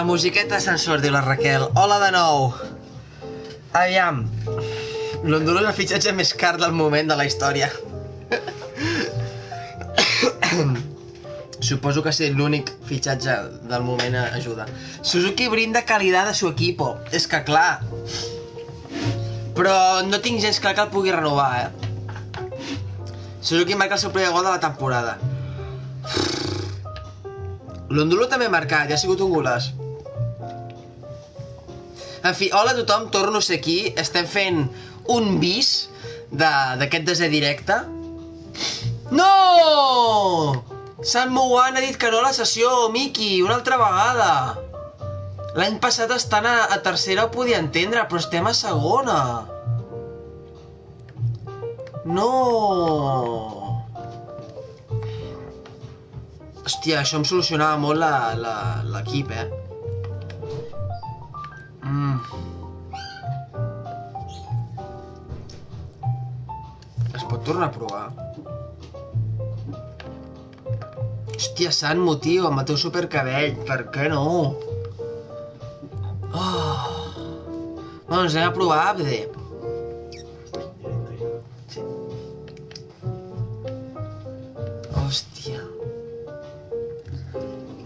La musiqueta surt, diu la Raquel. Hola de nou. Aviam. L'Honduras el fitxatge més car del moment de la història. Suposo que ser l'únic fitxatge del moment ajuda. Suzuki brinda calidad a su equipo. És que clar. Però no tinc gens clar que el pugui renovar, eh? Suzuki marca el seu primer gol de la temporada. L'Ondulo també ha marcat, ja ha sigut un golaç. En fi, hola a tothom, torno a ser aquí. Estem fent un bis de- d'aquest desè directe. No! Sant Mouan ha dit que no a la sessió, Miki, una altra vegada. L'any passat estant a, a tercera ho podia entendre, però estem a segona. No! Hòstia, això em solucionava molt l'equip, eh? Mm. Es pot tornar a provar? Hòstia, sant motiu, amb el teu supercabell, per què no? Oh. Bueno, ens anem a provar Abde. Hòstia.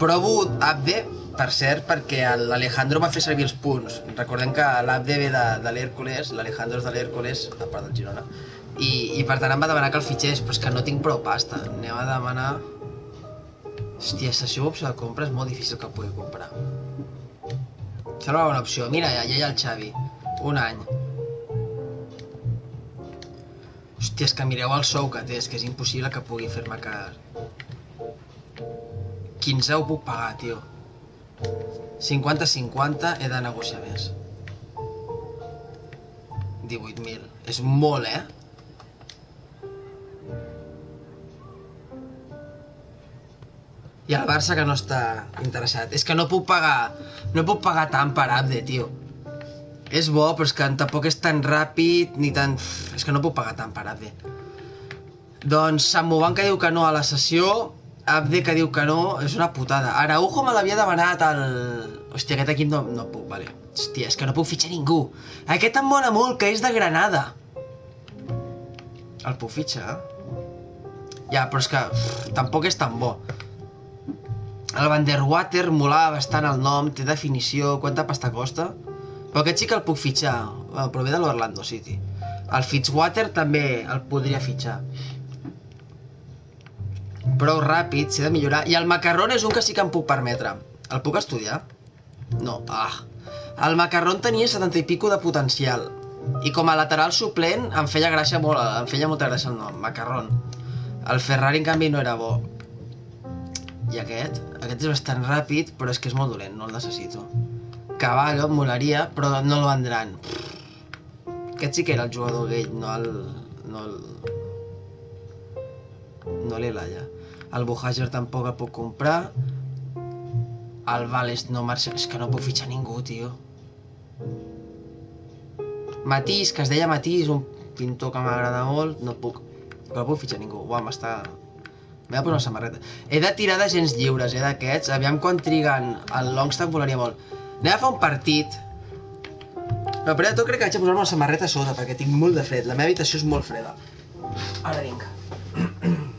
Provo Abde, per cert, perquè l'Alejandro va fer servir els punts. Recordem que l'Abde ve de, de l'Hèrcules, l'Alejandro és de l'Hèrcules, a part del Girona, i, i per tant em va demanar que el fitxés, però és que no tinc prou pasta. Anem a demanar... Hòstia, sessió opció de compra és molt difícil que pugui comprar. Sembla una opció. Mira, ja, ja hi ha el Xavi. Un any. Hòstia, és que mireu el sou que té, és que és impossible que pugui fer-me car... 15 ho puc pagar, tio. 50-50 he de negociar més. 18.000. És molt, eh? I el Barça que no està interessat. És que no puc pagar... No puc pagar tant per Abde, tio. És bo, però és que tampoc és tan ràpid ni tan... És que no puc pagar tant per Abde. Doncs que diu que no a la sessió, Abde que diu que no, és una putada. Araujo me l'havia demanat al... Hòstia, aquest equip no, no puc, vale. Hòstia, és que no puc fitxar ningú. Aquest em mola molt, que és de Granada. El puc fitxar? Ja, però és que uf, tampoc és tan bo. El Van der Water molava bastant el nom, té definició, quanta pasta costa? Però aquest sí que el puc fitxar, però ve de l'Orlando City. El Fitzwater també el podria fitxar. Prou ràpid, s'ha de millorar. I el Macarrón és un que sí que em puc permetre. El puc estudiar? No, ah. El Macarrón tenia 70 i pico de potencial. I com a lateral suplent em feia gràcia molt, em feia molta gràcia el nom, Macarrón. El Ferrari, en canvi, no era bo. I aquest? Aquest és bastant ràpid, però és que és molt dolent, no el necessito. Caballo, em molaria, però no el vendran. Aquest sí que era el jugador vell, no el... no el... no l'Elaya. El Buhager tampoc el puc comprar. El Vales no marxa... És que no puc fitxar ningú, tio. Matís, que es deia Matís, un pintor que m'agrada molt, no puc. No puc fitxar ningú. Uau, m'està... M'he de posar una samarreta. He de tirar de gens lliures, eh, d'aquests. Aviam quan triguen el Longstaff volaria molt. Anem a fer un partit. Però primer de tot crec que haig de posar-me una samarreta a sota, perquè tinc molt de fred. La meva habitació és molt freda. Ara vinc.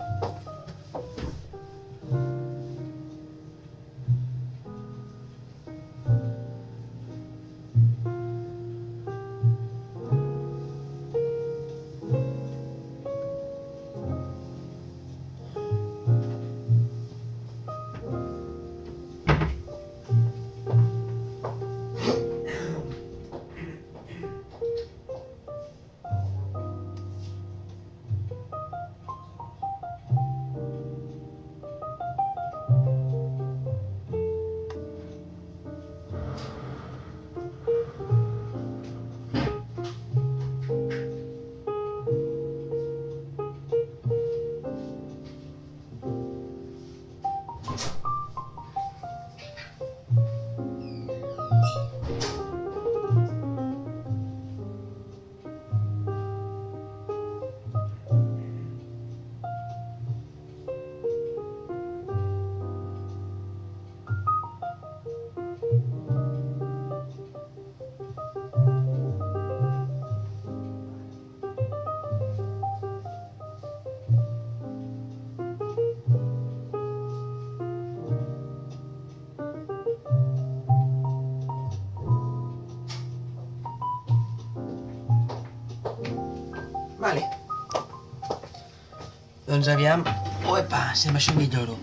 Doncs aviam... Uepa, si amb això milloro.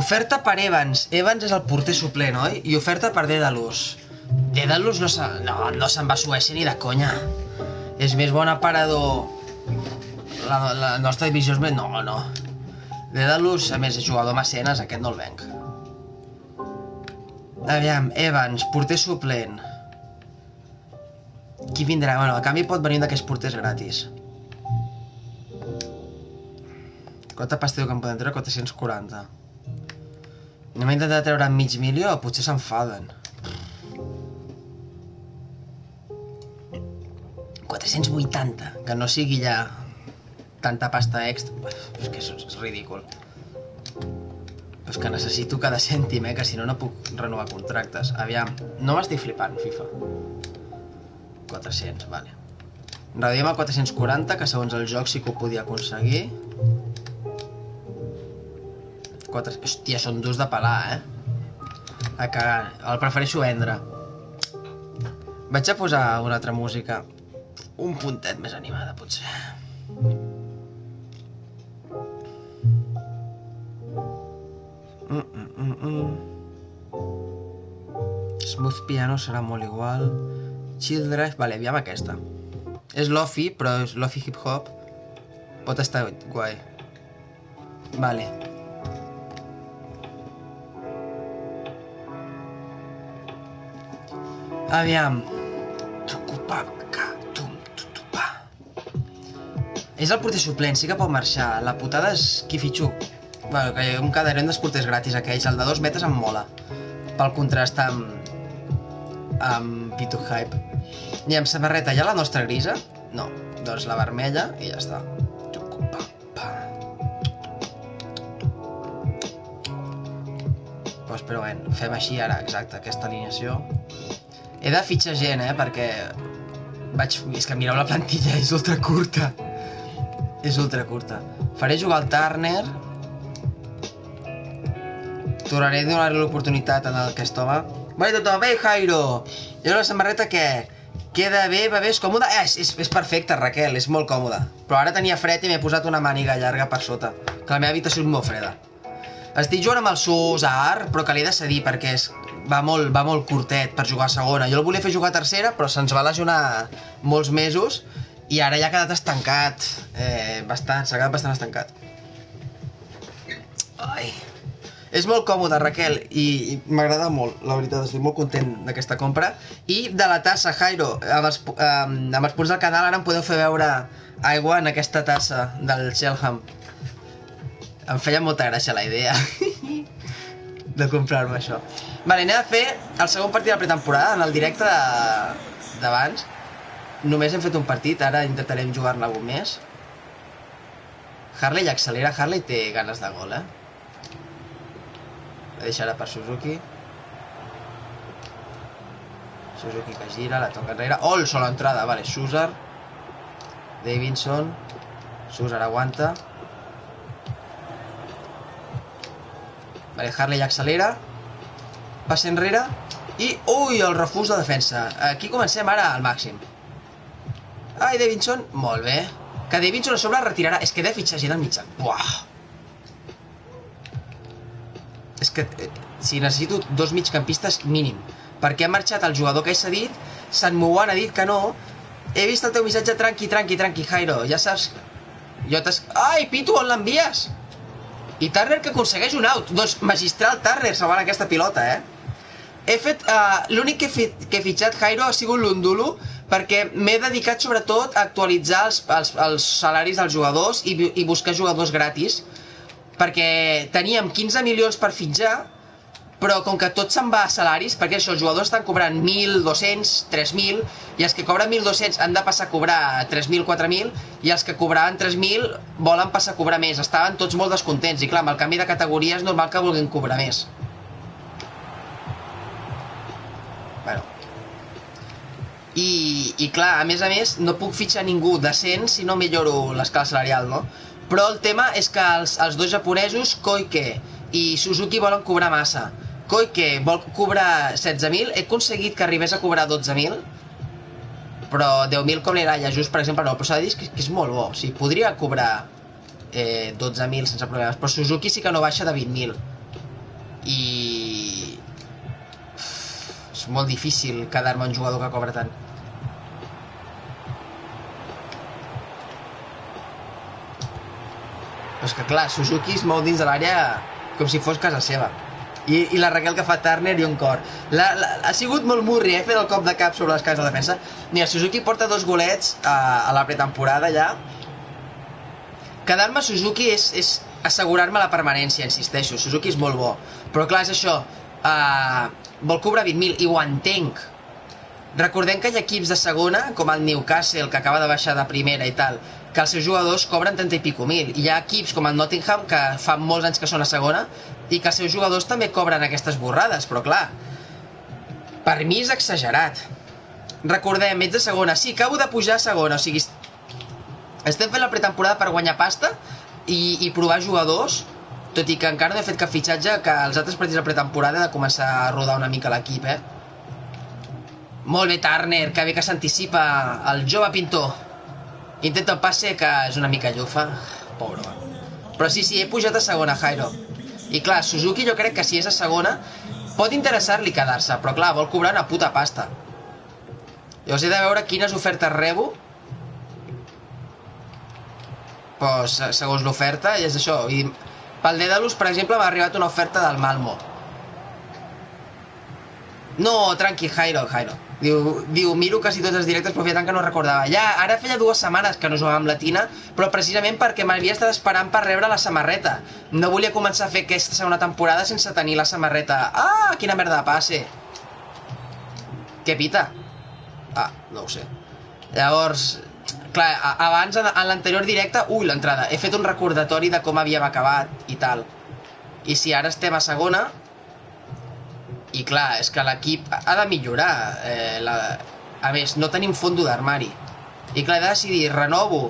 Oferta per Evans. Evans és el porter suplent, oi? I oferta per Dedalus. Dedalus no se'n no, no se va a Suècia ni de conya. És més bon aparador... La, la nostra divisió és més... No, no. Dedalus, a més, és jugador mecenes, aquest no el venc. Aviam, Evans, porter suplent. Qui vindrà? Bueno, a canvi pot venir d'aquests porters gratis. Quanta pasta diu que en podem treure? 440. Anem a intentar treure mig milió potser s'enfaden. 480, que no sigui ja tanta pasta extra. És que això és ridícul. Però és que necessito cada cèntim, eh? Que si no, no puc renovar contractes. Aviam, no m'estic flipant, FIFA. 400, vale. Reduïm a 440, que segons el joc sí que ho podia aconseguir. 4... Hòstia, són durs de pelar, eh? A cagar. El prefereixo vendre. Vaig a posar una altra música. Un puntet més animada, potser. Mm, mm, mm, mm. Smooth piano serà molt igual. Chill drive, vale, aviam aquesta. És lofi, però és lofi hip hop. Pot estar guai. Vale. Aviam. És el porter suplent, sí que pot marxar. La putada és fitxo. Bueno, que un caderent dels porters gratis aquells. El de dos metres em mola. Pel contrast amb... amb Pitu Hype. I amb samarreta ja la nostra grisa? No. Doncs la vermella i ja està. Tucupapa. Doncs però bé, fem així ara, exacte, aquesta alineació. He de fitxar gent, eh, perquè vaig... És que mireu la plantilla, és ultra curta. És ultra curta. Faré jugar al Turner. Tornaré a donar-li l'oportunitat a aquest home. Vale, tothom, bé, Jairo! I la samarreta què? Queda bé, va bé, és còmode? Eh, és, és, és perfecte, Raquel, és molt còmode. Però ara tenia fred i m'he posat una màniga llarga per sota, que la meva habitació és molt freda. Estic jugant amb el Susar, però que l'he de cedir perquè és, va molt, va molt curtet per jugar a segona. Jo el volia fer jugar a tercera, però se'ns va lesionar molts mesos i ara ja ha quedat estancat. Eh, bastant, s'ha quedat bastant estancat. Ai. És molt còmode, Raquel, i, i m'agrada molt, la veritat, estic molt content d'aquesta compra. I de la tassa, Jairo, amb els, eh, amb els punts del canal ara em podeu fer veure aigua en aquesta tassa del Shelham. Em feia molta gràcia la idea de comprar-me això. Vale, anem a fer el segon partit de la pretemporada, en el directe d'abans. Només hem fet un partit, ara intentarem jugar-ne algun més. Harley accelera, Harley té ganes de gol, eh? La deixarà per Suzuki. Suzuki que gira, la toca enrere. Oh, el sola entrada, vale, Susar. Davidson. Susar aguanta. Vale, Harley accelera. Passa enrere. I, ui, el refús de defensa. Aquí comencem ara al màxim. Ai, Davidson, molt bé. Que Davidson a sobre retirarà. És que fitxar gent al mitjà. Buah. És que eh, si necessito dos migcampistes mínim. Perquè ha marxat el jugador que he cedit, Sant Mouan ha dit que no. He vist el teu missatge, tranqui, tranqui, tranqui, Jairo. Ja saps... Jo t'has... Ai, Pitu, on l'envies? I Turner que aconsegueix un out. Doncs magistral Turner salvant aquesta pilota, eh? He fet... Uh, L'únic que, he que he fitxat, Jairo, ha sigut l'Undulo perquè m'he dedicat sobretot a actualitzar els, els, els salaris dels jugadors i, i buscar jugadors gratis perquè teníem 15 milions per fitxar però com que tot se'n va a salaris, perquè això, els jugadors estan cobrant 1.200, 3.000, i els que cobren 1.200 han de passar a cobrar 3.000, 4.000, i els que cobraven 3.000 volen passar a cobrar més. Estaven tots molt descontents, i clar, amb el canvi de categoria és normal que vulguin cobrar més. Bueno. I, I clar, a més a més, no puc fitxar ningú decent si no milloro l'escala salarial, no? Però el tema és que els, els dos japonesos, Koike i Suzuki, volen cobrar massa. Koike vol cobrar 16.000, he aconseguit que arribés a cobrar 12.000, però 10.000 com l'era just, per exemple, no, però s'ha de dir que, que és molt bo. O sigui, podria cobrar eh, 12.000 sense problemes, però Suzuki sí que no baixa de 20.000. I... És molt difícil quedar-me un jugador que cobra tant. Però és que clar, Suzuki es mou dins de l'àrea com si fos casa seva. I, i la Raquel que fa Turner i un cor. La, la, ha sigut molt murri, eh, fer el cop de cap sobre les cases de defensa. Mira, Suzuki porta dos golets a, a la pretemporada ja. Quedar-me a Suzuki és, és assegurar-me la permanència, insisteixo. Suzuki és molt bo. Però clar, és això. Uh, vol cobrar 20.000 i ho entenc. Recordem que hi ha equips de segona, com el Newcastle, que acaba de baixar de primera i tal, que els seus jugadors cobren 30 i pico mil. Hi ha equips com el Nottingham, que fa molts anys que són a segona, i que els seus jugadors també cobren aquestes borrades, però clar, per mi és exagerat. Recordem, ets de segona, sí, acabo de pujar a segona, o sigui, estem fent la pretemporada per guanyar pasta i, i provar jugadors, tot i que encara no he fet cap fitxatge, que els altres partits de pretemporada de començar a rodar una mica l'equip, eh? Molt bé, Turner, que bé que s'anticipa el jove pintor. Intenta el passe, que és una mica llufa. Pobre. Però sí, sí, he pujat a segona, Jairo. I clar, Suzuki jo crec que si és a segona pot interessar-li quedar-se, però clar, vol cobrar una puta pasta. Llavors he de veure quines ofertes rebo pues, segons l'oferta, i és això. I pel Dedalus, per exemple, m'ha arribat una oferta del Malmo. No, tranqui, Jairo, Jairo. Diu, diu, miro quasi tots els directes, però feia tant que no recordava. Ja, ara feia dues setmanes que no jugava amb la Tina, però precisament perquè m'havia estat esperant per rebre la samarreta. No volia començar a fer aquesta segona temporada sense tenir la samarreta. Ah, quina merda de passe. Què pita? Ah, no ho sé. Llavors, clar, abans, en l'anterior directe, ui, l'entrada, he fet un recordatori de com havíem acabat i tal. I si ara estem a segona, i clar, és que l'equip ha de millorar. Eh, la... A més, no tenim fondo d'armari. I clar, he de decidir, renovo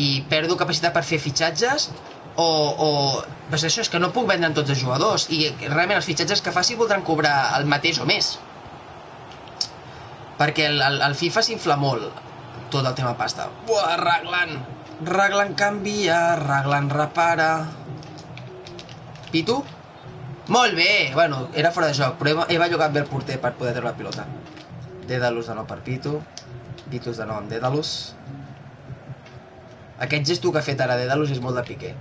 i perdo capacitat per fer fitxatges o, o... Pues això és que no puc vendre en tots els jugadors i realment els fitxatges que faci voldran cobrar el mateix o més. Perquè el, el, el FIFA s'infla molt tot el tema pasta. Buah, Raglan! Raglan canvia, Raglan repara... Pitu? Molt bé! Bueno, era fora de joc, però he, he bellugat bé el porter per poder treure la pilota. Dédalus de nou per Pitu. Pitus de nou amb Dédalus. Aquest gesto que ha fet ara Dédalus és molt de piqué.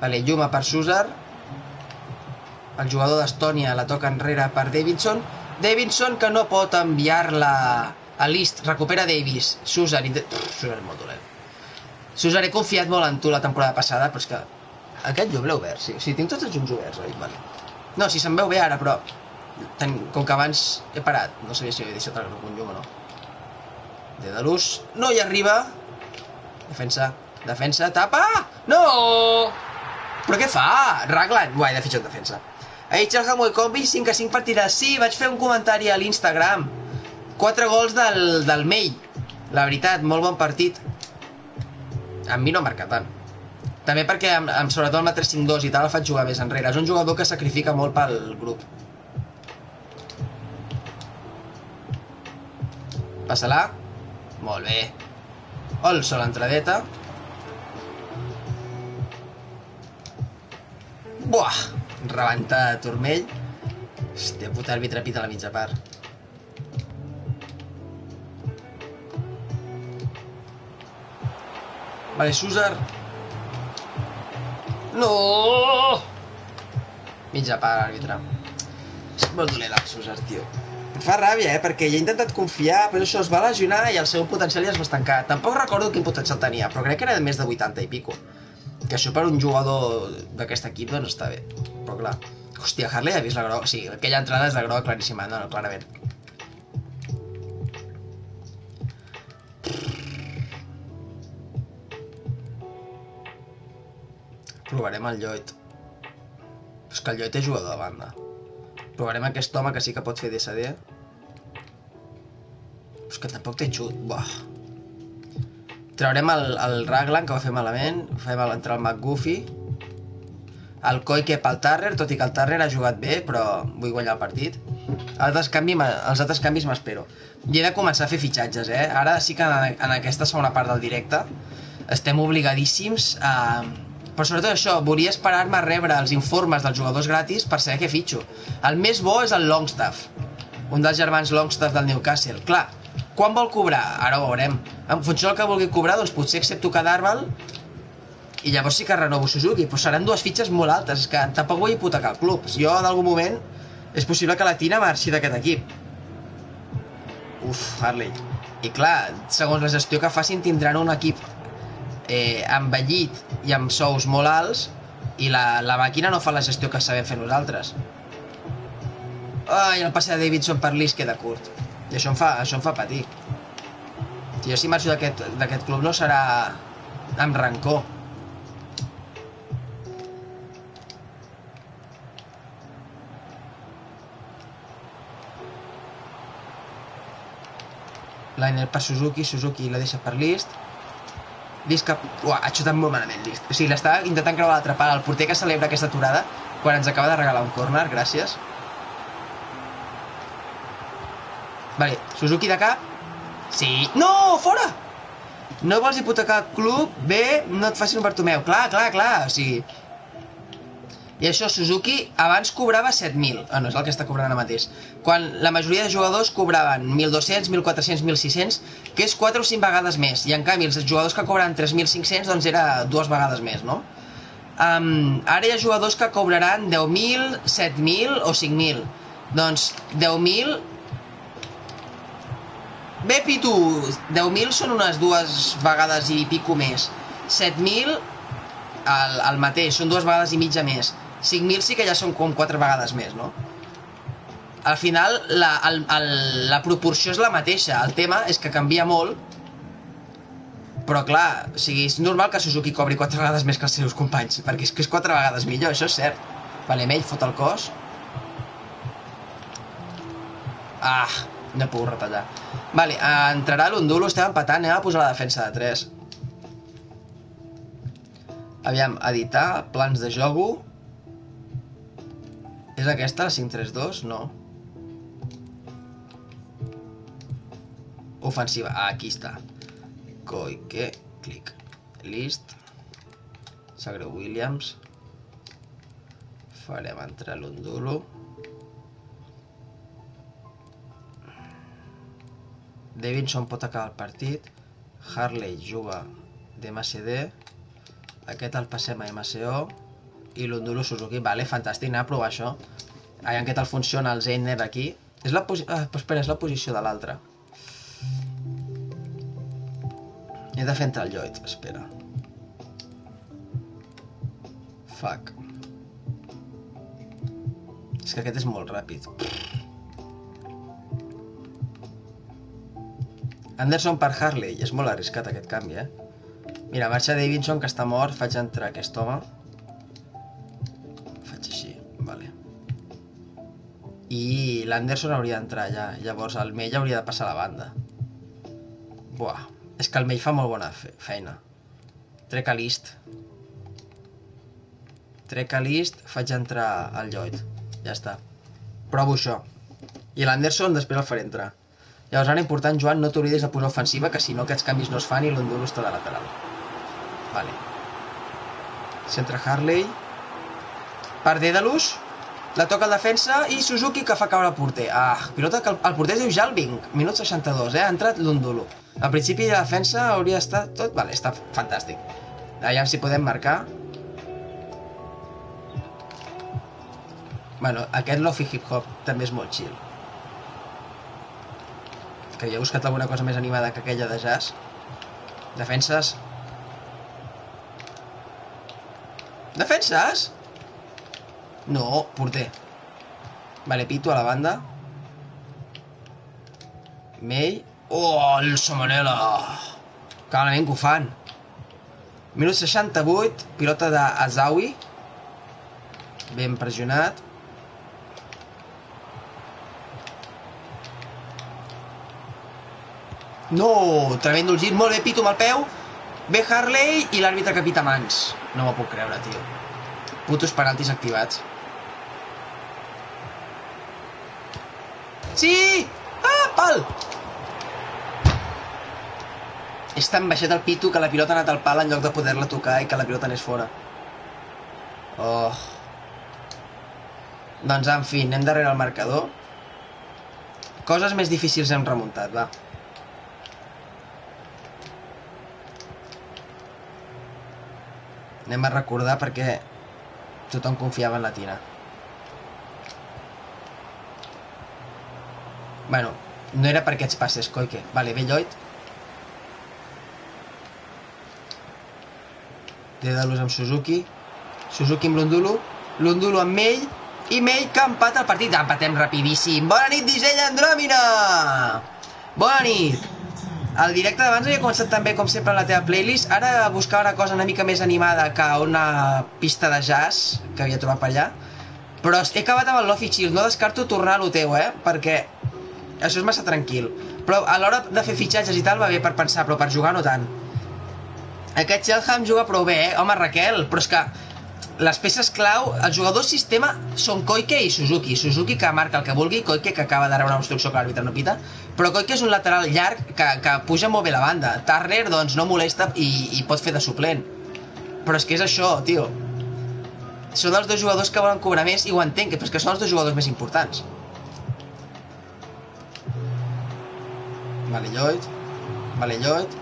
Vale, Lluma per Susar. El jugador d'Estònia la toca enrere per Davidson. Davidson que no pot enviar-la a List. Recupera Davis. Susar. Susar és molt dolent. Susar, he confiat molt en tu la temporada passada, però és que aquest jo l'he obert, sí. Sí, tinc tots els llums oberts, oi? Vale. No, si se'm veu bé ara, però... Ten... Com que abans he parat, no sabia si he deixat algun llum o no. De de luz. No hi arriba. Defensa. Defensa. Tapa! No! Però què fa? Raglan. Guai, de fitxar defensa. Ei, Chelham Combi 5 a 5 partides. Sí, vaig fer un comentari a l'Instagram. 4 gols del, del May. La veritat, molt bon partit. A mi no marca tant. També perquè, amb, amb, sobretot amb la 3-5-2 i tal, el faig jugar més enrere. És un jugador que sacrifica molt pel grup. Passa-la. Molt bé. Olso l'entradeta. Buah! Rebenta turmell. Hòstia, puta àrbitre pita la mitja part. Vale, Susar. No! Mitja part, àrbitre. És molt dolent el Susar, tio. Em fa ràbia, eh? Perquè ja he intentat confiar, però això es va lesionar i el seu potencial ja es va estancar. Tampoc recordo quin potencial tenia, però crec que era de més de 80 i pico. Que això per un jugador d'aquest equip doncs està bé. Però clar... Hòstia, Harley ha vist la groga... Sigui, aquella entrada és de groga claríssima, no, no, clarament. Provarem el Lloyd. És que el Lloyd és jugador de banda. Provarem aquest home que sí que pot fer DSD. És que tampoc té xut. Buah. Traurem el, el Raglan, que va fer malament. Fem entrar el McGuffy. El Koike pel Tarrer, tot i que el Tarrer ha jugat bé, però vull guanyar el partit. altres canvi, els altres canvis m'espero. I he de començar a fer fitxatges, eh? Ara sí que en, en aquesta segona part del directe estem obligadíssims a... Però sobretot això, volia esperar-me a rebre els informes dels jugadors gratis per saber què fitxo. El més bo és el Longstaff, un dels germans Longstaff del Newcastle. Clar, quan vol cobrar? Ara ho veurem. En funció del que vulgui cobrar, doncs potser accepto quedar-me'l i llavors sí que renovo Suzuki, però seran dues fitxes molt altes, és que tampoc vull hipotecar el club. Jo en algun moment és possible que la Tina marxi d'aquest equip. Uf, Harley. I clar, segons la gestió que facin tindran un equip eh, envellit i amb sous molt alts i la, la màquina no fa la gestió que sabem fer nosaltres. Ai, el passe de Davidson per Lis queda curt. I això em fa, això em fa patir. Si jo si marxo d'aquest club no serà amb rancor. Liner per Suzuki, Suzuki la deixa per List. List que... Uah, ha xutat molt malament List. O sigui, l'està intentant creuar l'altra part. El porter que celebra aquesta aturada quan ens acaba de regalar un corner, gràcies. Vale, Suzuki de cap. Sí. No, fora! No vols hipotecar el club? Bé, no et facis un Bartomeu. Clar, clar, clar. O sigui, i això, Suzuki abans cobrava 7.000, ah, no és el que està cobrant ara mateix, quan la majoria de jugadors cobraven 1.200, 1.400, 1.600, que és 4 o 5 vegades més, i en canvi els jugadors que cobraven 3.500 doncs era dues vegades més, no? Um, ara hi ha jugadors que cobraran 10.000, 7.000 o 5.000. Doncs 10.000... Bé, Pitu, 10.000 són unes dues vegades i pico més. 7.000 el, el mateix, són dues vegades i mitja més. 5.000 sí que ja són com 4 vegades més, no? Al final, la, el, el, la proporció és la mateixa. El tema és que canvia molt, però clar, o sigui, és normal que Suzuki cobri 4 vegades més que els seus companys, perquè és que és 4 vegades millor, això és cert. Vale, Mell fot el cos. Ah, no puc retallar. Vale, entrarà l'Undulo, estem empatant, anem a posar la defensa de 3. Aviam, editar, plans de jogo, és aquesta, la 532? No. Ofensiva. Ah, aquí està. Koike. Clic. List. Sagre Williams. Farem entrar l'Undulo. Davidson pot acabar el partit. Harley juga d'MCD. Aquest el passem a MCO i l'Undulo Suzuki, vale, fantàstic, anem a provar això. Aviam què tal funciona el Zeiner aquí. És la posició... Ah, espera, és la posició de l'altre. He de fer entrar el Lloyd, espera. Fuck. És que aquest és molt ràpid. Anderson per Harley. És molt arriscat aquest canvi, eh? Mira, marxa Davidson, que està mort. Faig entrar aquest home. I l'Anderson hauria d'entrar allà, llavors el Mell hauria de passar a la banda. Buah, és que el Mell fa molt bona fe feina. Trec a l'Ist. Trec a l'Ist, faig entrar al Lloyd. Ja està. Provo això. I l'Anderson després el faré entrar. Llavors ara important, Joan, no t'oblides de posar ofensiva, que si no aquests canvis no es fan i l'Honduras està de lateral. Vale. Centre Harley. Per Dédalus, la toca el defensa i Suzuki que fa caure el porter. Ah, pilota que el, el porter diu Jalving, minut 62, eh? Ha entrat l'Undulo. Al principi de defensa hauria d'estar tot... Vale, està fantàstic. Aviam si podem marcar. Bueno, aquest Lofi Hip Hop també és molt chill. Que ja he buscat alguna cosa més animada que aquella de jazz. Defenses. Defenses? No, porter. Vale, Pito a la banda. May. Oh, el Somanela! Clarament que ho fan. Minut 68, pilota d'Azawi. Ben pressionat. No, tremendo el gir, molt bé, Pito amb el peu. Ve Harley i l'àrbitre capita mans. No m'ho puc creure, tio. Putos penaltis activats. Sí! Ah, pal! És tan baixet el pito que la pilota ha anat al pal en lloc de poder-la tocar i que la pilota anés fora. Oh. Doncs, en fi, anem darrere el marcador. Coses més difícils hem remuntat, va. Anem a recordar perquè tothom confiava en la Tina. Bueno, no era per aquests passes, Koike. Vale, bé, Lloyd. Dedalus amb Suzuki. Suzuki amb Lundulu. Lundulu amb Mell. I Mell que empata el partit. Empatem rapidíssim. Bona nit, disseny Andròmina! Bona nit! El directe d'abans havia començat també, com sempre, la teva playlist. Ara buscava una cosa una mica més animada que una pista de jazz que havia trobat per allà. Però he acabat amb el Lofi Chill. No descarto tornar a lo teu, eh? Perquè això és massa tranquil. Però a l'hora de fer fitxatges i tal va bé per pensar, però per jugar no tant. Aquest Chelham juga prou bé, eh? Home, Raquel, però és que les peces clau, els jugadors sistema són Koike i Suzuki. Suzuki que marca el que vulgui, Koike que acaba de rebre una instrucció que l'àrbitre no pita, però Koike és un lateral llarg que, que puja molt bé la banda. Turner, doncs, no molesta i, i pot fer de suplent. Però és que és això, tio. Són els dos jugadors que volen cobrar més i ho entenc, però és que són els dos jugadors més importants. Vale, Lloyd. Vale, Lloyd.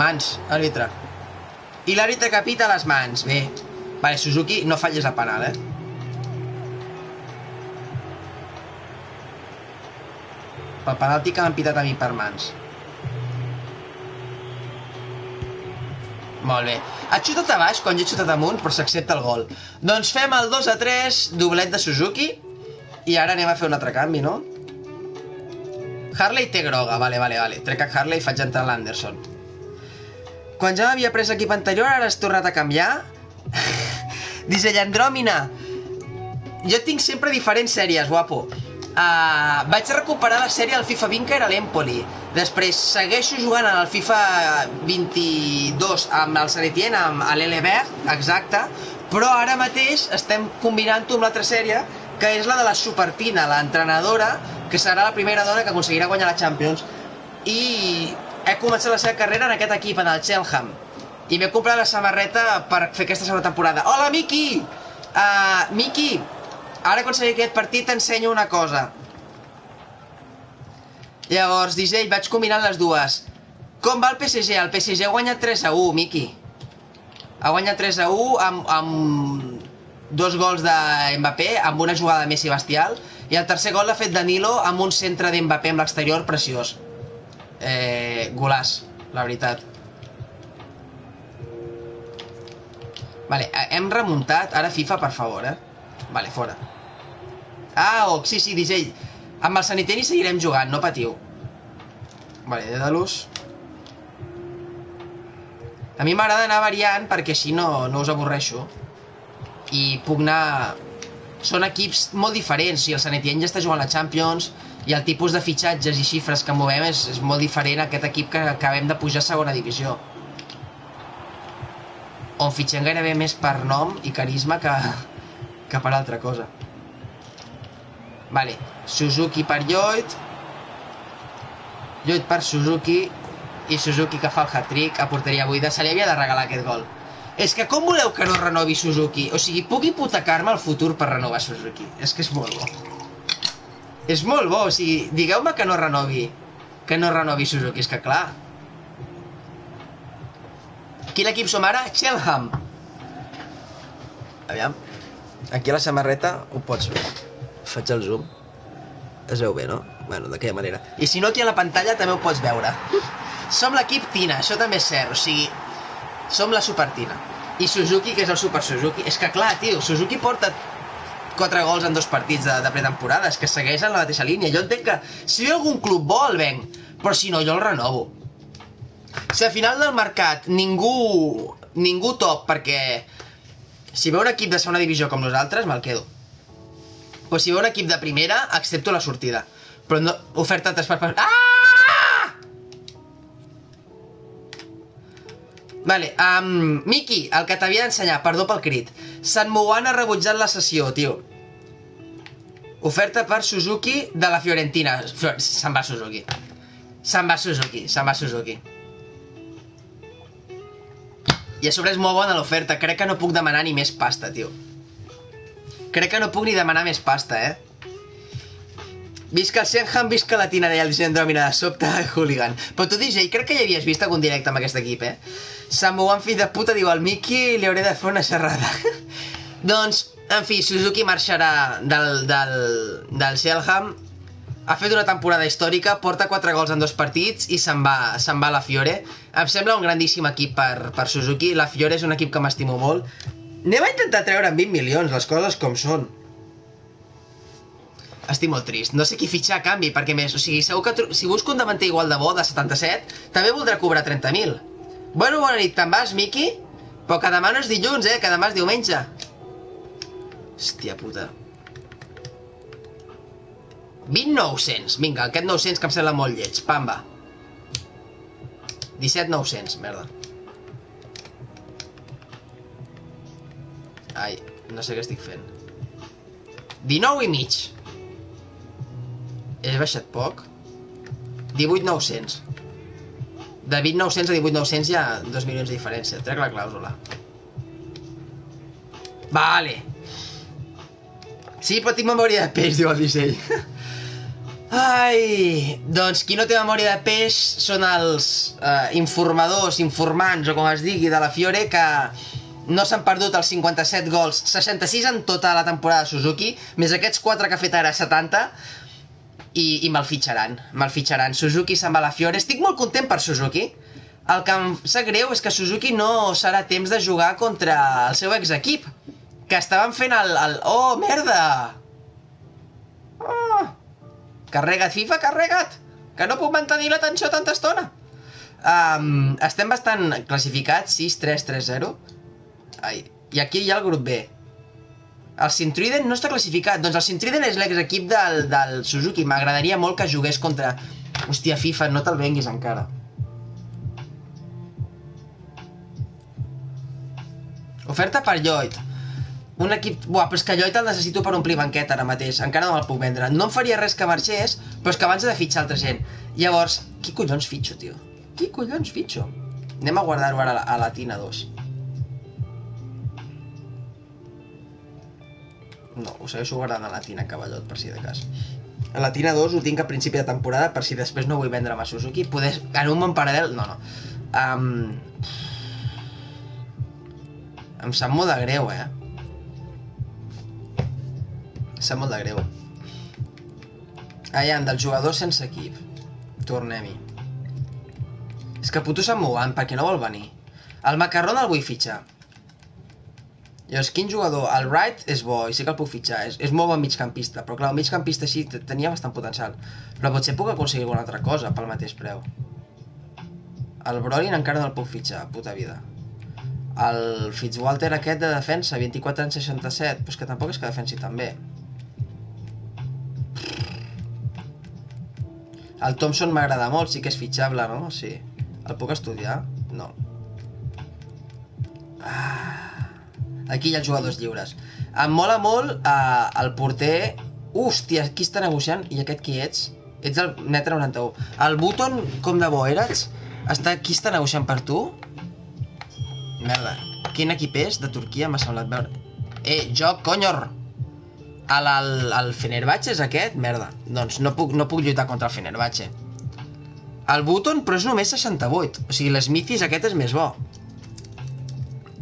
Mans, àrbitre. I l'àrbitre que pita les mans. Bé. Vale, Suzuki, no falles a penal, eh? Pel penalti que m'han pitat a mi per mans. Molt bé. Ha xutat a baix quan jo he xutat amunt, però s'accepta el gol. Doncs fem el 2 a 3, doblet de Suzuki. I ara anem a fer un altre canvi, no? Harley té groga, vale, vale, vale. Trec a Harley i faig entrar l'Anderson. Quan ja m'havia pres l'equip anterior, ara has tornat a canviar? Disseny Andròmina. Jo tinc sempre diferents sèries, guapo. Uh, vaig recuperar la sèrie del FIFA 20 que era l'Empoli després segueixo jugant el FIFA 22 amb el Saretien amb l'Elebert, exacte però ara mateix estem combinant-ho amb l'altra sèrie que és la de la Supertina, l'entrenadora que serà la primera dona que aconseguirà guanyar la Champions i he començat la seva carrera en aquest equip, en el Chelham i m'he comprat la samarreta per fer aquesta segona temporada Hola Miki! Uh, Miki, Ara quan sigui aquest partit t'ensenyo una cosa. Llavors, Disell, vaig combinant les dues. Com va el PSG? El PSG ha guanyat 3 a 1, Miki. Ha guanyat 3 a 1 amb, amb dos gols de Mbappé, amb una jugada de Messi bestial, i el tercer gol l'ha fet Danilo amb un centre d'Mbappé amb l'exterior preciós. Eh, golàs, la veritat. Vale, hem remuntat. Ara FIFA, per favor, eh? Vale, fora. Ah, oh, sí, sí, DJ. Amb el sanitari seguirem jugant, no patiu. Vale, Dedalus. A mi m'agrada anar variant perquè així no, no us avorreixo. I puc anar... Són equips molt diferents. Si el Sanetien ja està jugant la Champions i el tipus de fitxatges i xifres que movem és, és molt diferent a aquest equip que acabem de pujar a segona divisió. On fitxem gairebé més per nom i carisma que, que per altra cosa. Vale, Suzuki per Lloyd. Lloyd per Suzuki. I Suzuki que fa el hat-trick a porteria buida. Se li havia de regalar aquest gol. És que com voleu que no renovi Suzuki? O sigui, puc hipotecar-me el futur per renovar Suzuki. És que és molt bo. És molt bo, o sigui, digueu-me que no renovi. Que no renovi Suzuki, és que clar. Quin equip som ara? Chelham. Aviam. Aquí a la samarreta ho pots veure faig el zoom es veu bé, no? Bueno, d'aquella manera. I si no, aquí a la pantalla també ho pots veure. Som l'equip Tina, això també és cert, o sigui, som la Super Tina. I Suzuki, que és el Super Suzuki. És que clar, tio, Suzuki porta 4 gols en dos partits de, de pretemporada, és que segueix en la mateixa línia. Jo entenc que si algun club bo el venc, però si no, jo el renovo. Si al final del mercat ningú, ningú top, perquè si ve un equip de segona divisió com nosaltres, me'l quedo pues si ve un equip de primera, accepto la sortida. Però no, oferta de traspàs... Ah! Vale, um, Miki, el que t'havia d'ensenyar, perdó pel crit. Sant Mouan ha rebutjat la sessió, tio. Oferta per Suzuki de la Fiorentina. Fior- Se'n va Suzuki. Se'n va Suzuki, se'n va Suzuki. I a sobre és molt bona l'oferta. Crec que no puc demanar ni més pasta, tio. Crec que no puc ni demanar més pasta, eh? Visca el Shenham, visca la Tina deia el Vicent Dròmina de sobte, hooligan. Però tu, DJ, crec que ja havies vist algun directe amb aquest equip, eh? Sant Bogan, fill de puta, diu al Miki, li hauré de fer una xerrada. doncs, en fi, Suzuki marxarà del, del, del Selham, ha fet una temporada històrica, porta 4 gols en dos partits i se'n va, se'n va a la Fiore. Em sembla un grandíssim equip per, per Suzuki. La Fiore és un equip que m'estimo molt. Anem a intentar treure en 20 milions, les coses com són. Estic molt trist. No sé qui fitxar a canvi, perquè més, o sigui, segur que si busco un davanter igual de bo, de 77, també voldrà cobrar 30.000. Bueno, bona nit, te'n vas, Miki? Però que demà no és dilluns, eh? Que demà és diumenge. Hòstia puta. 20.900. Vinga, aquest 900 que em sembla molt lleig. Pamba. 17.900, merda. Ai, no sé què estic fent. 19 i mig. He baixat poc. 18.900. De 20.900 a 18.900 hi ha 2 milions de diferència. Trec la clàusula. Vale. Sí, però tinc memòria de peix, diu el disseny. Ai, doncs qui no té memòria de peix són els eh, informadors, informants o com es digui de la Fiore que no s'han perdut els 57 gols, 66 en tota la temporada de Suzuki, més aquests 4 que ha fet ara 70 i, i me'l fitxaran, me'l fitxaran. Suzuki se'n va a la Fiore, estic molt content per Suzuki. El que em sap greu és que Suzuki no serà temps de jugar contra el seu exequip, que estaven fent el... el... Oh, merda! Oh! Carrega't, FIFA, carrega't! Que no puc mantenir l'atenció tanta estona! Um, estem bastant classificats, 6-3-3-0. Ai, i aquí hi ha el grup B. El Sintriden no està classificat. Doncs el Sintriden és l'exequip del, del Suzuki. M'agradaria molt que jugués contra... Hòstia, FIFA, no te'l venguis encara. Oferta per Lloyd. Un equip... Buah, però és que Lloyd el necessito per omplir banqueta ara mateix. Encara no me'l puc vendre. No em faria res que marxés, però és que abans he de fitxar altra gent. Llavors, qui collons fitxo, tio? Qui collons fitxo? Anem a guardar-ho ara a la, a la Tina 2. No, ho segueixo guardant a la Tina Cavallot, per si de cas. A la Tina 2 ho tinc a principi de temporada per si després no vull vendre a Suzuki. Poder... En un món paral·lel... No, no. Um... Em sap molt de greu, eh? Em sap molt de greu. Aviam, del jugador sense equip. Tornem-hi. És que puto se'n perquè no vol venir. El Macarrón el vull fitxar. Llavors, quin jugador? El Wright és bo, i sí que el puc fitxar. És, és molt bon migcampista, però clar, el migcampista així tenia bastant potencial. Però potser puc aconseguir alguna altra cosa pel mateix preu. El Brolin encara no el puc fitxar, puta vida. El Fitzwalter aquest de defensa, 24 anys 67, però és que tampoc és que defensi tan bé. El Thompson m'agrada molt, sí que és fitxable, no? Sí. El puc estudiar? No. Ah. Aquí hi ha els jugadors lliures. Em mola molt eh, el porter... Hòstia, qui està negociant? I aquest qui ets? Ets el metre 91. El Button, com de bo eres? Està, qui està negociant per tu? Merda. Quin equip és? De Turquia m'ha semblat veure. Eh, jo, conyor! El, el, el Fenerbahce és aquest? Merda. Doncs no puc, no puc lluitar contra el Fenerbahce. El Button, però és només 68. O sigui, l'Smithis aquest és més bo.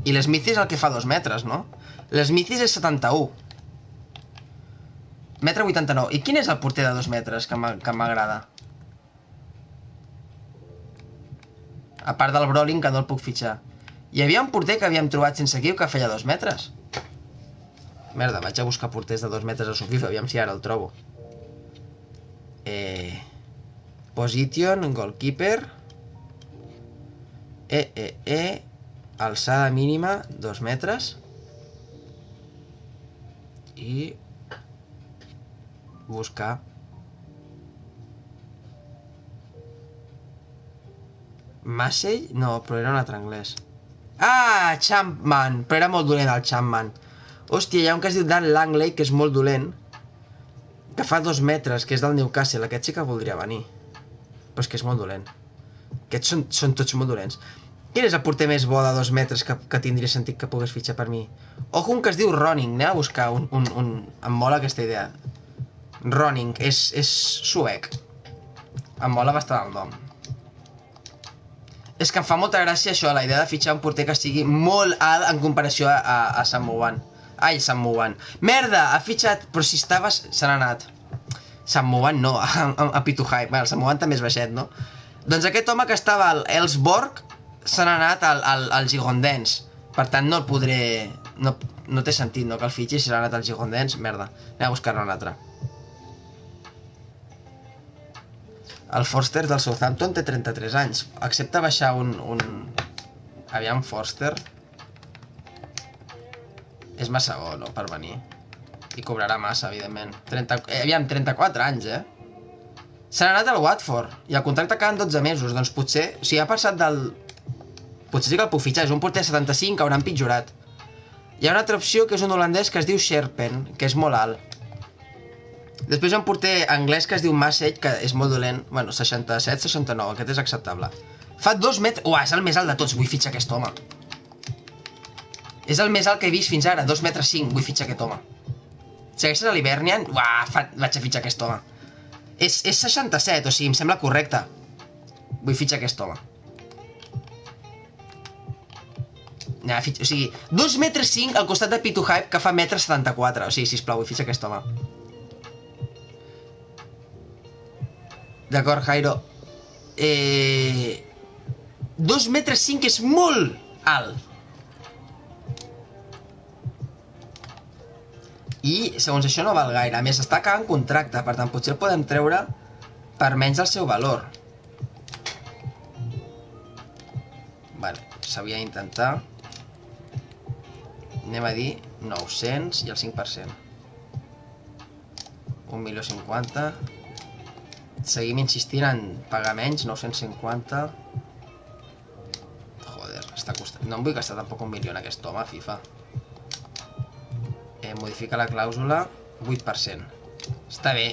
I l'Smithis és el que fa dos metres, no? L'Smithis és 71. Metre 89. I quin és el porter de dos metres que m'a- que m'agrada? A part del Brolin, que no el puc fitxar. Hi havia un porter que havíem trobat sense equip que feia dos metres. Merda, vaig a buscar porters de dos metres a Sofifa, aviam si ara el trobo. Eh... Position, goalkeeper... E, e, e... Alçada mínima, dos metres. I... Buscar... Massey? No, però era un altre anglès. Ah, Champman! Però era molt dolent el Champman. Hòstia, hi ha un que es diu Dan Langley, que és molt dolent. que fa dos metres, que és del Newcastle. Aquest sí que voldria venir. Però és que és molt dolent. Aquests són, són tots molt dolents. Quin és el porter més bo de dos metres que, que tindria sentit que pogués fitxar per mi? Ojo un que es diu Roning, anem a buscar un... un, un... Em mola aquesta idea. Roning, és, és suec. Em mola bastant el nom. És que em fa molta gràcia això, la idea de fitxar un porter que sigui molt alt en comparació a, a, a Sant Mouan. Ai, Sant Mouan. Merda, ha fitxat... Però si estaves... Se n'ha anat. Sant Mouan no, a, a, a Pituhai. El Sant Mouan també és baixet, no? Doncs aquest home que estava al Elsborg n'ha anat al, al, al Girondens. Per tant, no el podré... No, no té sentit, no? Que el fitxi si s'ha anat al Girondens, merda. Anem a buscar-ne un altre. El Forster del Southampton té 33 anys. Accepta baixar un... un... Aviam, Forster... És massa bo, no?, per venir. I cobrarà massa, evidentment. 30... Eh, aviam, 34 anys, eh? Se n'ha anat al Watford. I el contracte acaba en 12 mesos. Doncs potser, sigui, ha passat del... Potser sí que el puc fitxar. És un porter 75 que haurà empitjorat. Hi ha una altra opció que és un holandès que es diu Sherpen, que és molt alt. Després hi ha un porter anglès que es diu Massage, que és molt dolent. Bueno, 67-69, aquest és acceptable. Fa dos metres... Uah, és el més alt de tots, vull fitxar aquest home. És el més alt que he vist fins ara, 2 metres 5, vull fitxar aquest home. Si haguessis a l'Hibernian, uah, fa... vaig a fitxar aquest home. És, és 67, o sigui, em sembla correcte. Vull fitxar aquest home. Nah, fitx... O sigui, 2 metres 5 al costat de Pitu Hype, que fa metres 74. O sigui, sisplau, vull fitxar aquest home. D'acord, Jairo. Eh... 2 metres 5 és molt alt. I, segons això, no val gaire. A més, està acabant contracte, per tant, potser el podem treure per menys del seu valor. Vale, s'havia d'intentar. Anem a dir 900 i el 5%. 1.050. Seguim insistint en pagar menys, 950. Joder, està costant... No em vull gastar tampoc un milió en aquest home, FIFA. Eh, modifica la clàusula 8%. Està bé.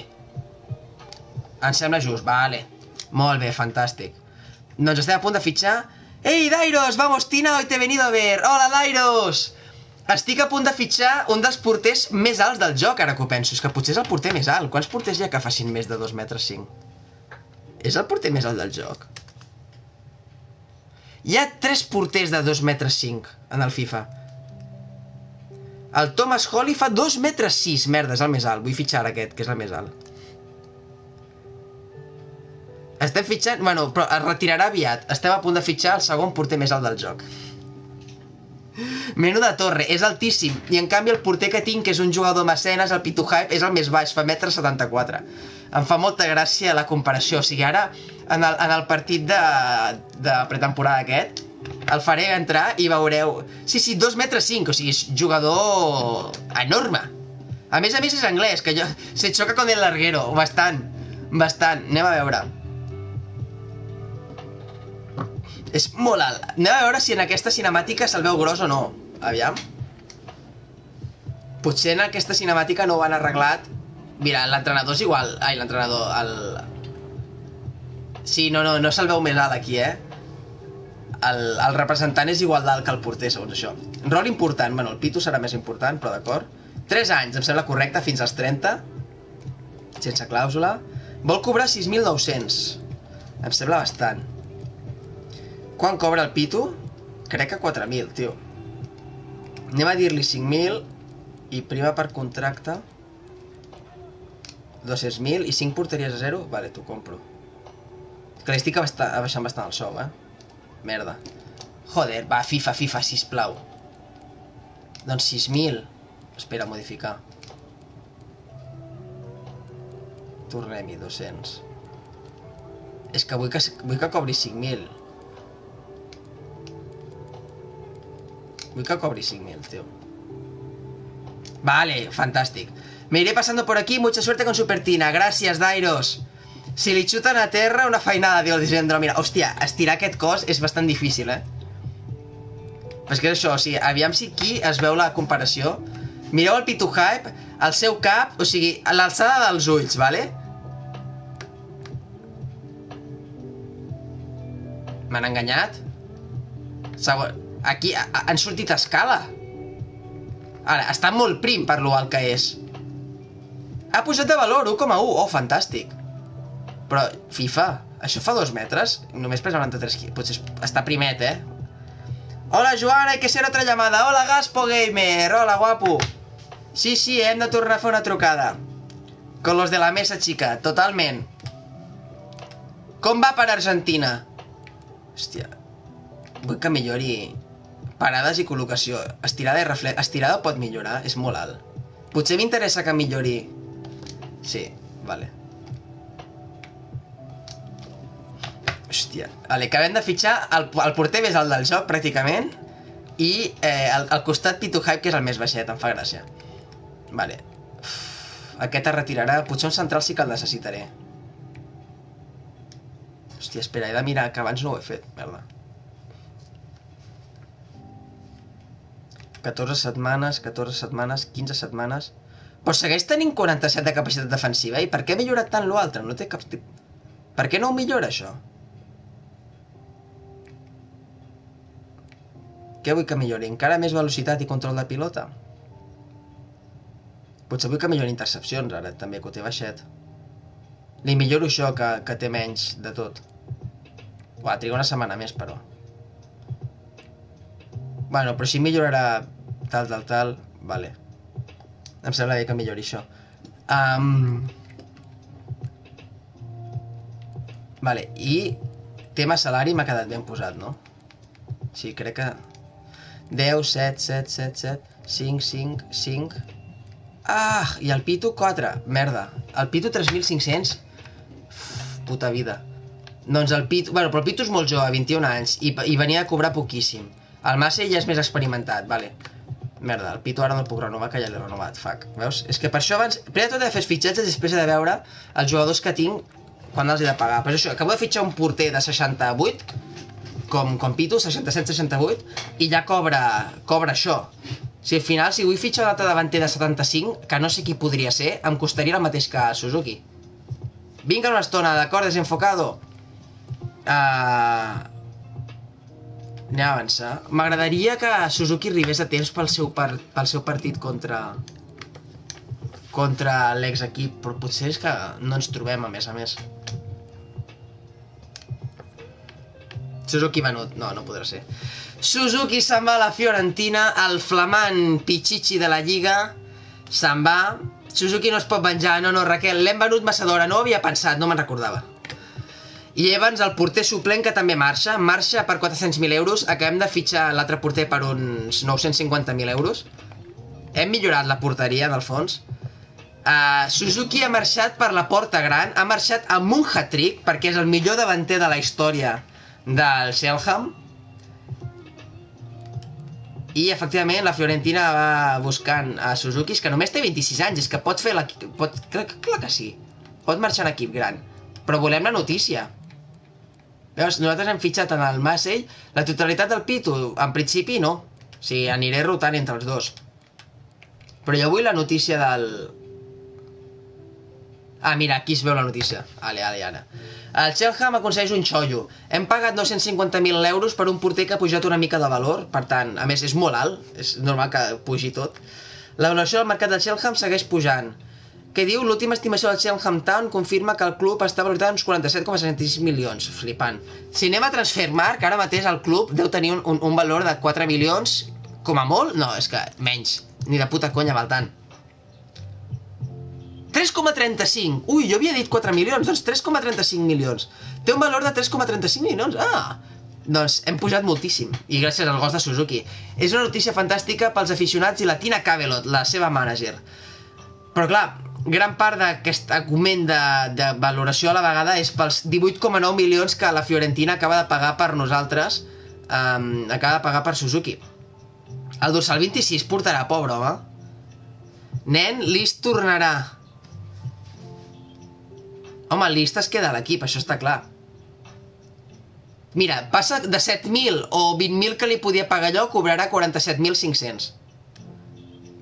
Em sembla just, vale. Molt bé, fantàstic. Doncs estem a punt de fitxar... Ei, Dairos, vamos, Tina, hoy te he venido a ver. Hola, Dairos! Estic a punt de fitxar un dels porters més alts del joc, ara que ho penso. És que potser és el porter més alt. Quants porters hi ha que facin més de 2 metres 5? És el porter més alt del joc? Hi ha 3 porters de 2 metres 5 en el FIFA. El Thomas Holly fa 2 metres 6. Merda, és el més alt. Vull fitxar aquest, que és el més alt. Estem fitxant... Bueno, però es retirarà aviat. Estem a punt de fitxar el segon porter més alt del joc. Menuda torre, és altíssim. I en canvi el porter que tinc, que és un jugador mecenes, el Pitu Hype, és el més baix, fa metre 74. Em fa molta gràcia la comparació. O sigui, ara, en el, en el partit de, de pretemporada aquest, el faré entrar i veureu... Sí, sí, 2 metres 5, o sigui, és jugador enorme. A més a més és anglès, que jo... Se xoca con el larguero, bastant. Bastant. Anem a veure. És molt alt. Anem a veure si en aquesta cinemàtica se'l veu gros o no. Aviam. Potser en aquesta cinemàtica no ho han arreglat. Mira, l'entrenador és igual. Ai, l'entrenador, el... Sí, no, no, no se'l veu més alt aquí, eh? El, el representant és igual d'alt que el porter, segons això. Rol important. Bueno, el Pitu serà més important, però d'acord. 3 anys, em sembla correcte, fins als 30. Sense clàusula. Vol cobrar 6.900. Em sembla bastant. Quan cobra el Pitu? Crec que 4.000, tio. Anem a dir-li 5.000 i prima per contracte 200.000 i 5 porteries a 0? Vale, t'ho compro. Que li estic abaixant bastant el sou, eh? Merda. Joder, va, FIFA, FIFA, sisplau. Doncs 6.000. Espera, modificar. Tornem-hi, 200. És que vull que, vull que cobri 5.000. Vull que cobri 5.000, tio. Vale, fantàstic. Me iré pasando por aquí, mucha suerte con Supertina. Gràcies, Dairos. Si li xuten a terra, una feinada, diu el Disendro. Mira, hòstia, estirar aquest cos és bastant difícil, eh? Però és que és això, o sigui, aviam si aquí es veu la comparació. Mireu el Pitu Hype, el seu cap, o sigui, a l'alçada dels ulls, vale? M'han enganyat? Segon, aquí a, a, han sortit a escala. Ara, està molt prim per lo alt que és. Ha posat de valor 1,1. Oh, fantàstic. Però, FIFA, això fa dos metres? Només pesa 93 quilos. Potser està primet, eh? Hola, Joan, hay que ser otra llamada. Hola, Gaspo Gamer. Hola, guapo. Sí, sí, hem de tornar a fer una trucada. Con los de la mesa, chica. Totalment. Com va per Argentina? Hòstia. Vull que millori parades i col·locació. Estirada i reflex... Estirada pot millorar, és molt alt. Potser m'interessa que millori... Sí, vale. Hòstia. Vale, acabem de fitxar el, el porter més alt del joc, pràcticament, i eh, el, el costat Pitu Hype, que és el més baixet, em fa gràcia. Vale. Uf, aquest es retirarà. Potser un central sí que el necessitaré. Hòstia, espera, he de mirar, que abans no ho he fet. Merda. 14 setmanes, 14 setmanes, 15 setmanes... Però segueix tenint 47 de capacitat defensiva, i per què ha millorat tant l'altre? No té cap... Per què no ho millora, això? Què vull que millori? Encara més velocitat i control de pilota? Potser vull que millori intercepcions, ara, també, que ho té baixet. Li milloro això, que, que té menys de tot. Uà, triga una setmana més, però. Bueno, però si millorarà tal, tal, tal... Vale. Em sembla bé que millori això. Um... Vale, i tema salari m'ha quedat ben posat, no? Sí, crec que... 10, 7, 7, 7, 7, 5, 5, 5... Ah, i el Pitu 4. Merda. El Pitu 3.500. Puta vida. Doncs el Pitu... Bueno, però el Pitu és molt jove, 21 anys, i, i venia a cobrar poquíssim. El Massa ja és més experimentat, vale. Merda, el Pitu ara no el puc renovar, que ja l'he renovat, fuck. Veus? És que per això abans... Primer de tot he de fer fitxatges després he de veure els jugadors que tinc quan els he de pagar. Per això, acabo de fitxar un porter de 68, com, com Pitu, 67-68, i ja cobra, cobra això. Si al final, si vull fitxar un davanter de 75, que no sé qui podria ser, em costaria el mateix que Suzuki. Vinga una estona, d'acord, desenfocado. Uh, anem a avançar. M'agradaria que Suzuki arribés a temps pel seu, par pel seu partit contra contra l'ex-equip, però potser és que no ens trobem, a més a més. Suzuki venut. No, no podrà ser. Suzuki se'n va a la Fiorentina, el flamant pitxitxi de la Lliga se'n va. Suzuki no es pot venjar, no, no, Raquel, l'hem venut massa d'hora, no havia pensat, no me'n recordava. I Evans, el porter suplent, que també marxa, marxa per 400.000 euros, acabem de fitxar l'altre porter per uns 950.000 euros. Hem millorat la porteria, del fons. Uh, Suzuki ha marxat per la porta gran, ha marxat amb un hat-trick, perquè és el millor davanter de la història del Selham. I, efectivament, la Fiorentina va buscant a Suzuki, que només té 26 anys, és que pot fer l'equip... Pot... Clar, clar que sí. Pot marxar en equip gran. Però volem la notícia. Veus, nosaltres hem fitxat en el Massey la totalitat del Pitu. En principi, no. O sigui, aniré rotant entre els dos. Però jo vull la notícia del... Ah, mira, aquí es veu la notícia. Ale, ale, ara. El Chelham aconsegueix un xollo. Hem pagat 250.000 euros per un porter que ha pujat una mica de valor, per tant, a més és molt alt, és normal que pugi tot. La valoració del mercat del Chelham segueix pujant. Què diu? L'última estimació del Chelham Town confirma que el club està valorat uns 47,66 milions. Flipant. Si anem a Transfermarkt, ara mateix el club deu tenir un, un, un valor de 4 milions, com a molt? No, és que menys. Ni de puta conya val tant. 3,35. Ui, jo havia dit 4 milions, doncs 3,35 milions. Té un valor de 3,35 milions. Ah, doncs hem pujat moltíssim. I gràcies al gos de Suzuki. És una notícia fantàstica pels aficionats i la Tina Cabelot, la seva mànager. Però clar, gran part d'aquest augment de, de valoració a la vegada és pels 18,9 milions que la Fiorentina acaba de pagar per nosaltres, um, acaba de pagar per Suzuki. El dorsal 26 portarà, pobre home. Nen, Lis tornarà. Home, List es queda a l'equip, això està clar. Mira, passa de 7.000 o 20.000 que li podia pagar allò, cobrarà 47.500.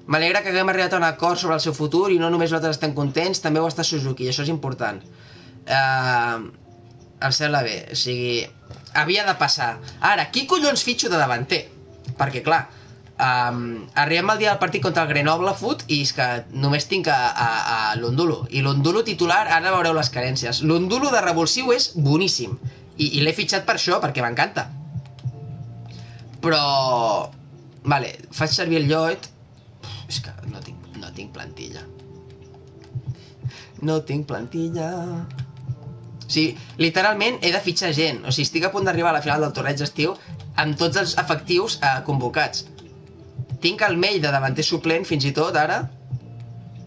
M'alegra que haguem arribat a un acord sobre el seu futur i no només nosaltres estem contents, també ho està Suzuki, i això és important. Uh, em sembla bé, o sigui, havia de passar. Ara, qui collons fitxo de davanter? Perquè, clar, um, arribem al dia del partit contra el Grenoble Foot i és que només tinc a, a, a l'Ondulo. I l'Ondulo titular, ara veureu les carències. L'Ondulo de revulsiu és boníssim. I, i l'he fitxat per això, perquè m'encanta. Però... Vale, faig servir el Lloyd plantilla. No tinc plantilla... O sigui, literalment he de fitxar gent. O sigui, estic a punt d'arribar a la final del torneig d'estiu amb tots els efectius eh, convocats. Tinc el mail de davanter suplent fins i tot ara.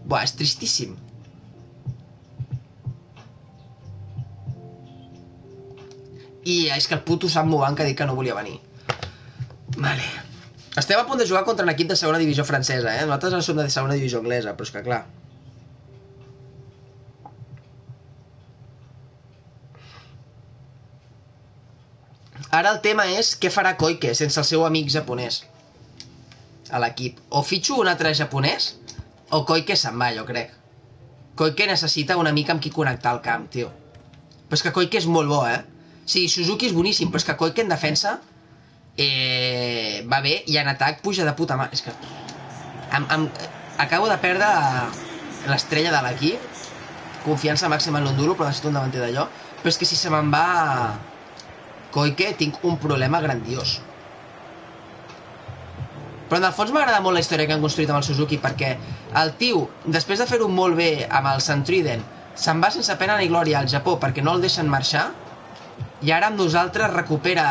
Buah, és tristíssim. I és que el puto Sam Muban que ha dit que no volia venir. Vale. Estem a punt de jugar contra un equip de segona divisió francesa, eh? Nosaltres no som de segona divisió anglesa, però és que clar... Ara el tema és què farà Koike sense el seu amic japonès a l'equip. O fitxo un altre japonès o Koike se'n va, jo crec. Koike necessita un amic amb qui connectar al camp, tio. Però és que Koike és molt bo, eh? Sí, Suzuki és boníssim, però és que Koike en defensa eh, va bé i en atac puja de puta mà. És que em, em, acabo de perdre l'estrella de l'equip, confiança màxima en l'Hondulo, però necessito un davanter d'allò. Però és que si se me'n va Koike, tinc un problema grandiós. Però en el fons m'agrada molt la història que han construït amb el Suzuki, perquè el tio, després de fer-ho molt bé amb el Santriden, se'n va sense pena ni glòria al Japó perquè no el deixen marxar, i ara amb nosaltres recupera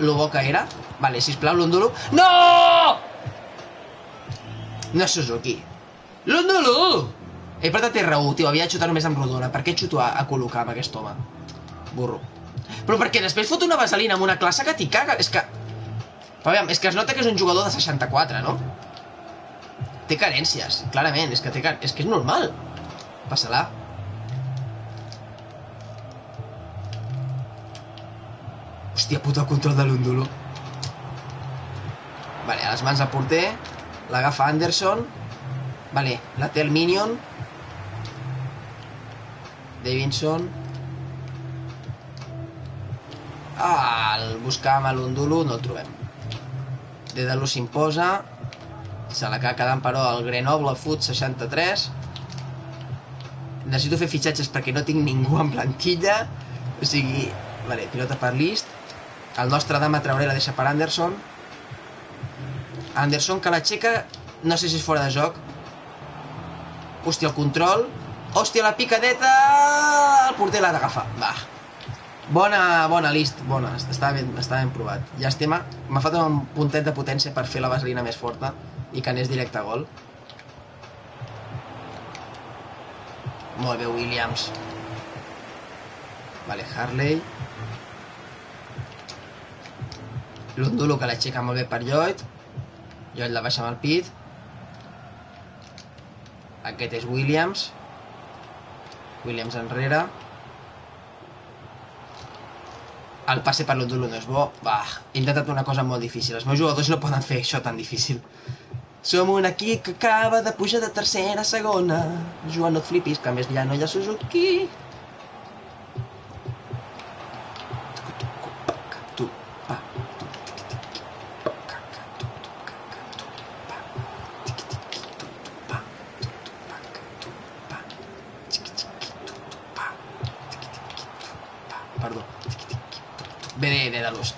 lo bo que era. Vale, sisplau, l'Undulu. No! No és Suzuki. L'Undulu! He portat R1, tio, havia de xutar només amb rodona. Per què xuto a, a col·locar amb aquest home? Burro. Però perquè després fot una vaselina amb una classe que t'hi caga. És que... Aviam, és que es nota que és un jugador de 64, no? Té carències, clarament. És que, té car... és, que és normal. Passa-la. Hòstia puta, el control de l'Undulo. Vale, a les mans del porter. L'agafa Anderson. Vale, la té el Minion. Davidson. Ah, el buscàvem a l'Undulo, no el trobem. Dédalo s'imposa. Se la queda quedant, però, el Grenoble Foot 63. Necessito fer fitxatges perquè no tinc ningú en plantilla. O sigui, vale, pilota per list. El nostre dama Traoré la deixa per Anderson. Anderson que l'aixeca, no sé si és fora de joc. Hòstia, el control. Hòstia, la picadeta! El porter l'ha d'agafar. Va. Bona, bona list, bona, està ben, està ben provat. Llàstima, m'ha faltat un puntet de potència per fer la vaselina més forta i que anés directe a gol. Molt bé, Williams. Vale, Harley. L'Undulo que l'aixeca molt bé per Lloyd. Lloyd la baixa amb el pit. Aquest és Williams. Williams enrere. El passe per l'Undulo no és bo. Va, he intentat una cosa molt difícil. Els meus jugadors no poden fer això tan difícil. Som un equip que acaba de pujar de tercera a segona. Joan, no et flipis, que a més ja no hi ha Suzuki. Bé, bé, de l'ús.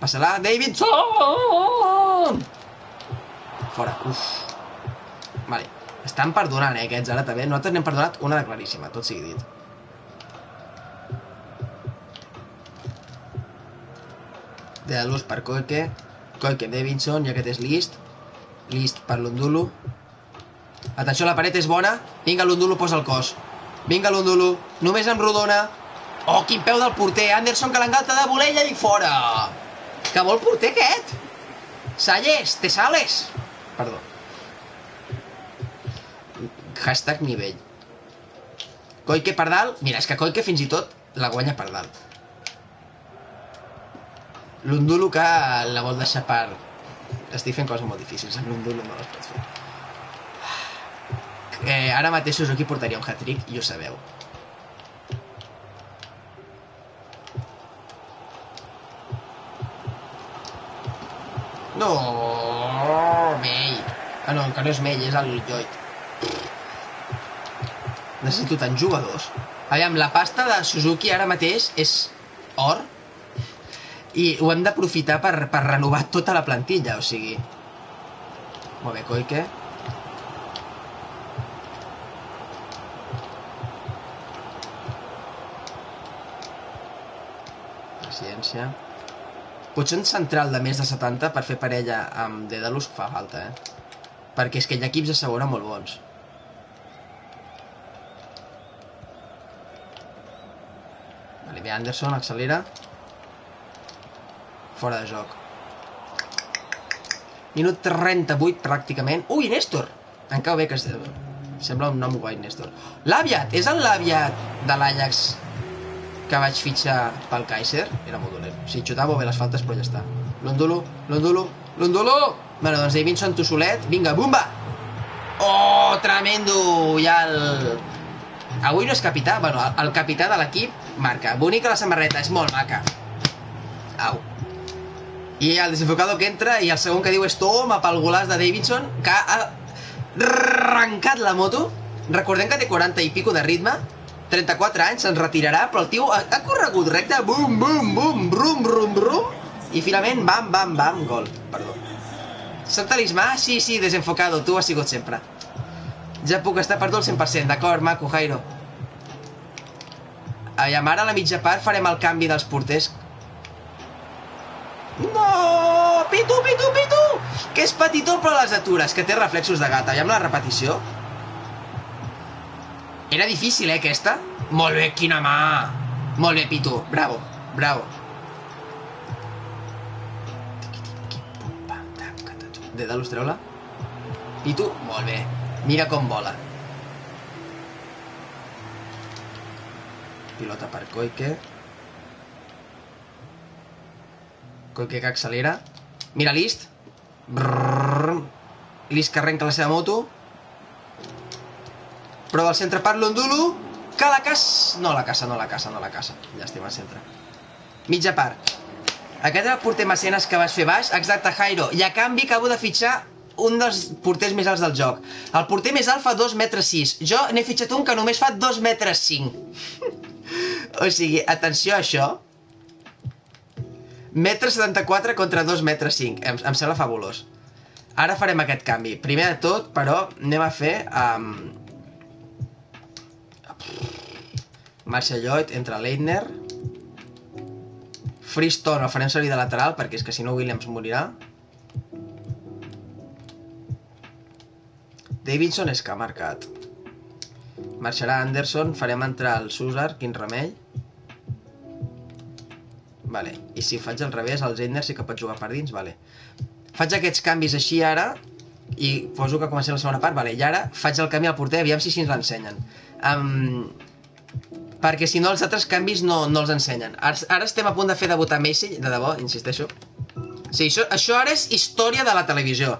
Passarà Davidson! Fora, uf. Vale. Estan perdonant, eh, aquests ara també. Nosaltres n'hem perdonat una de claríssima, tot sigui dit. De l'ús per Koike. Koike, Davidson, i aquest és List. List per l'Undulo. Atenció, la paret és bona. Vinga, l'Undulo posa el cos. Vinga, l'Undulo. Només amb rodona. Oh, quin peu del porter. Anderson que l'engalta de volella i fora. Que vol porter aquest? Salles, te sales. Perdó. Hashtag nivell. Koike per dalt. Mira, és que Koike fins i tot la guanya per dalt. L'Undulo que la vol deixar per, Estic fent coses molt difícils, amb l'Undulo no les pots fer. Eh, ara mateix Suzuki portaria un hat-trick, i ho sabeu. No, Mei. Ah, no, que no és Mei, és el Lloyd. Necessito tant jugadors. Aviam, la pasta de Suzuki ara mateix és or i ho hem d'aprofitar per, per renovar tota la plantilla, o sigui... Molt bé, Koike. Paciència. Potser un central de més de 70 per fer parella amb Dedalus fa falta, eh? Perquè és que hi ha equips de segona molt bons. Vale, bé, Anderson accelera. Fora de joc. Minut 38, pràcticament. Ui, Néstor! Em cau bé que es... Sembla un nom guai, Néstor. L'Aviat! És el l'Aviat de l'Ajax que vaig fitxar pel Kaiser? Era molt dolent. O sigui, xutava bé les faltes, però ja està. L'Ondulo, l'Ondulo, l'Ondulo! Bueno, doncs Davidson, tu solet. Vinga, bumba! Oh, tremendo! Ja el... Avui no és capità, bueno, el capità de l'equip marca. Bonica la samarreta, és molt maca. Au. I el desenfocado que entra i el segon que diu és toma pel golaç de Davidson, que ha arrencat la moto. Recordem que té 40 i pico de ritme, 34 anys, se'n retirarà, però el tio ha, ha corregut recte, bum, bum, bum, brum, brum, brum, i finalment, bam, bam, bam, gol. Perdó. Soc talismà? Sí, sí, desenfocado, tu has sigut sempre. Ja puc estar per tu al 100%, d'acord, maco, Jairo. Aviam, ara a la mitja part farem el canvi dels porters. No! Pitu, pitu, pitu! Que és petitó però les atures, que té reflexos de gata. Aviam la repetició. Era difícil, eh, aquesta? Molt bé, quina mà! Molt bé, Pitu. Bravo, bravo. Dedalus, treu-la. Pitu, molt bé. Mira com vola. Pilota per Koike. Koike que accelera. Mira List. Brrr. List que arrenca la seva moto. Prova el centre per l'Ondulu. Que la cas... No la caça, no la caça, no la caça. Llàstima, centre. Mitja part. Aquest era el porter Mecenes que vas fer baix. Exacte, Jairo. I a canvi acabo de fitxar un dels porters més alts del joc. El porter més alt fa 2 metres 6. Jo n'he fitxat un que només fa 2 metres 5. o sigui, atenció a això. Metre 74 contra 2 metres 5. Em, em sembla fabulós. Ara farem aquest canvi. Primer de tot, però, anem a fer... Um... Marcia Lloyd entre Leitner. Freestone el farem servir de lateral perquè és que si no Williams morirà. Davidson és que ha marcat. Marxarà Anderson, farem entrar el Susar, quin remei. Vale, i si faig al revés, el Zender sí que pot jugar per dins, vale. Faig aquests canvis així ara, i poso que comencem la segona part, vale, i ara faig el canvi al porter, aviam si així ens l'ensenyen. Um, perquè si no els altres canvis no, no els ensenyen. Ara, ara estem a punt de fer debutar Messi, de debò, insisteixo. Sí, això, això ara és història de la televisió.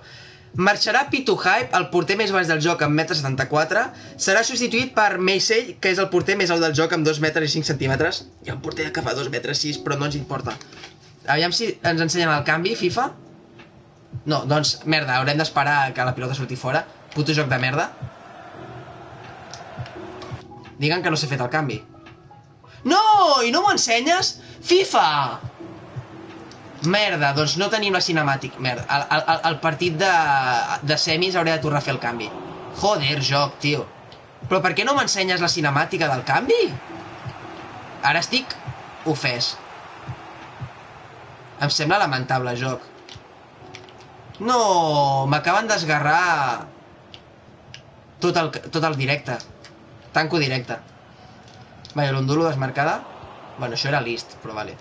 Marxarà Pitu Hype, el porter més baix del joc amb 1,74 m, serà substituït per Meisei, que és el porter més alt del joc amb 2 metres i 5 centímetres, i el porter que fa 2 metres 6, però no ens importa. Aviam si ens ensenyen el canvi, FIFA. No, doncs, merda, haurem d'esperar que la pilota surti fora. Puto joc de merda. Diguen que no s'ha fet el canvi. No! I no m'ho ensenyes? FIFA! Merda, doncs no tenim la cinemàtica. Merda, el, el, el partit de, de semis hauré de tornar a fer el canvi. Joder, joc, tio. Però per què no m'ensenyes la cinemàtica del canvi? Ara estic ofès. Em sembla lamentable, joc. No, m'acaben d'esgarrar tot el, tot el directe. Tanco directe. Vale, l'ondulo desmarcada. Bueno, això era list, però vale.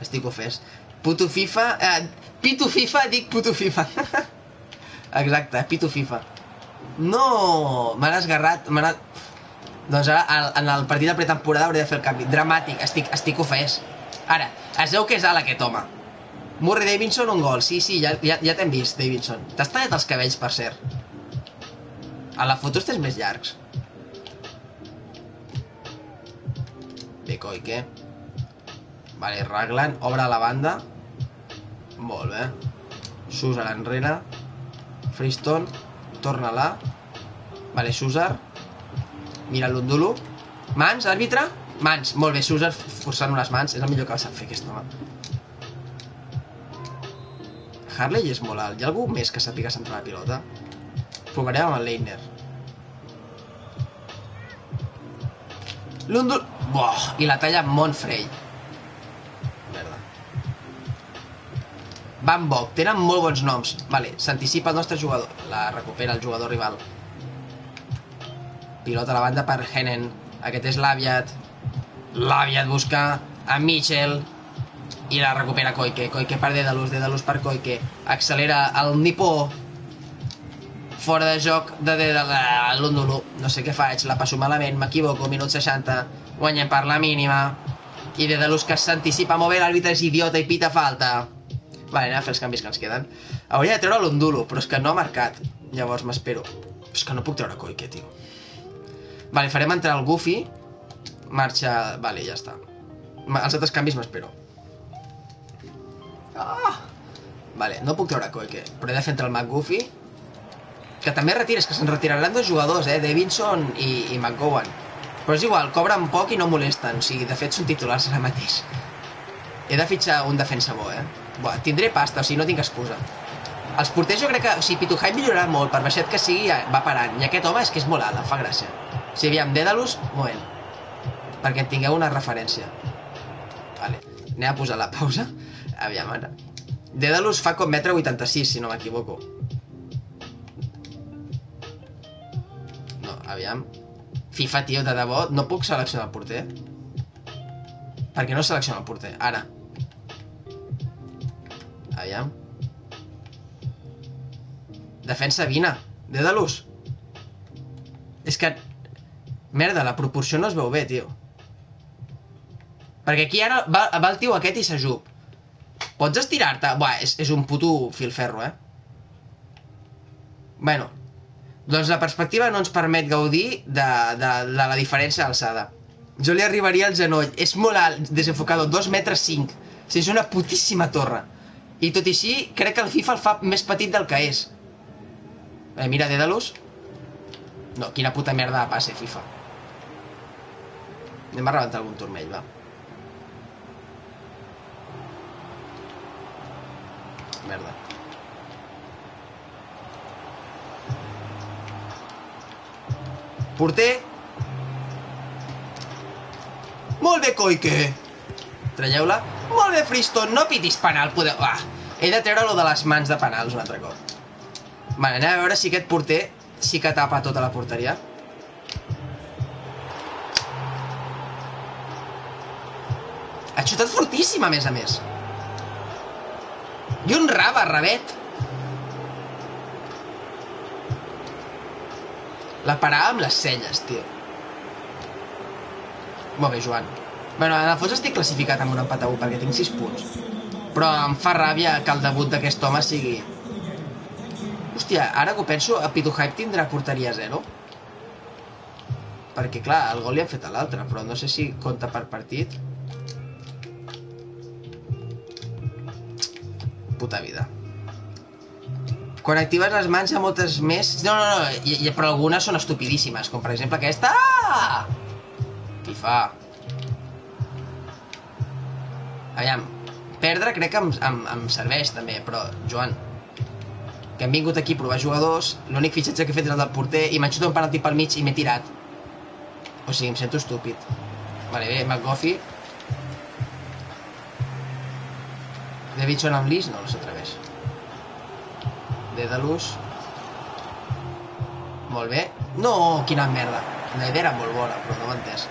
Estic ofès. Puto FIFA... Eh, Pitu FIFA, dic puto FIFA. Exacte, Pitu FIFA. No! M'han esgarrat, m'han... Doncs ara, en el partit de pretemporada hauré de fer el canvi. Dramàtic, estic, estic ofès. Ara, es veu que és ala aquest home. Murray Davidson, un gol. Sí, sí, ja, ja, ja t'hem vist, Davidson. T'has tallat els cabells, per cert. A la foto estàs més llargs. Bé, Koike. Vale, Raglan, obre la banda. Molt bé. Susar enrere. Freestone, torna-la. Vale, Susar. Mira l'Undulu. Mans, àrbitre? Mans, molt bé, Susar forçant unes mans. És el millor que sap fer aquest home. Harley és molt alt. Hi ha algú més que sàpiga centrar la pilota? Provarem amb el Leiner. L'Undul... Buah, i la talla Montfrey. Merda. Van Bock, tenen molt bons noms. Vale, s'anticipa el nostre jugador. La recupera el jugador rival. Pilota a la banda per Henen. Aquest és l'Aviat. L'Aviat busca a Mitchell. I la recupera Koike. Koike per Dedalus, Dedalus per Koike. Accelera el Nipó. Fora de joc de Dedalus. L'Undulu. No sé què faig, la passo malament, m'equivoco. Minut 60. Guanyem per la mínima. I Dedalus que s'anticipa molt bé, l'àrbitre és idiota i pita falta. Vale, anem a fer els canvis que ens queden. Hauria de treure l'Undulo, però és que no ha marcat. Llavors m'espero. És que no puc treure Koike, tio. Vale, farem entrar el Goofy. Marxa... Vale, ja està. Els altres canvis m'espero. Ah! Vale, no puc treure Koike, però he de fer entrar el McGuffy. Que també retires, que se'n retiraran dos jugadors, eh? Davidson i, i McGowan. Però és igual, cobren poc i no molesten. O sigui, de fet són titulars ara mateix. He de fitxar un defensa bo, eh? Buah, tindré pasta, o sigui, no tinc excusa. Els porters jo crec que... O sigui, Pituhai millorarà molt, per baixet que sigui, va parant. I aquest home és que és molt alt, em fa gràcia. O sigui, aviam, Dedalus, moment. Perquè en tingueu una referència. Vale, anem a posar la pausa. Aviam, ara. Dedalus fa com metre 86, si no m'equivoco. No, aviam. FIFA, tio, de debò, no puc seleccionar el porter? Per què no selecciona el porter? Ara. Aviam. Defensa Vina. Dedalus. És que... Merda, la proporció no es veu bé, tio. Perquè aquí ara va, va el tio aquest i s'ajup. Pots estirar-te? Buah, és, és un puto filferro, eh? Bueno, doncs la perspectiva no ens permet gaudir de, de, de la diferència d'alçada. Jo li arribaria al genoll. És molt alt, desenfocado, 2 metres 5. O sigui, és una putíssima torre. I tot i així, crec que el FIFA el fa més petit del que és. Eh, mira, Dedalus. No, quina puta merda de passe, FIFA. Anem a rebentar algun turmell, va. Merda. Porter. Molt bé, Koike. Traieu-la. Molt bé, Friston. No pitis penal. Podeu... Ah, he de treure lo de les mans de penals un altre cop. Vale, anem a veure si aquest porter sí que tapa tota la porteria. Ha xutat fortíssim, a més a més. I un raba, rabet. La parava amb les celles, tio. Molt bé, Joan. Bueno, en el fons estic classificat amb un empat a 1 perquè tinc 6 punts. Però em fa ràbia que el debut d'aquest home sigui... Hòstia, ara que ho penso, a Pitu Hype tindrà porteria 0. Perquè, clar, el gol li han fet a l'altre, però no sé si compta per partit. Puta vida. Quan actives les mans hi ha moltes més... No, no, no, i, i, però algunes són estupidíssimes, com per exemple aquesta... FIFA. Aviam, perdre crec que em, em, em serveix també, però, Joan, que hem vingut aquí a provar jugadors, l'únic fitxatge que he fet és el del porter i m'han xutat un penalti pel mig i m'he tirat. O sigui, em sento estúpid. Vale, bé, McGoffy. Davidson amb Lis? No, no s'atreveix. Dedalus. Molt bé. No, quina merda. La idea era molt bona, però no m'ha entès.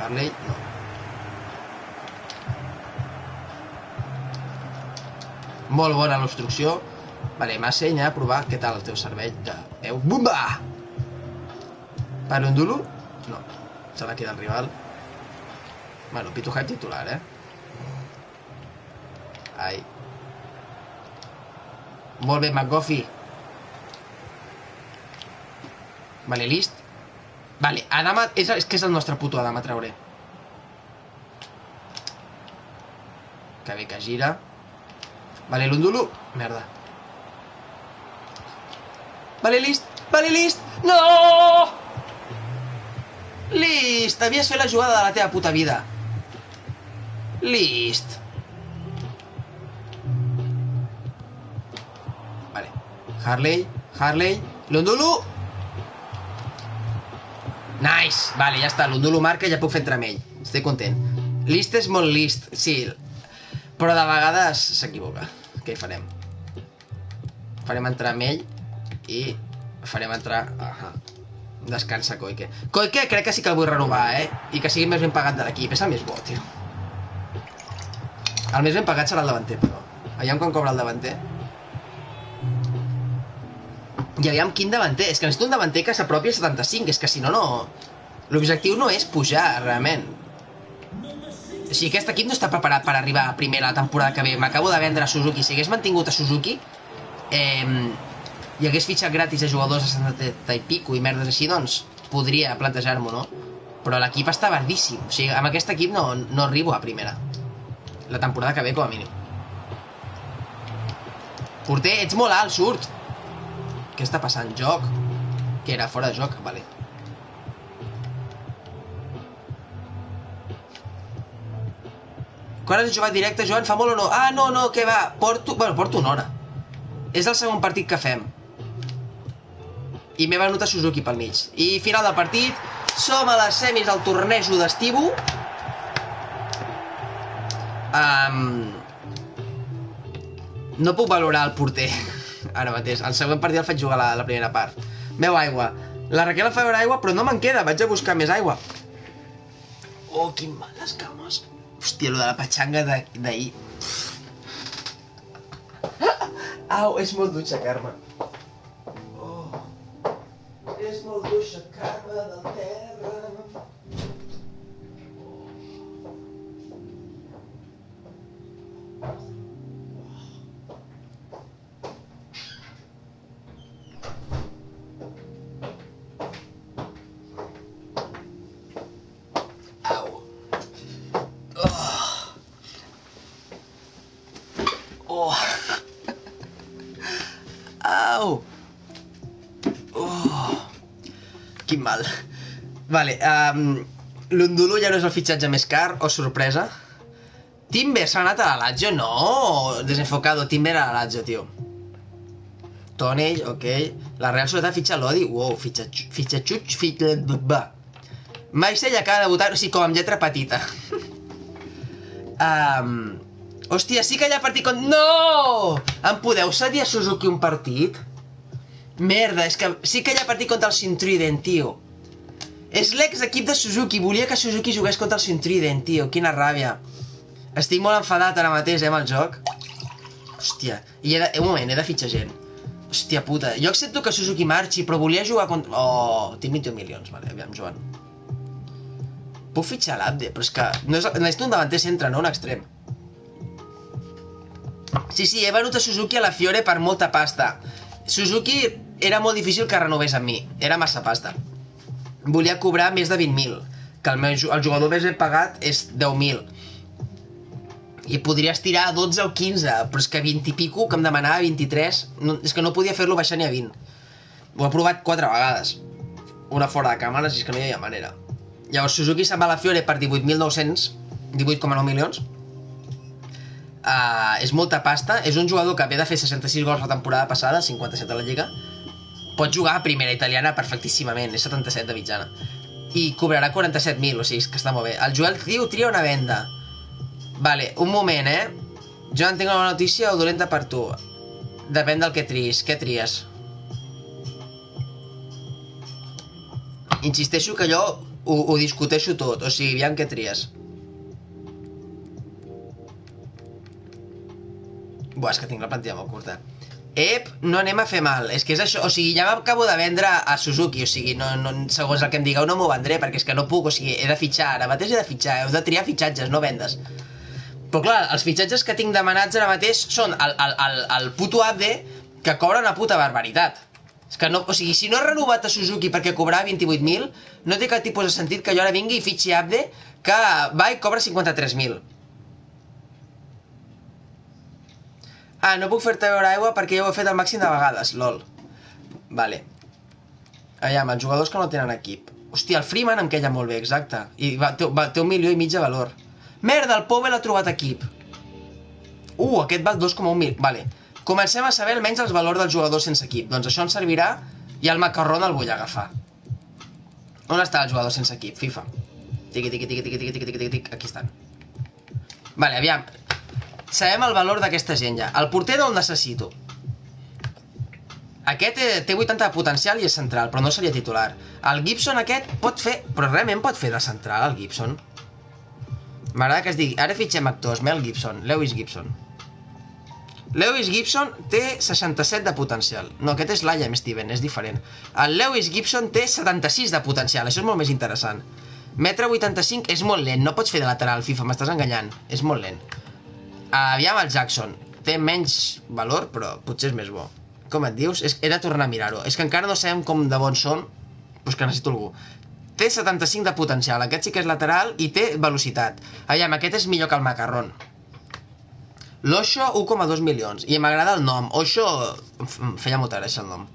Harley, no. Molt bona l'obstrucció. Vale, m'assenya a provar què tal el teu cervell de peu. Bumba! Per un dulu? No. Se l'ha quedat el rival. Bueno, Pitu Hype titular, eh? Ai. Molt bé, McGoffy. Vale, list. Vale, Adama... És, és que és el nostre puto Adama, trauré. Que bé que gira. Vale, l'Undulu. Merda. Vale, list. Vale, list. No! List. Havies fet la jugada de la teva puta vida. List. Harley. Harley. L'Undulu. Nice. Vale, ja està. L'Undulu marca i ja puc fer entrar amb ell. Estic content. List és molt list. Sí. Però de vegades s'equivoca. Què hi farem? Farem entrar amb ell i farem entrar... Ahà. Descansa, Koike. Koike crec que sí que el vull renovar, eh? I que sigui més ben pagat de l'equip. És el més bo, tio. El més ben pagat serà el davanter, però. Aviam quan cobra el davanter. I aviam quin davanter. És que necessito un davanter que s'apropi a 75. És que si no, no... L'objectiu no és pujar, realment. O sigui, aquest equip no està preparat per arribar a primera la temporada que ve. M'acabo de vendre a Suzuki. Si hagués mantingut a Suzuki, eh, i hagués fitxat gratis a jugadors a 70 i pico i merdes així, doncs podria plantejar-m'ho, no? Però l'equip està verdíssim. O sigui, amb aquest equip no, no arribo a primera. La temporada que ve, com a mínim. Porter, ets molt alt, surt. Què està passant? Joc? Que era fora de joc? Vale. Quan has jugat directe, Joan? Fa molt o no? Ah, no, no, què va? Porto... Bueno, porto una hora. És el segon partit que fem. I m'he venut a Suzuki pel mig. I final del partit, som a les semis del tornejo d'Estibu. Um, no puc valorar el porter ara mateix. El següent partit el faig jugar la, la primera part. Meu aigua. La Raquel fa veure aigua, però no me'n queda. Vaig a buscar més aigua. Oh, quin mal les cames. Hòstia, lo de la patxanga d'ahir. Au, és molt dur aixecar-me. Oh. És molt dur aixecar-me del terra. Au. Quin mal. Vale, um, l'Undulu ja no és el fitxatge més car, o sorpresa. Timber s'ha anat a la Lazio? No! Desenfocado, Timber a la Lazio, tio. Tonell, ok. La Real Societat fitxa l'Odi. Wow, fitxa, fitxa xutx, fitxa... Maisell acaba de votar, o sigui, com amb lletra petita. um, Hòstia, sí que hi ha partit con... No! Em podeu cedir a Suzuki un partit? Merda, és que sí que hi ha partit contra el Sintriden, tio. És l'ex-equip de Suzuki. Volia que Suzuki jugués contra el Sintriden, tio. Quina ràbia. Estic molt enfadat ara mateix, eh, amb el joc. Hòstia. I he de... Un moment, he de fitxar gent. Hòstia puta. Jo accepto que Suzuki marxi, però volia jugar contra... Oh, tinc 21 milions. Vale, aviam, Joan. Puc fitxar l'Abde, però és que... No és... Necessito un davanter centre, no un extrem. Sí, sí, he venut a Suzuki a la Fiore per molta pasta. Suzuki era molt difícil que renovés amb mi. Era massa pasta. Volia cobrar més de 20.000. Que el, meu, el jugador més ben pagat és 10.000. I podria estirar a 12 o 15, però és que 20 i pico, que em demanava 23, no, és que no podia fer-lo baixar ni a 20. Ho he provat 4 vegades. Una fora de càmeres, i és que no hi havia manera. Llavors Suzuki se'n va a la Fiore per 18.900, 18,9 milions, Uh, és molta pasta, és un jugador que ve de fer 66 gols la temporada passada, 57 a la Lliga, pot jugar a primera italiana perfectíssimament, és 77 de mitjana. I cobrarà 47.000, o sigui, que està molt bé. El Joel Triu tria una venda. Vale, un moment, eh? Jo en tinc una notícia o dolenta per tu. Depèn del que tries. Què tries? Insisteixo que jo ho, ho discuteixo tot, o sigui, aviam què tries. Buah, és que tinc la plantilla molt curta. Ep, no anem a fer mal. És que és això, o sigui, ja m'acabo de vendre a Suzuki, o sigui, no, no, segons el que em digueu no m'ho vendré, perquè és que no puc, o sigui, he de fitxar, ara mateix he de fitxar, heu de triar fitxatges, no vendes. Però clar, els fitxatges que tinc demanats ara mateix són el, el, el, el puto Abde, que cobra una puta barbaritat. És que no, o sigui, si no he renovat a Suzuki perquè cobrava 28.000, no té cap tipus de sentit que jo ara vingui i fitxi Abde, que va i cobra 53.000. Ah, no puc fer-te veure aigua perquè ja ho he fet al màxim de vegades, lol. Vale. Aviam, els jugadors que no tenen equip. Hòstia, el Freeman em queia molt bé, exacte. I va, té, va, té un milió i mig de valor. Merda, el Povel ha trobat equip. Uh, aquest val 2,1 mil. Vale. Comencem a saber almenys els valors del jugador sense equip. Doncs això ens servirà i el macarrón el vull agafar. On està el jugador sense equip? FIFA. Tiqui, tiqui, tiqui, tiqui, tiqui, tiqui, tiqui, tiqui. Aquí estan. Vale, aviam. Sabem el valor d'aquesta gent ja. El porter no el necessito. Aquest té, té 80 de potencial i és central, però no seria titular. El Gibson aquest pot fer... Però realment pot fer de central, el Gibson. M'agrada que es digui... Ara fitxem actors. Mel Gibson. Lewis Gibson. Lewis Gibson té 67 de potencial. No, aquest és Liam Steven, és diferent. El Lewis Gibson té 76 de potencial, això és molt més interessant. Metre 85 és molt lent, no pots fer de lateral, FIFA, m'estàs enganyant. És molt lent. Aviam el Jackson. Té menys valor, però potser és més bo. Com et dius? És, era tornar a mirar-ho. És que encara no sabem com de bons són, doncs que necessito algú. Té 75 de potencial, aquest sí que és lateral i té velocitat. Aviam, aquest és millor que el Macarrón. L'Osho, 1,2 milions. I m'agrada el nom. Em feia molta gràcia el nom.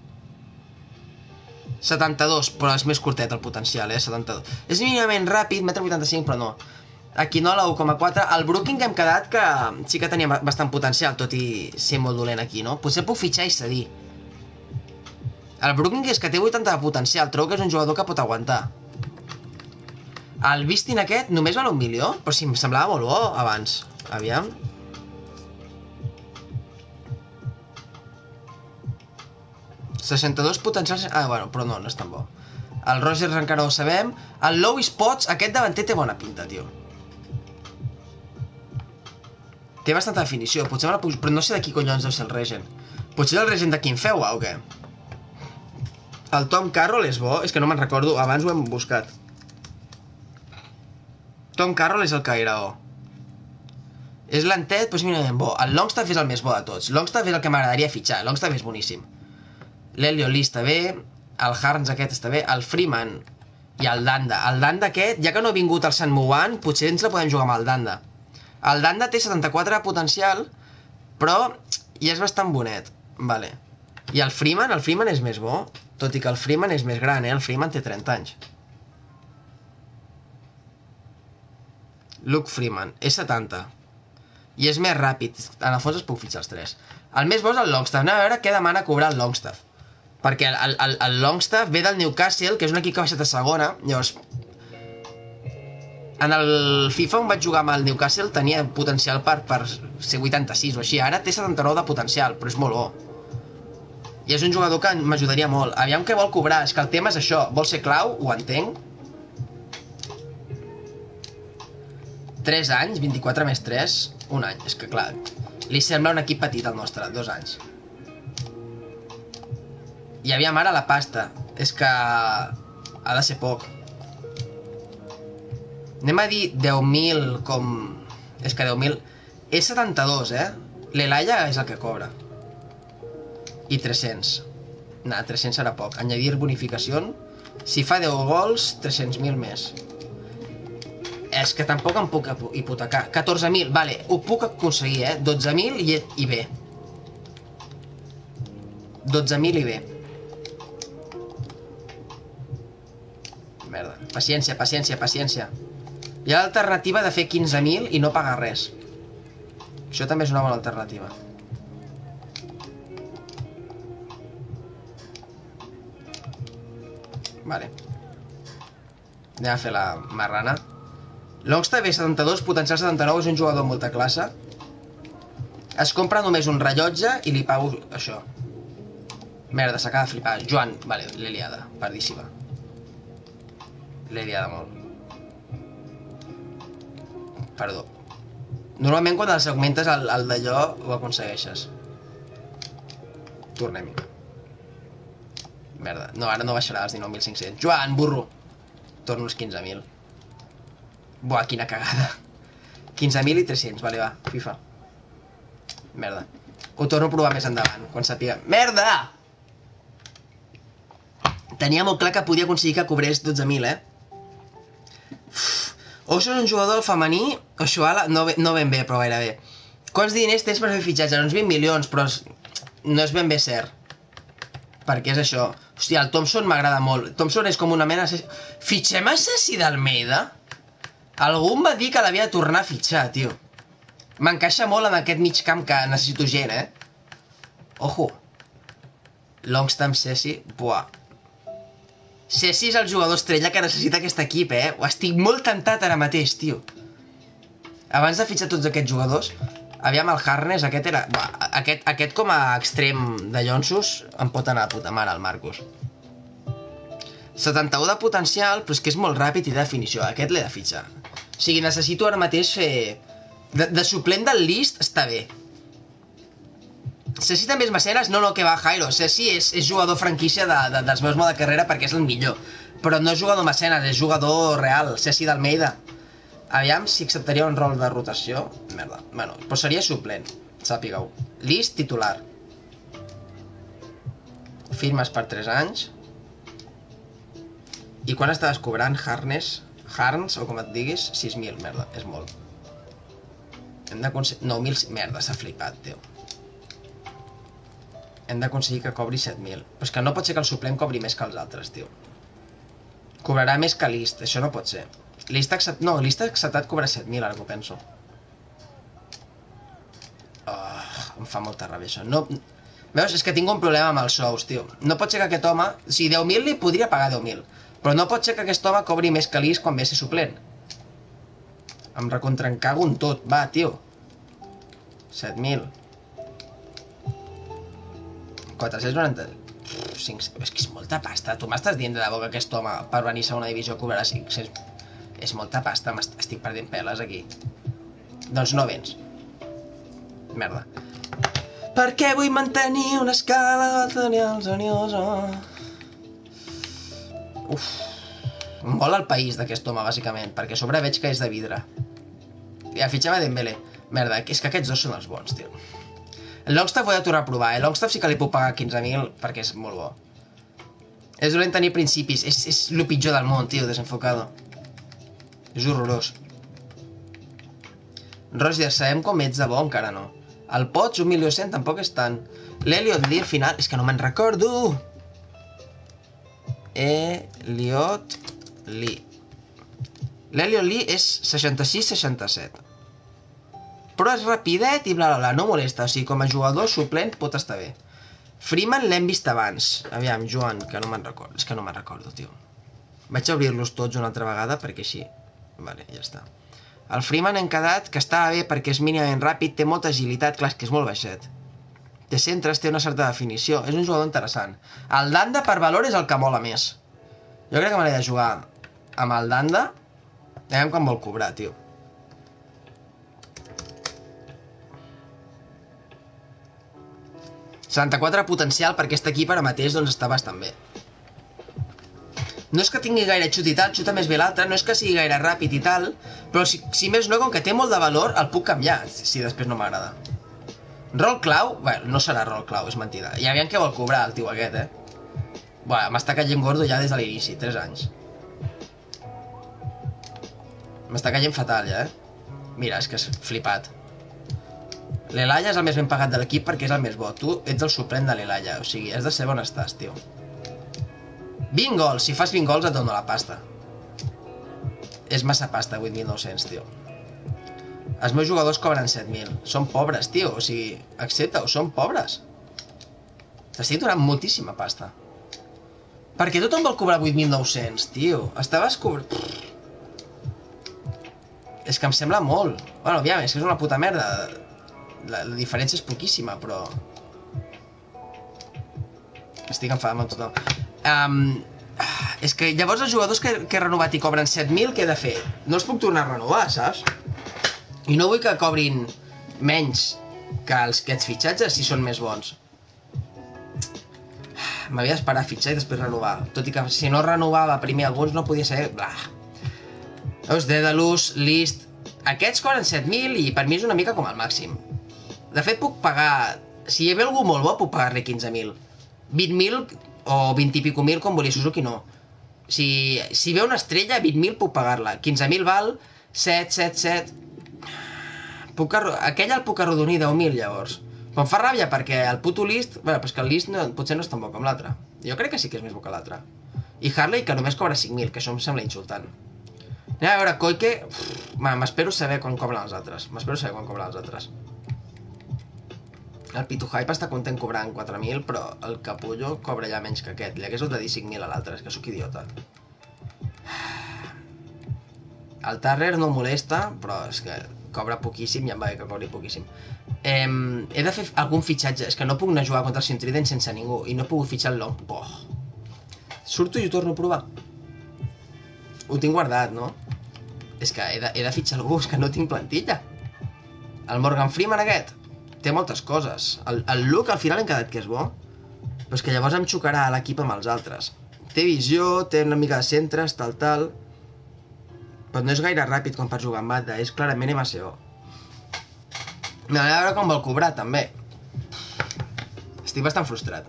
72, però és més curtet el potencial, eh? 72. És mínimament ràpid, 1,85 però no. Aquí no, la 1,4. El Brooking hem quedat que sí que tenia bastant potencial, tot i ser molt dolent aquí, no? Potser puc fitxar i cedir. El Brooking és que té 80 de potencial, trobo que és un jugador que pot aguantar. El Vistin aquest només val un milió? Però si em semblava molt bo abans. Aviam. 62 potencials... Ah, bueno, però no, no és tan bo. El Rogers encara ho sabem. El Lois Potts, aquest davanter té bona pinta, tio. Té bastanta definició, potser la puc... Però no sé de qui collons deu ser el Regen. Potser el Regen de quin feu, o què? El Tom Carroll és bo? És que no me'n recordo, abans ho hem buscat. Tom Carroll és el Cairao. És l'entet, doncs mira, bo. El Longstaff és el més bo de tots. Longstaff és el que m'agradaria fitxar. Longstaff és boníssim l'Helio Lee està bé, el Harns aquest està bé, el Freeman i el Danda. El Danda aquest, ja que no ha vingut el Sant Muan, potser ens la podem jugar amb el Danda. El Danda té 74 de potencial, però ja és bastant bonet. Vale. I el Freeman, el Freeman és més bo, tot i que el Freeman és més gran, eh? El Freeman té 30 anys. Luke Freeman, és 70. I és més ràpid, en el fons es puc fitxar els tres. El més bo és el Longstaff, anem a veure què demana cobrar el Longstaff perquè el, el, el Longstaff ve del Newcastle, que és un equip que ha baixat a segona, llavors en el FIFA on vaig jugar amb el Newcastle tenia potencial per, per ser 86 o així, ara té 79 de potencial, però és molt bo. I és un jugador que m'ajudaria molt. Aviam què vol cobrar, és que el tema és això, vol ser clau, ho entenc. 3 anys, 24 més 3, un any. És que clar, li sembla un equip petit al nostre, dos anys. I aviam ara la pasta. És que... Ha de ser poc. Anem a dir 10.000 com... És que 10.000... És 72, eh? L'Elaya és el que cobra. I 300. Nah, 300 serà poc. Añadir bonificació. Si fa 10 gols, 300.000 més. És que tampoc em puc hipotecar. 14.000, vale, ho puc aconseguir, eh? 12.000 i, i bé. 12.000 i bé. Merda. Paciència, paciència, paciència. Hi ha l'alternativa de fer 15.000 i no pagar res. Això també és una bona alternativa. Vale. Anem a fer la marrana. Longstaff B72, potencial 79, és un jugador amb molta classe. Es compra només un rellotge i li pago això. Merda, s'acaba de flipar. Joan, vale, l'he liada, perdíssima. L'he liada molt. Perdó. Normalment quan els augmentes el, el d'allò ho aconsegueixes. Tornem-hi. Merda. No, ara no baixarà als 19.500. Joan, burro! Torno als 15.000. Buah, quina cagada. 15.000 i 300. Vale, va. FIFA. Merda. Ho torno a provar més endavant, quan sàpiga... Merda! Tenia molt clar que podia aconseguir que cobrés 12.000, eh? Oso és un jugador femení, Oshuala, no, no ben bé, però gairebé. Quants diners tens per fer fitxatge? Uns 20 milions, però no és ben bé cert. Perquè és això. Hòstia, el Thompson m'agrada molt. Thompson és com una mena... Fitxem a Ceci d'Almeida? Algú em va dir que l'havia de tornar a fitxar, tio. M'encaixa molt en aquest mig camp que necessito gent, eh? Ojo. Longstam Ceci, buah. Ceci és el jugador estrella que necessita aquest equip, eh? Estic molt tentat ara mateix, tio. Abans de fitxar tots aquests jugadors, aviam el Harness, aquest era... Buah, aquest, aquest com a extrem de llonsos em pot anar a puta mare, el Marcos. 71 de potencial, però és que és molt ràpid i de definició. Aquest l'he de fitxar. O sigui, necessito ara mateix fer... De, de suplent del list està bé. Ceci també és mecenes? No, no, que va, Jairo. Ceci és, és jugador franquícia de, de, dels meus de carrera perquè és el millor. Però no és jugador mecenes, és jugador real. Ceci d'Almeida. Aviam si acceptaria un rol de rotació. Merda. Bueno, però seria suplent. Sàpiga-ho. List titular. Firmes per 3 anys. I quan estaves cobrant Harness? Harns, o com et diguis, 6.000, merda, és molt. Hem d'aconseguir... 9.000... Merda, s'ha flipat, tio. Hem d'aconseguir que cobri 7.000. Però és que no pot ser que el suplent cobri més que els altres, tio. Cobrarà més que l'Ist, això no pot ser. L'Ist ha acceptat... No, l'Ist acceptat cobrar 7.000, ara que ho penso. Oh, em fa molta ràbia això. No... Veus, és que tinc un problema amb els sous, tio. No pot ser que aquest home... Sigui, 10.000 li podria pagar 10.000. Però no pot ser que aquest home cobri més que l'Ist quan ve a ser suplent. Em recontrencago en tot. Va, tio. 7.000. 490... 5... És que és molta pasta. Tu m'estàs dient de debò que aquest home per venir a una divisió cobrarà 500... És molta pasta, estic perdent peles aquí. Doncs no vens. Merda. Per què vull mantenir una escala seriosa? Uf. Em mola el país d'aquest home, bàsicament, perquè a sobre veig que és de vidre. Ja, fitxava Dembélé. Merda, és que aquests dos són els bons, tio. Longstaff ho he de tornar a provar, eh? Longstaff sí que li puc pagar 15.000 perquè és molt bo. És dolent tenir principis, és, és el pitjor del món, tio, desenfocado. És horrorós. Roger, sabem com ets de bo, encara no. El Pots, un milió cent, tampoc és tant. L'Eliot al final... És que no me'n recordo! Eliot Lee. L'Eliot Lee és 66-67. Però és rapidet i bla bla bla, no molesta. O sigui, com a jugador suplent pot estar bé. Freeman l'hem vist abans. Aviam, Joan, que no me'n recordo. És que no me'n recordo, tio. Vaig a obrir-los tots una altra vegada perquè així... Vale, ja està. El Freeman hem quedat que estava bé perquè és mínimament ràpid, té molta agilitat, clar, que és molt baixet. Té centres, té una certa definició, és un jugador interessant. El Danda per valor és el que mola més. Jo crec que m'he de jugar amb el Danda. Aviam quan vol cobrar, tio. ...74 potencial per aquest equip ara mateix doncs està bastant bé. No és que tingui gaire xut i tal, xuta més bé l'altre, no és que sigui gaire ràpid i tal, però si, si més no, com que té molt de valor, el puc canviar, si, si després no m'agrada. Rol clau? Bueno, no serà rol clau, és mentida. I aviam què vol cobrar el tio aquest, eh? Bueno, m'està caient gordo ja des de l'inici, 3 anys. M'està caient fatal, ja, eh? Mira, és que és flipat. L'Elaya és el més ben pagat de l'equip perquè és el més bo. Tu ets el suplent de l'Elaya, o sigui, has de saber on estàs, tio. 20 gols, si fas 20 gols et dono la pasta. És massa pasta, 8.900, tio. Els meus jugadors cobren 7.000. Són pobres, tio, o sigui, accepta-ho, són pobres. T'estic donant moltíssima pasta. Per què tothom vol cobrar 8.900, tio? Estaves cobrant... És que em sembla molt. Bueno, aviam, és que és una puta merda. La, la diferència és poquíssima, però... Estic enfadat amb tothom. Um, és que llavors els jugadors que, que he renovat i cobren 7.000, què he de fer? No els puc tornar a renovar, saps? I no vull que cobrin menys que els que ets fitxatges si són més bons. M'havia d'esperar a fitxar i després renovar. Tot i que si no renovava primer alguns no podia ser... Blah. Veus, Dedalus, List... Aquests cobren 7.000 i per mi és una mica com el màxim. De fet, puc pagar si hi ve algú molt bo, puc pagar-li 15.000. 20.000 o 20 i pico mil, com volia Suzuki, no. Si, si ve una estrella, 20.000 puc pagar-la. 15.000 val, 7, 7, 7... Puc arro... Aquella el puc arrodonir 10.000, llavors. Però em fa ràbia perquè el puto list... Bé, però és que el list no, potser no és tan bo com l'altre. Jo crec que sí que és més bo que l'altre. I Harley, que només cobra 5.000, que això em sembla insultant. Anem a veure, Koike... M'espero saber quan cobren els altres. M'espero saber quan cobren els altres. El Pitu Hype està content cobrant 4.000, però el Capullo cobra ja menys que aquest. Li hagués de dir 5.000 a l'altre, és que sóc idiota. El Tarrer no molesta, però és que cobra poquíssim i em va bé que cobri poquíssim. Eh, he de fer algun fitxatge, és que no puc anar a jugar contra el Sintrident sense ningú, i no he pogut fitxar el Long. Boh. Surto i ho torno a provar. Ho tinc guardat, no? És que he de, he de fitxar algú, és que no tinc plantilla. El Morgan Freeman aquest té moltes coses. El, el look al final hem quedat que és bo, però és que llavors em xocarà l'equip amb els altres. Té visió, té una mica de centres, tal, tal... Però no és gaire ràpid com per jugar amb Mata, és clarament MSO. M'agrada veure com vol cobrar, també. Estic bastant frustrat.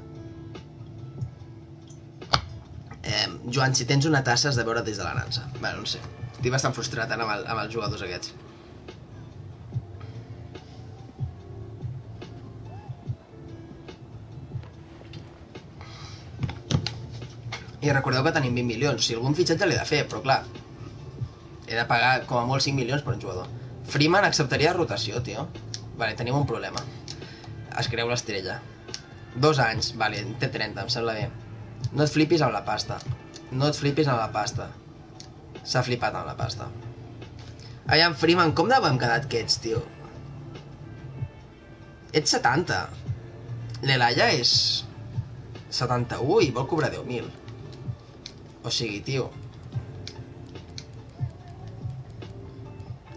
Eh, Joan, si tens una tassa has de veure des de la nansa. Bé, no sé. Estic bastant frustrat amb, el, amb els jugadors aquests. I recordeu que tenim 20 milions. Si algun fitxatge l'he de fer, però clar, he de pagar com a molt 5 milions per un jugador. Freeman acceptaria rotació, tio. Vale, tenim un problema. Es creu l'estrella. Dos anys, vale, té 30, em sembla bé. No et flipis amb la pasta. No et flipis amb la pasta. S'ha flipat amb la pasta. Aviam, Freeman, com bon quedat que ets, tio? Ets 70. L'Elaya és 71 i vol cobrar 10.000. O sigui, tio...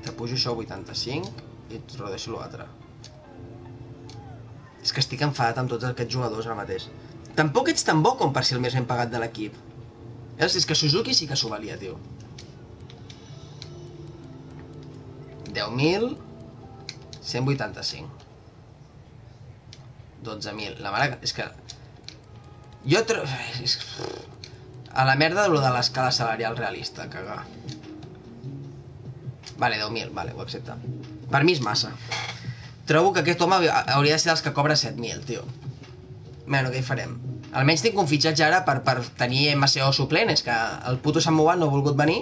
Te pujo això a 85 i et rodeixo l'altre. És que estic enfadat amb tots aquests jugadors ara mateix. Tampoc ets tan bo com per ser el més ben pagat de l'equip. És, és que Suzuki sí que s'ho valia, tio. 10.000... 185. 12.000. La mare... És que... Jo... Tro... A la merda lo de l'escala salarial realista, cagar. Vale, 10.000, vale, ho accepta. Per mi és massa. Trobo que aquest home hauria de ser dels que cobra 7.000, tio. Bueno, què hi farem? Almenys tinc un fitxatge ara per, per tenir MCO suplent, és que el puto Samoan no ha volgut venir.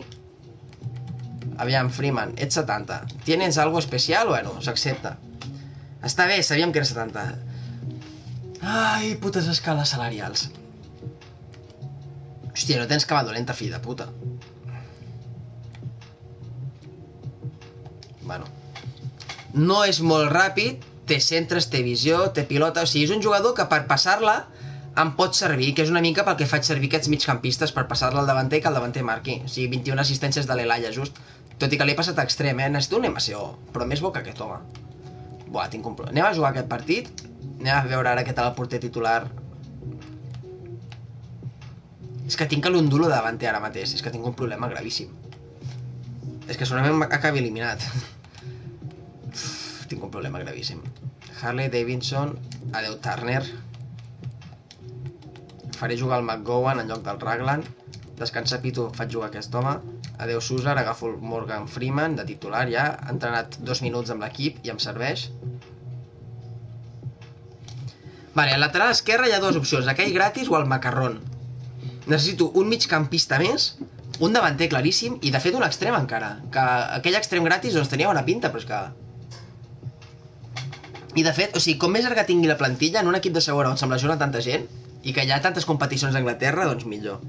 Aviam, Freeman, ets 70. ¿Tienes algo especial? Bueno, s'accepta. Està bé, sabíem que era 70. Ai, putes escales salarials. Hòstia, no tens cava dolenta, fill de puta. Bueno. No és molt ràpid, té centres, té visió, té pilota... O sigui, és un jugador que per passar-la em pot servir, que és una mica pel que faig servir aquests migcampistes per passar-la al davanter i que el davanter marqui. O sigui, 21 assistències de l'Elaya, just. Tot i que l'he passat a extrem, eh? Necessito un MCO, però més bo que aquest home. Buah, tinc un problema. Anem a jugar aquest partit. Anem a veure ara què tal el porter titular és que tinc l'undulo davant ara mateix, és que tinc un problema gravíssim. És que segurament acabi eliminat. Uf, tinc un problema gravíssim. Harley Davidson, adeu Turner. Faré jugar el McGowan en lloc del Raglan. Descansa Pitu, faig jugar aquest home. Adeu Susar, agafo el Morgan Freeman de titular ja. Ha entrenat dos minuts amb l'equip i em serveix. Vale, al lateral esquerre hi ha dues opcions, aquell gratis o el macarrón necessito un migcampista més, un davanter claríssim i de fet un extrem encara. Que aquell extrem gratis doncs tenia bona pinta, però és que... I de fet, o sigui, com més llarga tingui la plantilla en un equip de segona on se'm lesiona tanta gent i que hi ha tantes competicions a Anglaterra, doncs millor.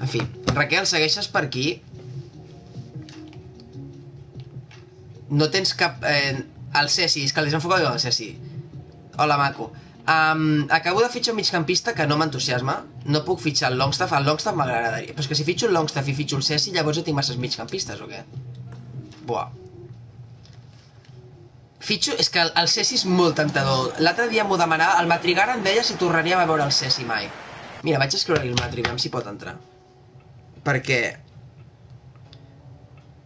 En fi, Raquel, segueixes per aquí? No tens cap... Eh, el Ceci, és que el desenfoca el Ceci. Hola, maco. Um, acabo de fitxar un migcampista que no m'entusiasma. No puc fitxar el Longstaff. El Longstaff m'agradaria. Però és que si fitxo el Longstaff i fitxo el Ceci, llavors ja tinc masses migcampistes, o què? Buah. Fitxo... És que el, Ceci és molt tentador. L'altre dia m'ho demanava... El Matrigar em deia si tornaríem a veure el Ceci mai. Mira, vaig escriure-li el Matri, veiem si pot entrar. Perquè...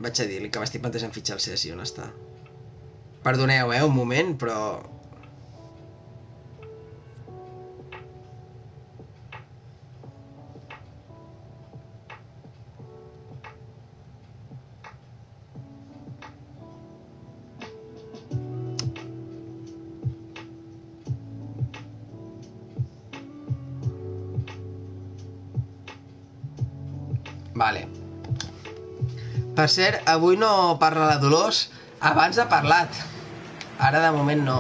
Vaig a dir-li que m'estic plantejant fitxar el Ceci, on està? Perdoneu, eh, un moment, però... Per cert, avui no parla la Dolors, abans ha parlat. Ara de moment no.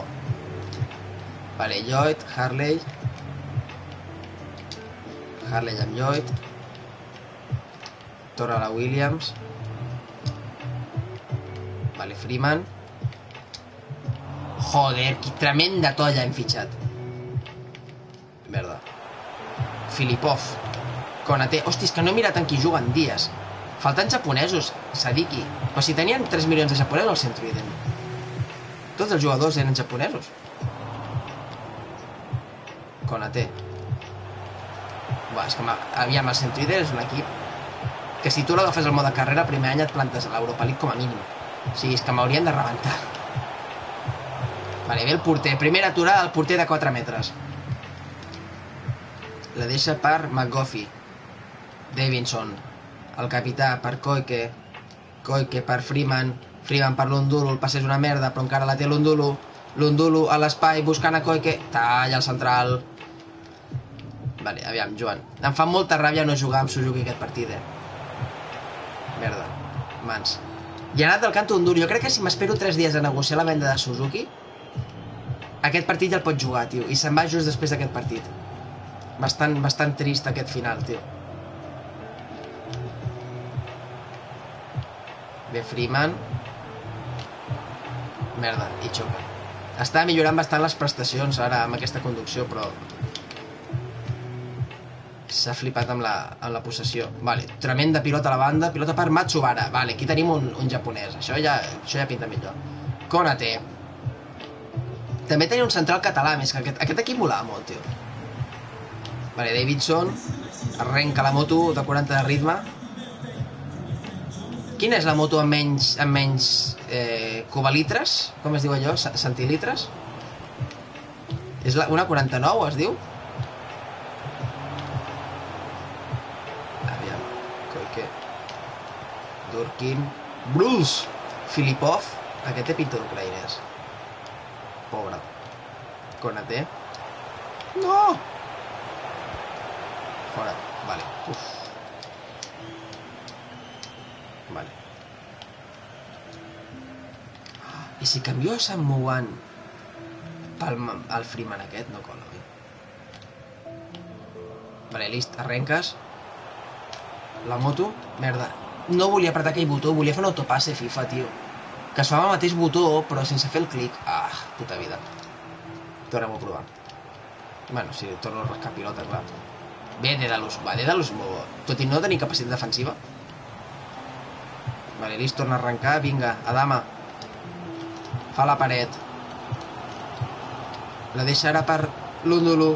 Vale, Lloyd, Harley. Harley amb Lloyd. Torna la Williams. Vale, Freeman. Joder, que tremenda tolla hem fitxat. Merda. Filipov. Konate. Hosti, és que no he mirat en qui juguen dies. Falten japonesos, Sadiki. Però si tenien 3 milions de japonesos al centre Iden. Tots els jugadors eren japonesos. Konate. Buah, és que aviam, el centre Iden és un equip que si tu l'agafes al mode carrera, el primer any et plantes a l'Europa League com a mínim. O sigui, és que m'haurien de rebentar. Vale, ve el porter. Primera aturada al porter de 4 metres. La deixa per McGoffey. Davidson. El capità per Koike. Koike per Freeman. Freeman per Lundulu. El passe és una merda, però encara la té Lundulu. Lundulu a l'espai buscant a Koike. Talla al central. Vale, aviam, Joan. Em fa molta ràbia no jugar amb Suzuki aquest partit, eh? Merda. Mans. I ha anat del canto dur. Jo crec que si m'espero 3 dies a negociar la venda de Suzuki, aquest partit ja el pot jugar, tio. I se'n va just després d'aquest partit. Bastant, bastant trist aquest final, tio. Bé, Freeman. Merda, i xoca. Està millorant bastant les prestacions ara amb aquesta conducció, però... S'ha flipat amb la, amb la possessió. Vale, tremenda pilota a la banda, pilota per Matsubara. Vale, aquí tenim un, un japonès. Això ja, això ja pinta millor. Konate. També tenia un central català, més que aquest, aquest equip molava molt, tio. Vale, Davidson arrenca la moto de 40 de ritme. Quina és la moto amb menys, amb menys eh, cubalitres? Com es diu allò? Ce- Centilitres? És la, una 49, es diu? Aviam. Koike. Durkin. Bruce! Filipov. Aquest té pinta d'ucraïnès. Pobre. Konate. No! Fora. Vale. Uf. I si canvio a Sant Mouan pel ma- el Freeman aquest, no cola, oi? Vale, list, arrenques. La moto, merda. No volia apretar aquell botó, volia fer un autopasse FIFA, tio. Que es fa el mateix botó, però sense fer el clic. Ah, puta vida. Tornem-ho a provar. Bueno, si torno a rascar pilota, clar. Bé, Dedalus, va, Dedalus molt... Tot i no tenir capacitat defensiva. Vale, Lis torna a arrencar, vinga, Adama. Fa la paret. La deixa ara per Lundulu.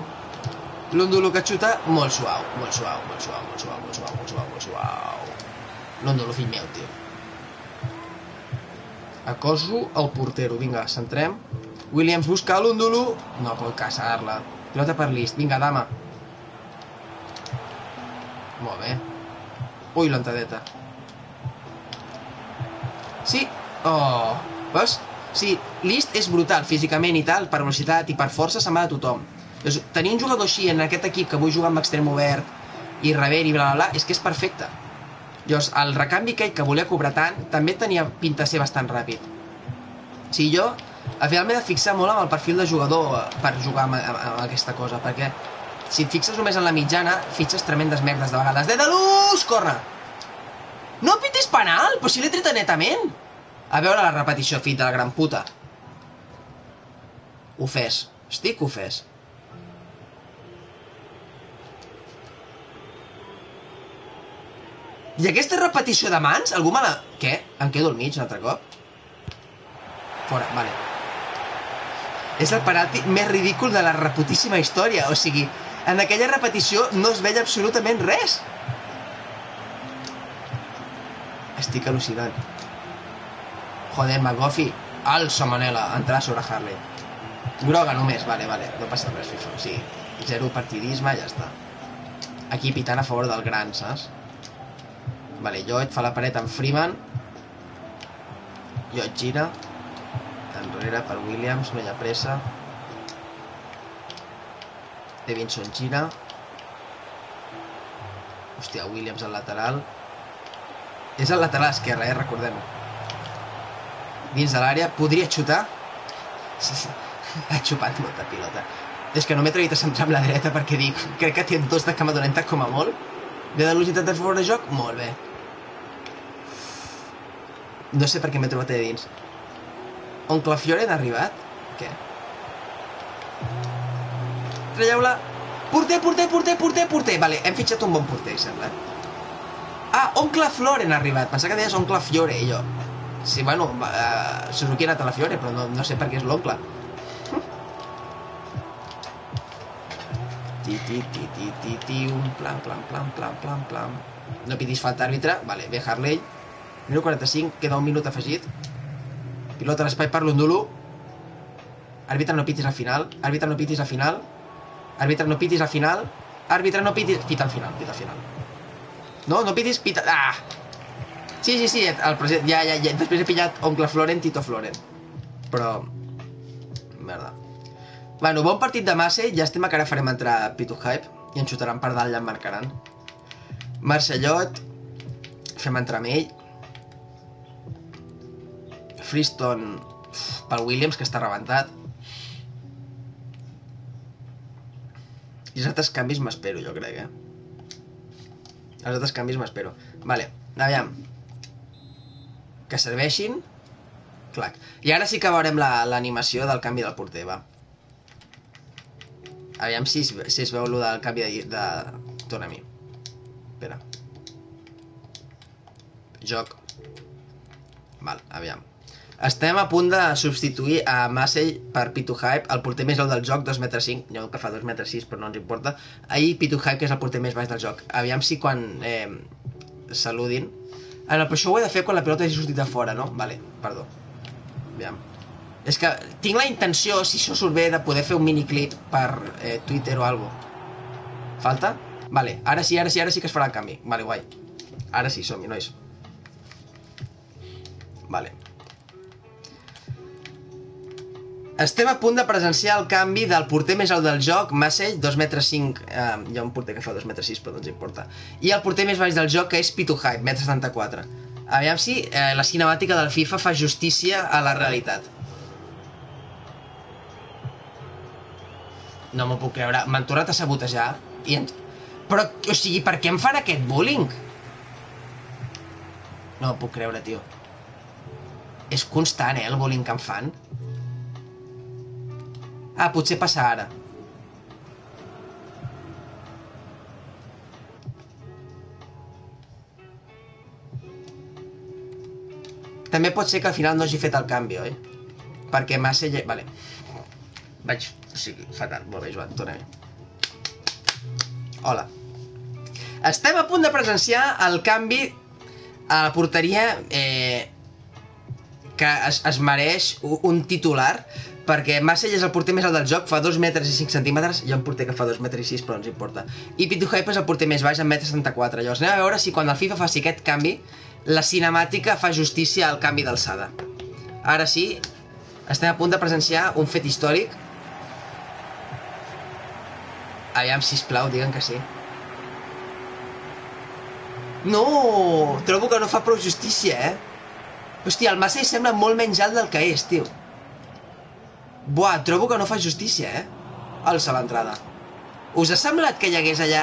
Lundulu que xuta molt suau, molt suau, molt suau, molt suau, molt suau, molt suau, molt suau. Lundulu, fill meu, tio. Acoso el portero, vinga, centrem. Williams busca Lundulu. No pot caçar-la. Pilota per List, vinga, dama. Molt bé. Ui, l'entadeta. Sí. Oh. Veus? Sí, List és brutal físicament i tal, per velocitat i per força se'n va de tothom. Doncs, tenir un jugador així en aquest equip que vull jugar amb extrem obert i rebent i bla bla bla, és que és perfecte. Llavors, el recanvi aquell que volia cobrar tant també tenia pinta de ser bastant ràpid. O sigui, jo al final m'he de fixar molt amb el perfil de jugador eh, per jugar amb, amb, amb aquesta cosa, perquè si et fixes només en la mitjana, fitxes tremendes merdes de vegades. Dedalus! Corre! No pitis penal! Però si l'he tret netament! A veure la repetició, fill de la gran puta. Ofès. Estic ofès. I aquesta repetició de mans, algú me la... Què? Em quedo al mig un altre cop? Fora, vale. És el penalti més ridícul de la reputíssima història. O sigui, en aquella repetició no es veia absolutament res. Estic al·lucinant. Joder, McGoffey, Al Samanela, entrar sobre Harley. Groga només, vale, vale, no passa res, FIFA. Sigui, zero partidisme, ja està. Aquí pitant a favor del gran, saps? Vale, Lloyd fa la paret amb Freeman. Lloyd gira. Enrere per Williams, no hi ha pressa. Davidson gira. Hòstia, Williams al lateral. És el lateral esquerre, eh? Recordem-ho. Dins de l'àrea. Podria xutar. Ha xupat molta pilota. És que no m'he atrevit a centrar amb la dreta perquè dic, crec que té dos de cama dolenta com a molt. Ve de velocitat de favor de joc? Molt bé. No sé per què m'he trobat allà dins. Oncle Fiore ha arribat? Què? Traieu-la. Porter, porter, porter, porter, porter. Vale, hem fitxat un bon porter, sembla. Ah, Oncle Floren ha arribat. Pensava que deies Oncle Fiore, jo. Sí, bueno, uh, Suzuki ha anat a la Fiore, però no, no sé per què és l'oncle. Ti, ti, ti, ti, ti, ti, un plan, plan, plan, plan, plan, plan. No pitis falta àrbitre. Vale, ve Harley. Minut 45, queda un minut afegit. Pilota l'espai per l'Undulo. Àrbitre no pitis al final. Àrbitre no pitis al final. Àrbitre no pitis al final. Àrbitre no pitis... Pita al final, pita al final. No, no pitis, pita... Ah! Sí, sí, sí, el president... Ja, ja, ja. Després he pillat oncle Floren, Tito Floren. Però... Merda. Bueno, bon partit de Massey. Ja estem que ara farem entrar Pitu Hype. I ens xutaran per dalt i en marcaran. Marcellot. Fem entrar amb ell. Freeston pel Williams, que està rebentat. I els altres canvis m'espero, jo crec, eh? Els altres canvis m'espero. Vale, aviam. Que serveixin. Clac. I ara sí que veurem l'animació la, del canvi del porter, va. Aviam si es, si es veu allò del canvi de... de... Torna-m'hi. Espera. Joc. Val, aviam. Estem a punt de substituir a Massey per Pitu Hype, el porter més alt del joc, 2 metres 5, no que fa 2 metres 6, però no ens importa. Ahir Pitu Hype, que és el porter més baix del joc. Aviam si quan eh, saludin... No, però això ho he de fer quan la pilota hagi sortit de fora, no? Vale, perdó. Aviam. És que tinc la intenció, si això surt bé, de poder fer un miniclip per eh, Twitter o algo. Falta? Vale, ara sí, ara sí, ara sí que es farà el canvi. Vale, guai. Ara sí, som-hi, nois. Vale. Estem a punt de presenciar el canvi del porter més alt del joc, Massey, 2 metres 5, eh, hi ha un porter que fa 2 metres 6, però no ens importa. I el porter més baix del joc, que és Pitu Hype, 1 74. Aviam si eh, la cinemàtica del FIFA fa justícia a la realitat. No m'ho puc creure. M'han tornat a sabotejar. I en... Però, o sigui, per què em fan aquest bullying? No m'ho puc creure, tio. És constant, eh, el bullying que em fan. Ah, potser passa ara. També pot ser que al final no hagi fet el canvi, oi? Perquè massa... Lle... Vale. Vaig... O sigui, fatal. Molt bé, Joan, torna -hi. Hola. Estem a punt de presenciar el canvi a la porteria eh, que es, es mereix un titular perquè Massey és el porter més alt del joc, fa 2 metres i 5 centímetres, hi ha un porter que fa 2 metres i 6, però no ens importa. I Pitu Hype és el porter més baix, amb 1,74 Llavors anem a veure si quan el FIFA faci aquest canvi, la cinemàtica fa justícia al canvi d'alçada. Ara sí, estem a punt de presenciar un fet històric. Aviam, sisplau, diguen que sí. No! Trobo que no fa prou justícia, eh? Hòstia, el Massey sembla molt menys alt del que és, tio. Buah, trobo que no fa justícia, eh? Alça l'entrada. Us ha semblat que hi hagués allà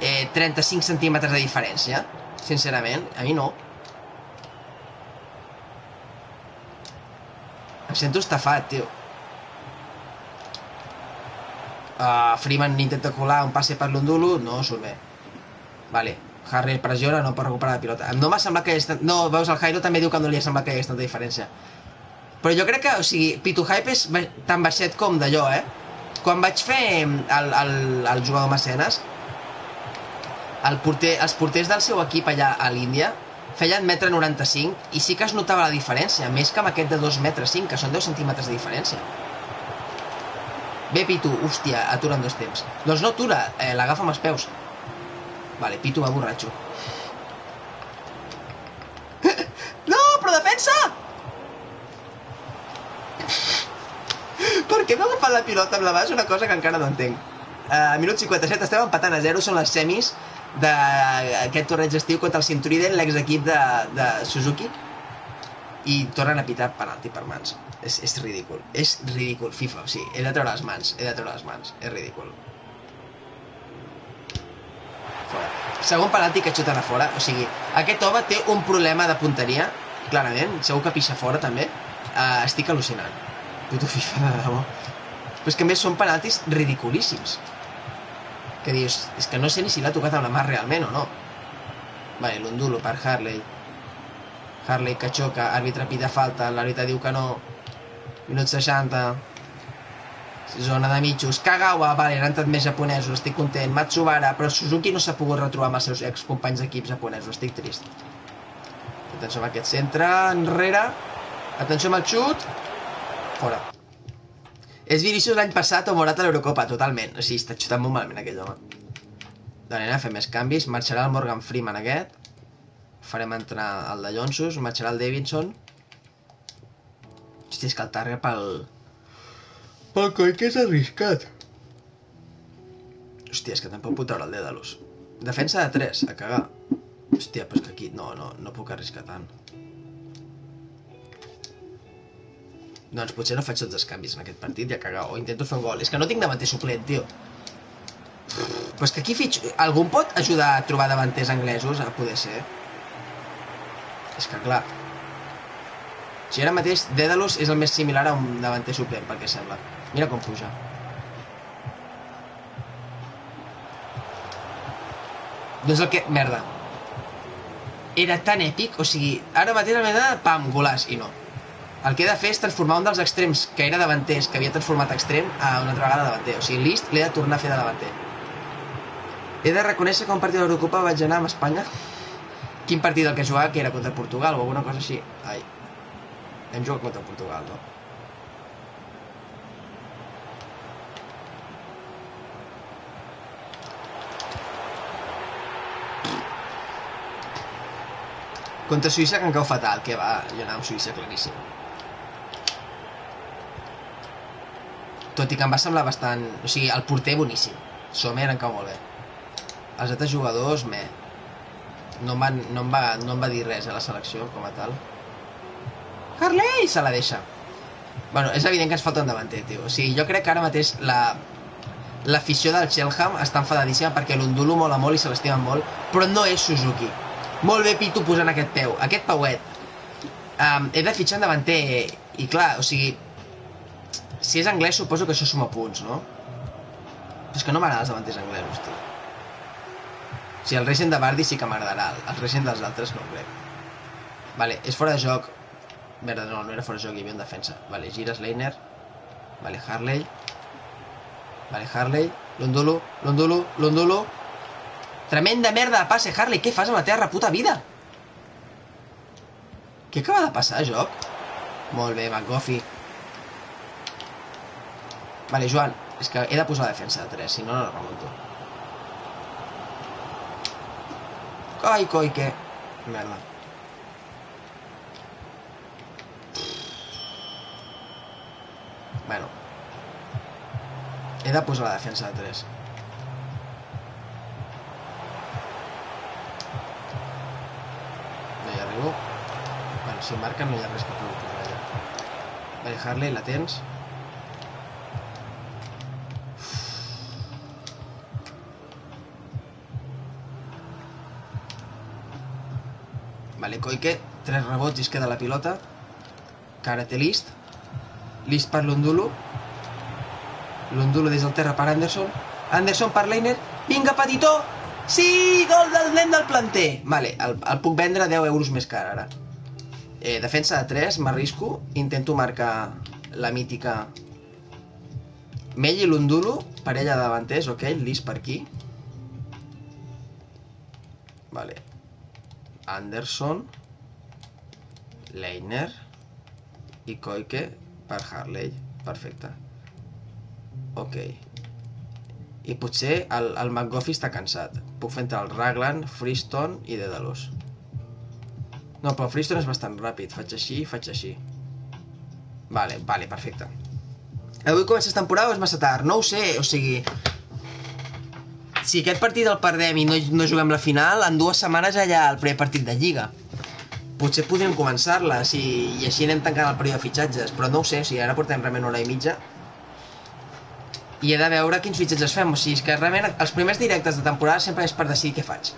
eh, 35 centímetres de diferència? Sincerament, a mi no. Em sento estafat, tio. Uh, Freeman intenta colar un passe per l'Undulo, no surt bé. Vale, Harry pressiona, no pot recuperar la pilota. No m'ha semblat que hi hagués... No, veus, el Jairo també diu que no li ha semblat que hi hagués tanta diferència. Però jo crec que, o sigui, Pitu Hype és tan baixet com d'allò, eh? Quan vaig fer el, el, el jugador mecenes, el porter, els porters del seu equip allà a l'Índia feien metre 95 i sí que es notava la diferència, més que amb aquest de 2 metres 5, que són 10 centímetres de diferència. Bé, Pitu, hòstia, atura en dos temps. Doncs no atura, eh, l'agafa amb els peus. Vale, Pitu va borratxo. no, però defensa! Per què m'ha agafat la pilota amb la? És una cosa que encara no entenc. Uh, minut 57, estem empatant a 0, són les semis d'aquest torneig estiu contra el Cinturiden, l'exequip de, de Suzuki, i tornen a pitar penalti per mans. És, és ridícul, és ridícul, FIFA, sí, he de treure les mans, he de treure les mans, és ridícul. Fora. Segon penalti que xuten a fora, o sigui, aquest home té un problema de punteria, clarament, segur que pixa fora també, uh, estic al·lucinant. Puto FIFA, de debò. Però és que més són penaltis ridiculíssims. Que dius, és que no sé ni si l'ha tocat amb la mà realment o no. Vale, l'ondulo per Harley. Harley que xoca, àrbitre pida falta, l'àrbitre diu que no. Minut 60. Zona de mitjos. Kagawa, vale, han entrat més japonesos, estic content. Matsubara, però Suzuki no s'ha pogut retrobar amb els seus excompanys d'equips japonesos, estic trist. Atenció amb aquest centre, enrere. Atenció amb el xut. Fora. És Vinicius l'any passat o Morata a l'Eurocopa, totalment. O sigui, està xutant molt malament aquell home. De nena, fem més canvis. Marxarà el Morgan Freeman aquest. Farem entrar el de Jonsus. Marxarà el Davidson. Hòstia, és que el Targa pel... Pel coll que és arriscat. Hòstia, és que tampoc puc treure el Dédalus. Defensa de 3, a cagar. Hòstia, però és que aquí no, no, no puc arriscar tant. Doncs potser no faig tots els canvis en aquest partit i a cagar, o intento fer un gol. És que no tinc davanter suplent, tio. Però és que aquí fitx... Algú pot ajudar a trobar davanters anglesos, a poder ser? És que clar... Si ara mateix Dédalus és el més similar a un davanter suplent, pel que sembla. Mira com puja. Doncs el que... Merda. Era tan èpic, o sigui, ara mateix la meva... Pam, golàs, i no. El que he de fer és transformar un dels extrems que era davanters, que havia transformat extrem, a una altra vegada davanter. O sigui, List l'he de tornar a fer de davanter. He de reconèixer que un partit de l'Eurocopa vaig anar amb Espanya. Quin partit el que jugava, que era contra Portugal o alguna cosa així. Ai. Hem jugat contra Portugal, no? Contra Suïssa que em cau fatal, que va, jo anava amb Suïssa claríssim. Tot i que em va semblar bastant... O sigui, el porter boníssim. Sommer em cau molt bé. Els altres jugadors, me... No em, van, no, em va, no em va dir res a la selecció, com a tal. Harley! Se la deixa. Bueno, és evident que ens falta un davanter, tio. O sigui, jo crec que ara mateix la l'afició del Chelham està enfadadíssima perquè l'Undulo mola molt i se l'estima molt, però no és Suzuki. Molt bé, Pitu, posant aquest peu. Aquest pauet. Um, he de fitxar en davanter. I clar, o sigui... Si és anglès, suposo que això suma punts, no? És que no m'agrada els davanters anglesos, tio. Sigui, el Racing de Bardi sí que m'agradarà. El Racing dels altres no, crec. Vale, és fora de joc. Merda, no, no era fora de joc, hi havia un defensa. Vale, gires Leiner. Vale, Harley. Vale, Harley. L'Ondulo, l'Ondulo, l'Ondulo. Tremenda merda de passe, Harley. Què fas amb la teva puta vida? Què acaba de passar, joc? Molt bé, McGoffey. Vale, Joan, és que he de posar la defensa de 3, si no, no la remunto. Ai, coi, què? Merda. Bueno. He de posar la defensa de 3. No hi arribo. Bueno, si marquen no hi ha res que pugui posar allà. Vale, Harley, la tens? Vale, Koike, tres rebots i es queda la pilota. Que ara té List. List per l'Ondulo. L'Ondulo des del terra per Anderson. Anderson per Leiner. Vinga, petitó! Sí! Gol del nen del planter! Vale, el, el puc vendre a 10 euros més car ara. Eh, defensa de 3, m'arrisco. Intento marcar la mítica Mell i l'Ondulo, parella de davanters, ok, List per aquí. Vale. Anderson, Leiner i Koike per Harley. Perfecte. Ok. I potser el, el McGoffey està cansat. Puc fer entre el Raglan, Freestone i Dedalus. No, però Freestone és bastant ràpid. Faig així, faig així. Vale, vale, perfecte. Avui comences temporada o és massa tard? No ho sé, o sigui... Si aquest partit el perdem i no, no juguem la final, en dues setmanes allà el primer partit de Lliga. Potser podríem començar-la, si, i així anem tancant el període de fitxatges, però no ho sé, sigui, ara portem realment una hora i mitja. I he de veure quins fitxatges fem, o sigui, és que realment els primers directes de temporada sempre és per decidir què faig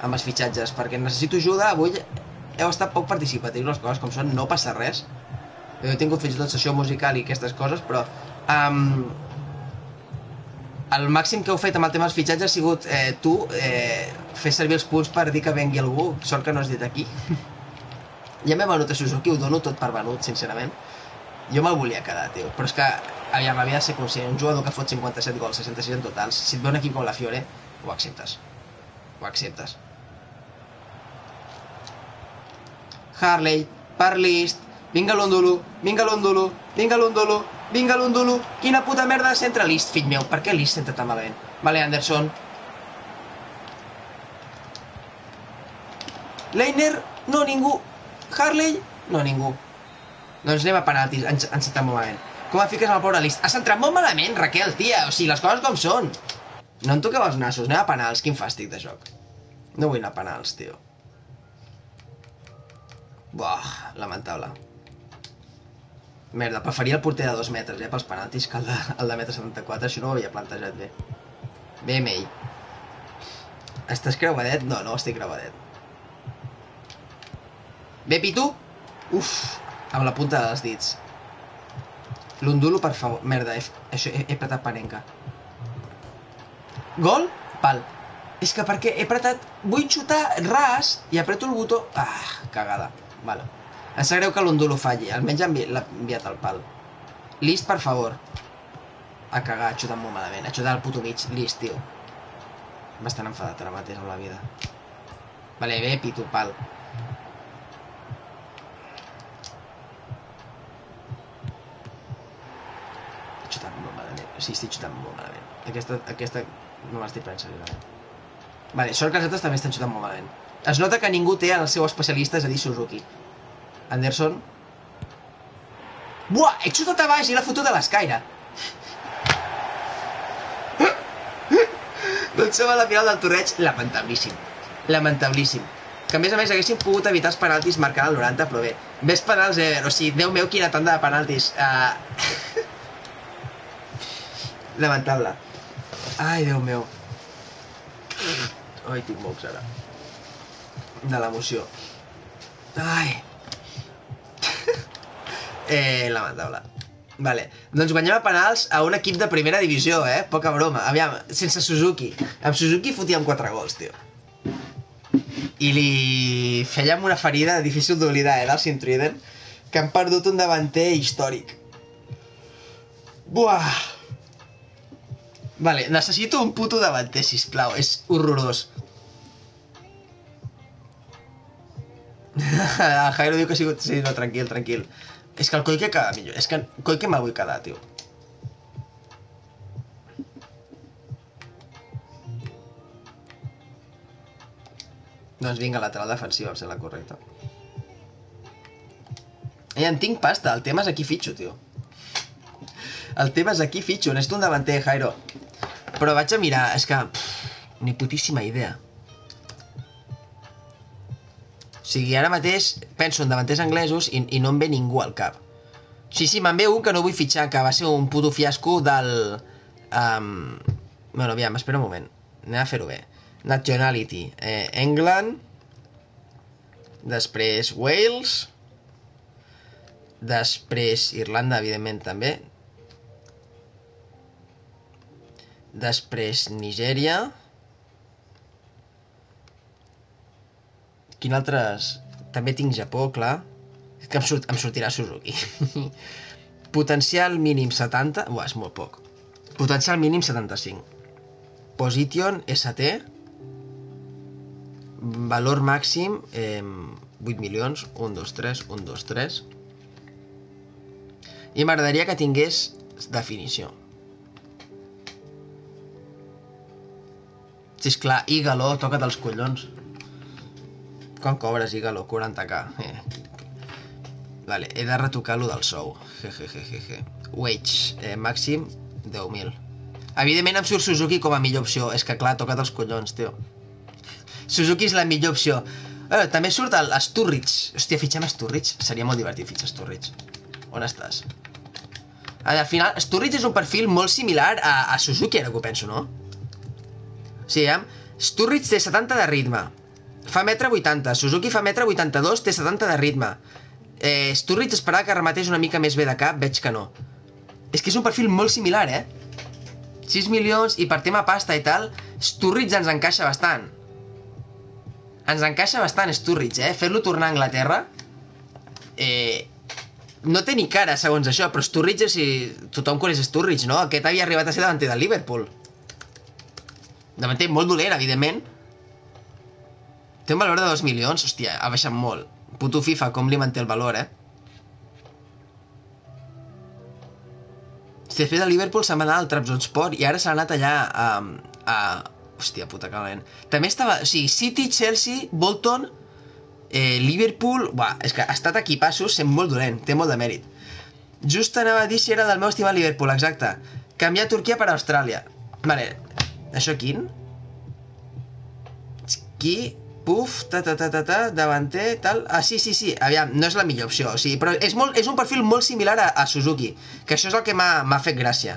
amb els fitxatges, perquè necessito ajuda, avui heu estat poc participatius, les coses com són, no passa res. Jo he tingut fins i tot sessió musical i aquestes coses, però um, el màxim que heu fet amb el tema dels fitxatges ha sigut eh, tu eh, fer servir els punts per dir que vengui algú, sort que no has dit aquí. ja m'he venut a Suzuki, ho dono tot per venut, sincerament. Jo me'l volia quedar, tio, però és que, aviam, havia de ser conscient, un jugador que fot 57 gols, 66 en totals, si et ve un equip com la Fiore, ho acceptes. Ho acceptes. Harley, per List, vinga l'Ondulu, vinga l'Ondulu, vinga l'Ondulu, Vinga l'Undulu. Quina puta merda de centre List, fill meu. Per què List centra tan malament? Vale, Anderson. Leiner? No, ningú. Harley? No, ningú. Doncs anem a penaltis. Ens, ens centrat molt malament. Com et fiques amb el pobre List? Has centrat molt malament, Raquel, tia. O sigui, les coses com són. No em toqueu els nassos. Anem a penals. Quin fàstic de joc. No vull anar a penals, tio. Buah, lamentable. Merda, preferia el porter de 2 metres, eh, pels penaltis, que el de, el de metre 74, això no ho havia plantejat bé. Bé, May. Estàs creuadet? No, no estic creuadet. Bé, Pitu? Uf, amb la punta dels dits. L'ondulo, per favor. Merda, he, això, he, he apretat panenca. Gol? Pal. És que perquè he apretat... Vull xutar ras i apreto el botó... Ah, cagada. Vale. Em sap greu que l'Ondulo falli, almenys l'ha enviat al pal. List, per favor. A cagar, ha xutat molt malament. Ha xutat al puto mig. List, tio. Bastant enfadat ara mateix amb la vida. Vale, bé, pito, pal. He xutat molt malament. Sí, estic xutant molt malament. Aquesta, aquesta no m'estic pensant. Vale, sort que els altres també estan xutant molt malament. Es nota que ningú té el seu especialista, és a dir, Suzuki. Anderson. Buah, he xutat a baix i l'ha fotut a l'escaire. doncs som a la final del torneig lamentablíssim. Lamentablíssim. Que a més a més haguéssim pogut evitar els penaltis marcant el 90, però bé. Més penals ever, o sigui, Déu meu, quina tanda de penaltis. Uh... Lamentable. Ai, Déu meu. Ai, tinc mocs ara. De l'emoció. Ai eh, lamentable. Vale. Doncs guanyem a penals a un equip de primera divisió, eh? Poca broma. Aviam, sense Suzuki. Amb Suzuki fotíem 4 gols, tio. I li fèiem una ferida difícil d'oblidar, eh, del Sintriden, que han perdut un davanter històric. Buah! Vale, necessito un puto davanter, sisplau. És horrorós. Jairo diu que ha sigut... Sí, no, tranquil, tranquil. És que el Koike queda millor. És que Koike me'l vull quedar, tio. Doncs vinga, lateral defensiu, em sembla correcte. Eh, en tinc pasta, el tema és aquí fitxo, tio. El tema és aquí fitxo, necessito un davanter, Jairo. Però vaig a mirar, és que... Pff, ni putíssima idea. Sigui, ara mateix penso en davanters anglesos i, i no em ve ningú al cap. Sí, sí, me'n ve un que no vull fitxar, que va ser un puto fiasco del... Um... Bueno, aviam, espera un moment. Anem a fer-ho bé. Nationality. Eh, England. Després Wales. Després Irlanda, evidentment, també. Després Nigèria. Quin altres... També tinc Japó, clar. Que em, surt, em sortirà Suzuki. Potencial mínim 70... Buah, és molt poc. Potencial mínim 75. Position ST. Valor màxim, eh, 8 milions, 1, 2, 3, 1, 2, 3. I m'agradaria que tingués definició. Si és clar, Ígalo, toca't els collons. Com cobres, Ígalo? 40k. Eh. Vale, he de retocar lo del sou. Jejejeje. Wage, eh, màxim 10.000. Evidentment em surt Suzuki com a millor opció. És que clar, toca't els collons, tio. Suzuki és la millor opció. Eh, també surt el Sturridge. Hòstia, fitxem Sturridge. Seria molt divertit fitxar Sturridge. On estàs? Al final, Sturridge és un perfil molt similar a, a Suzuki, ara que ho penso, no? Sí, eh? Sturridge té 70 de ritme. Fa metre 80. Suzuki fa metre 82, té 70 de ritme. Eh, Sturridge esperava que rematés una mica més bé de cap, veig que no. És que és un perfil molt similar, eh? 6 milions i per tema pasta i tal, Sturridge ens encaixa bastant. Ens encaixa bastant Sturridge, eh? Fer-lo tornar a Anglaterra... Eh, no té ni cara, segons això, però Sturridge, si tothom coneix Sturridge, no? Aquest havia arribat a ser davanter del Liverpool. Davanter molt dolent, evidentment. Té un valor de 2 milions, hòstia, ha baixat molt. Puto FIFA, com li manté el valor, eh? Si després de Liverpool se'n va anar al Trabzonspor i ara s'ha anat allà a, a... Hòstia puta, calent. També estava... O sigui, City, Chelsea, Bolton, eh, Liverpool... Buah, és que ha estat aquí passos sent molt dolent, té molt de mèrit. Just anava a dir si era del meu estimat Liverpool, exacte. Canviar Turquia per Austràlia. Vale, això quin? Qui? Puf, ta ta ta ta ta, davanter, tal... Ah, sí, sí, sí, aviam, no és la millor opció, o sigui, però és, molt, és un perfil molt similar a, a Suzuki, que això és el que m'ha fet gràcia.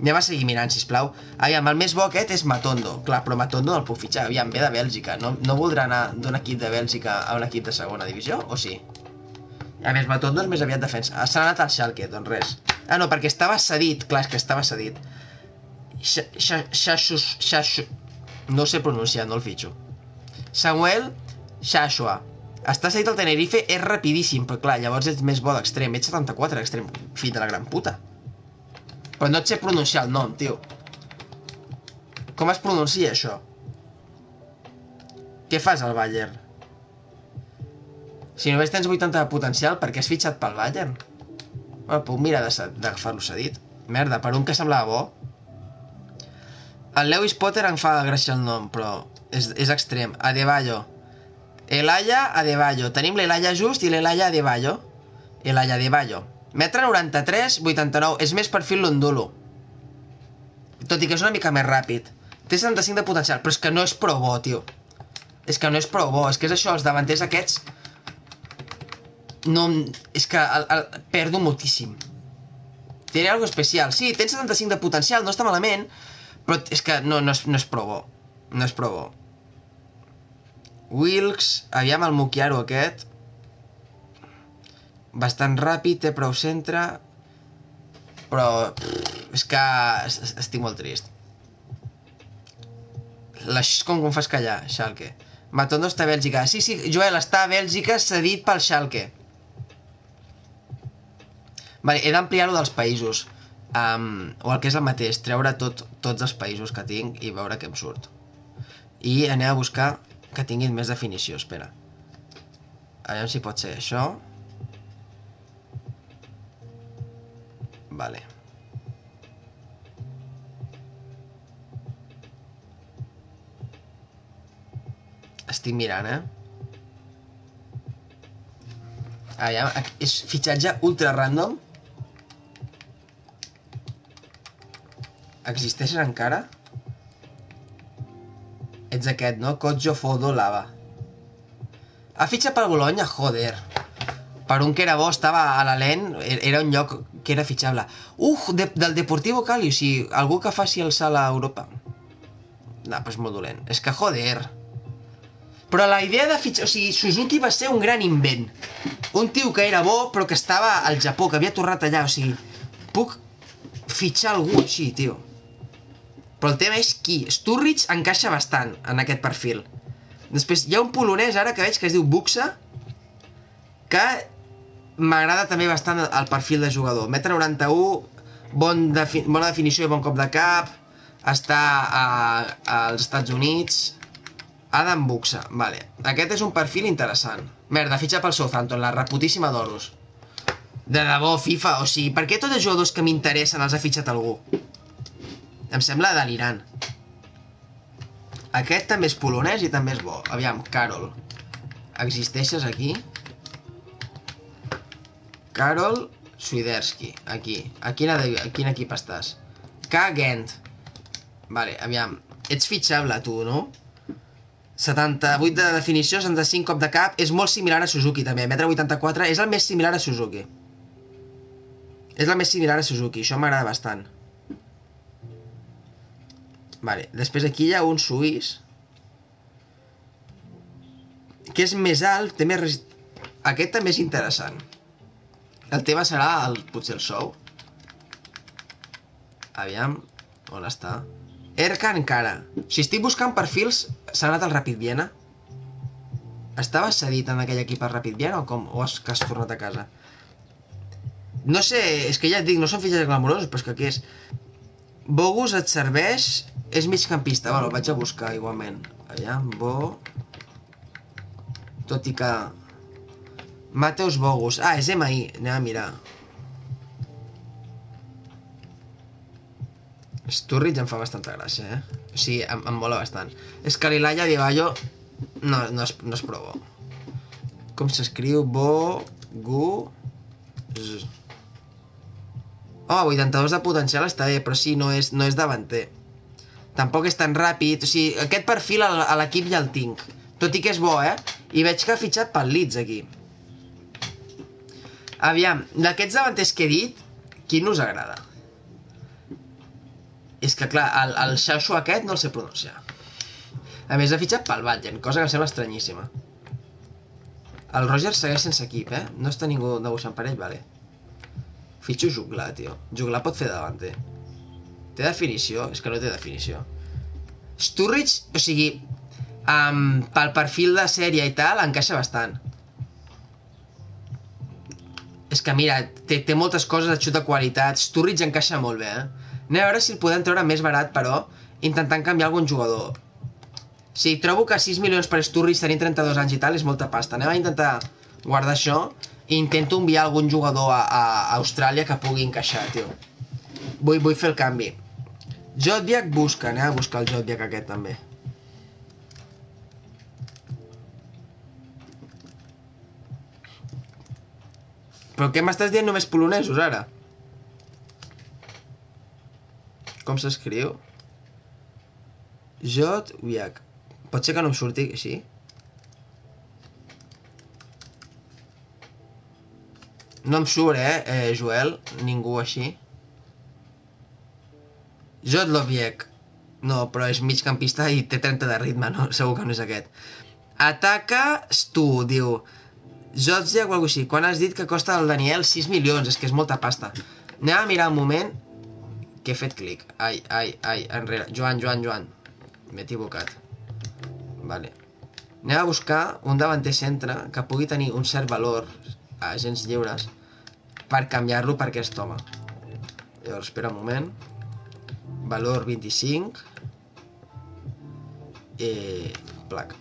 Anem a seguir mirant, sisplau. Aviam, el més bo aquest és Matondo. Clar, però Matondo el puc fitxar. Aviam, ve de Bèlgica. No, no voldrà anar d'un equip de Bèlgica a un equip de segona divisió, o sí? A més, Matondo és més aviat defensa. Ah, s'ha anat al Schalke, doncs res. Ah, no, perquè estava cedit. Clar, és que estava cedit. Xaxus... No sé pronunciar, no el fitxo. Samuel Xaxua. Està cedit al Tenerife, és rapidíssim, però clar, llavors ets més bo d'extrem. Ets 74 d'extrem, fill de la gran puta. Però no et sé pronunciar el nom, tio. Com es pronuncia això? Què fas al Bayern? Si només tens 80 de potencial, per què has fitxat pel Bayern? Bueno, puc mirar d'agafar-lo cedit. Merda, per un que semblava bo. El Lewis Potter em fa gràcia el nom, però és, és extrem. Adebayo. Elaya Adebayo. Tenim l'Elaya just i l'Elaya Adebayo. Elaya Adebayo. Metre 93, 89. És més perfil l'Ondulo. Tot i que és una mica més ràpid. Té 75 de potencial, però és que no és prou bo, tio. És que no és prou bo. És que és això, els davanters aquests... No... És que el, el, perdo moltíssim. Té algo especial. Sí, tens 75 de potencial, no està malament, però és que no, no, és, no és prou bo. No és prou bo. Wilks, aviam el Mukiaro aquest. Bastant ràpid, té prou centre. Però pff, és que estic molt trist. La, com com fas callar, Schalke? Matondo està a Bèlgica. Sí, sí, Joel està a Bèlgica cedit pel Schalke. Vale, he d'ampliar-ho dels països. Um, o el que és el mateix, treure tot, tots els països que tinc i veure què em surt. I anem a buscar que tinguin més definició, espera. A veure si pot ser això. Vale. Estic mirant, eh? Ah, ja, és fitxatge ultra random. Existeixen encara? Ets aquest, no? Kojo Fodo Lava. Ha fitxat pel Bologna? Joder. Per un que era bo, estava a l'Alen, era un lloc que era fitxable. Uf, de, del Deportivo Cali, o sigui, algú que faci el salt a Europa. No, però és molt dolent. És que, joder... Però la idea de fitxar... O sigui, Suzuki va ser un gran invent. Un tio que era bo, però que estava al Japó, que havia tornat allà. O sigui, puc fitxar algú així, tio. Però el tema és qui. Sturridge encaixa bastant en aquest perfil. Després, hi ha un polonès ara que veig que es diu Buxa, que m'agrada també bastant el perfil de jugador. Metre 91, bon defi bona definició i bon cop de cap, està a, als Estats Units, Adam Buxa, vale. Aquest és un perfil interessant. Merda, fitxa pel Southampton, la reputíssima d'Oros. De debò, FIFA, o sigui, per què tots els jugadors que m'interessen els ha fitxat algú? Em sembla delirant. Aquest també és polonès i també és bo. Aviam, Carol. Existeixes aquí? Carol Swiderski, aquí. A, quina, a quin equip estàs? K. Gent. Vale, aviam. Ets fitxable, tu, no? 78 de definició, 75 cop de cap, és molt similar a Suzuki també, 1,84 m, és el més similar a Suzuki. És el més similar a Suzuki, això m'agrada bastant. Vale, després aquí hi ha un suís, que és més alt, té més... Res... Aquest també és interessant. El tema serà el, potser el sou. Aviam, on està? Erka encara. Si estic buscant perfils, s'ha anat al Rapid Viena? Estava cedit en aquell equip al Rapid Viena o com? O has, que has tornat a casa? No sé, és que ja et dic, no són fitxes glamorosos, però és que aquí és... Bogus et serveix... És migcampista, bueno, el vaig a buscar igualment. Allà, Bo... Tot i que... Mateus Bogus. Ah, és MI. Anem a mirar. Sturridge em fa bastanta gràcia, eh? O sigui, em, em mola bastant. És que l'Ilaya Divallo no, no, és, no és prou bo. Com s'escriu? Bo... Gu... Z. Oh, 82 de potencial està bé, però sí, no és, no és davanter. Tampoc és tan ràpid. O sigui, aquest perfil a l'equip ja el tinc. Tot i que és bo, eh? I veig que ha fitxat pel Leeds, aquí. Aviam, d'aquests davanters que he dit, quin us agrada? És que, clar, el, el Xaxo aquest no el sé pronunciar. A més, ha fitxat pel Batgen, cosa que em sembla estranyíssima. El Roger segueix sense equip, eh? No està ningú negociant per ell, vale. Fitxo Jugla, tio. Jugla pot fer davanter. Té definició? És que no té definició. Sturridge, o sigui, um, pel perfil de sèrie i tal, encaixa bastant. És que mira, té, té moltes coses de xut de qualitat. Sturridge encaixa molt bé, eh? Anem a veure si el podem treure més barat, però, intentant canviar algun jugador. Sí, trobo que 6 milions per Sturridge tenint 32 anys i tal és molta pasta. Anem a intentar guardar això i intento enviar algun jugador a, a Austràlia que pugui encaixar, tio. Vull, vull fer el canvi. Jodviak busca, anem a buscar el Jodviak aquest també. Però què m'estàs dient només polonesos, ara? Com s'escriu? Jot Wiak. Pot ser que no em surti així? No em surt, eh, eh Joel? Ningú així. Jot Loviek. No, però és migcampista i té 30 de ritme, no? Segur que no és aquest. Ataca Stu, diu. Jotsiak o alguna així. Quan has dit que costa el Daniel 6 milions? És que és molta pasta. Anem a mirar un moment que he fet clic. Ai, ai, ai, enrere. Joan, Joan, Joan. M'he equivocat. Vale. Anem a buscar un davanter centre que pugui tenir un cert valor a agents lliures per canviar-lo per aquest home. Llavors, espera un moment. Valor 25. Eh, placa.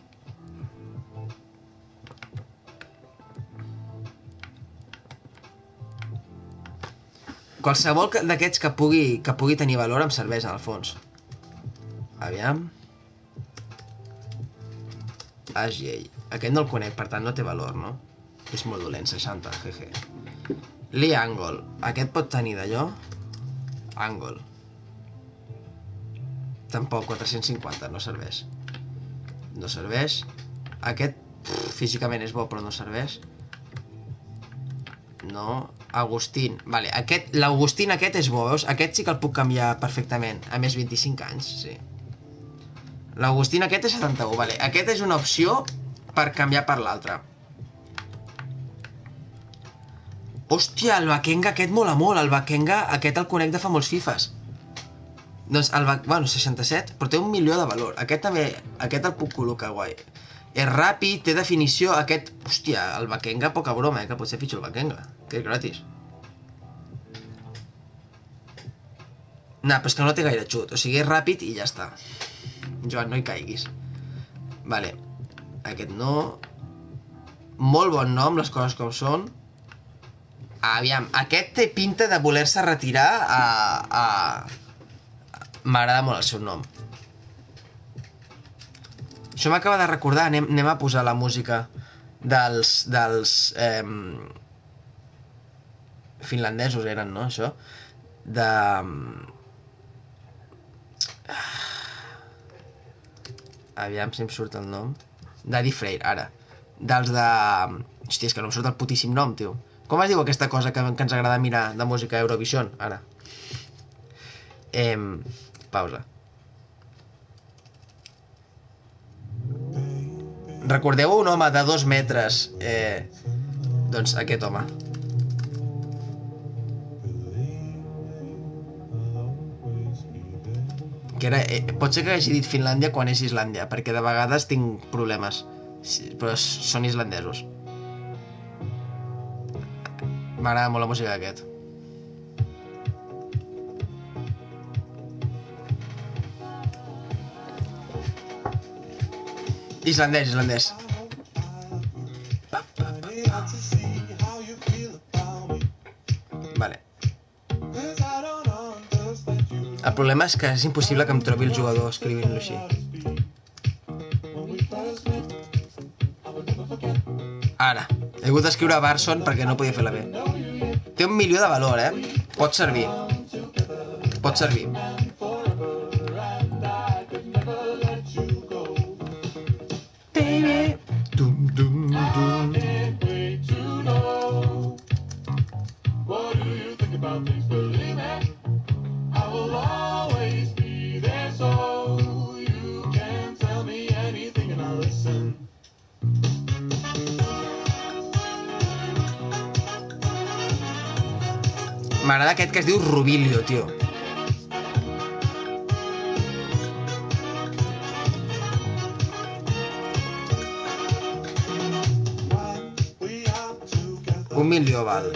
Qualsevol d'aquests que pugui, que pugui tenir valor em serveix, en el fons. Aviam. AGA. Aquest no el conec, per tant no té valor, no? És molt dolent, 60, jeje. Lee Angle. Aquest pot tenir d'allò? Angle. Tampoc, 450, no serveix. No serveix. Aquest, pff, físicament és bo, però no serveix. No. Agustín. Vale, aquest, l'Agustín aquest és bo, veus? Aquest sí que el puc canviar perfectament. A més, 25 anys, sí. L'Agustín aquest és 71, vale. Aquest és una opció per canviar per l'altre. Hòstia, el Bakenga aquest mola molt. El Bakenga aquest el conec de fa molts fifes. Doncs el bueno, 67, però té un milió de valor. Aquest també, aquest el puc col·locar guai. És ràpid, té definició, aquest... Hòstia, el Bakenga, poca broma, eh, que potser fitxo el Bakenga, que és gratis. Nah, però és que no té gaire xut, o sigui, és ràpid i ja està. Joan, no hi caiguis. Vale. Aquest no. Molt bon nom, les coses com són. Aviam, aquest té pinta de voler-se retirar a... a... M'agrada molt el seu nom. Això m'acaba de recordar, anem, anem a posar la música dels... dels eh, finlandesos eren, no, això? De... Aviam si em surt el nom. Daddy Freyr, ara. Dels de... Hòstia, és que no em surt el putíssim nom, tio. Com es diu aquesta cosa que, que ens agrada mirar de música Eurovision? Ara. Em... Pausa. Recordeu un home de dos metres? Eh... Doncs aquest home. que era, eh, pot ser que hagi dit Finlàndia quan és Islàndia, perquè de vegades tinc problemes, però són islandesos. M'agrada molt la música d'aquest. Islandès, islandès. Vale. El problema és que és impossible que em trobi el jugador escrivint-lo així. Ara. He hagut d'escriure Barson perquè no podia fer la B. Té un milió de valor, eh? Pot servir. Pot servir. M'agrada aquest que es diu Rubilio, tio. Un milió val.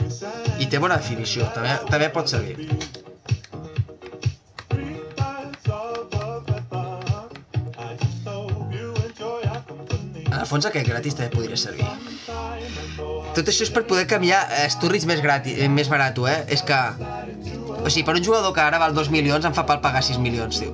I té bona definició, també, també pot servir. En el fons aquest gratis també podria servir. Tot això és per poder canviar eh, Sturridge més, gratis, eh, més barat, eh? És que... O sigui, per un jugador que ara val 2 milions em fa pal pagar 6 milions, tio.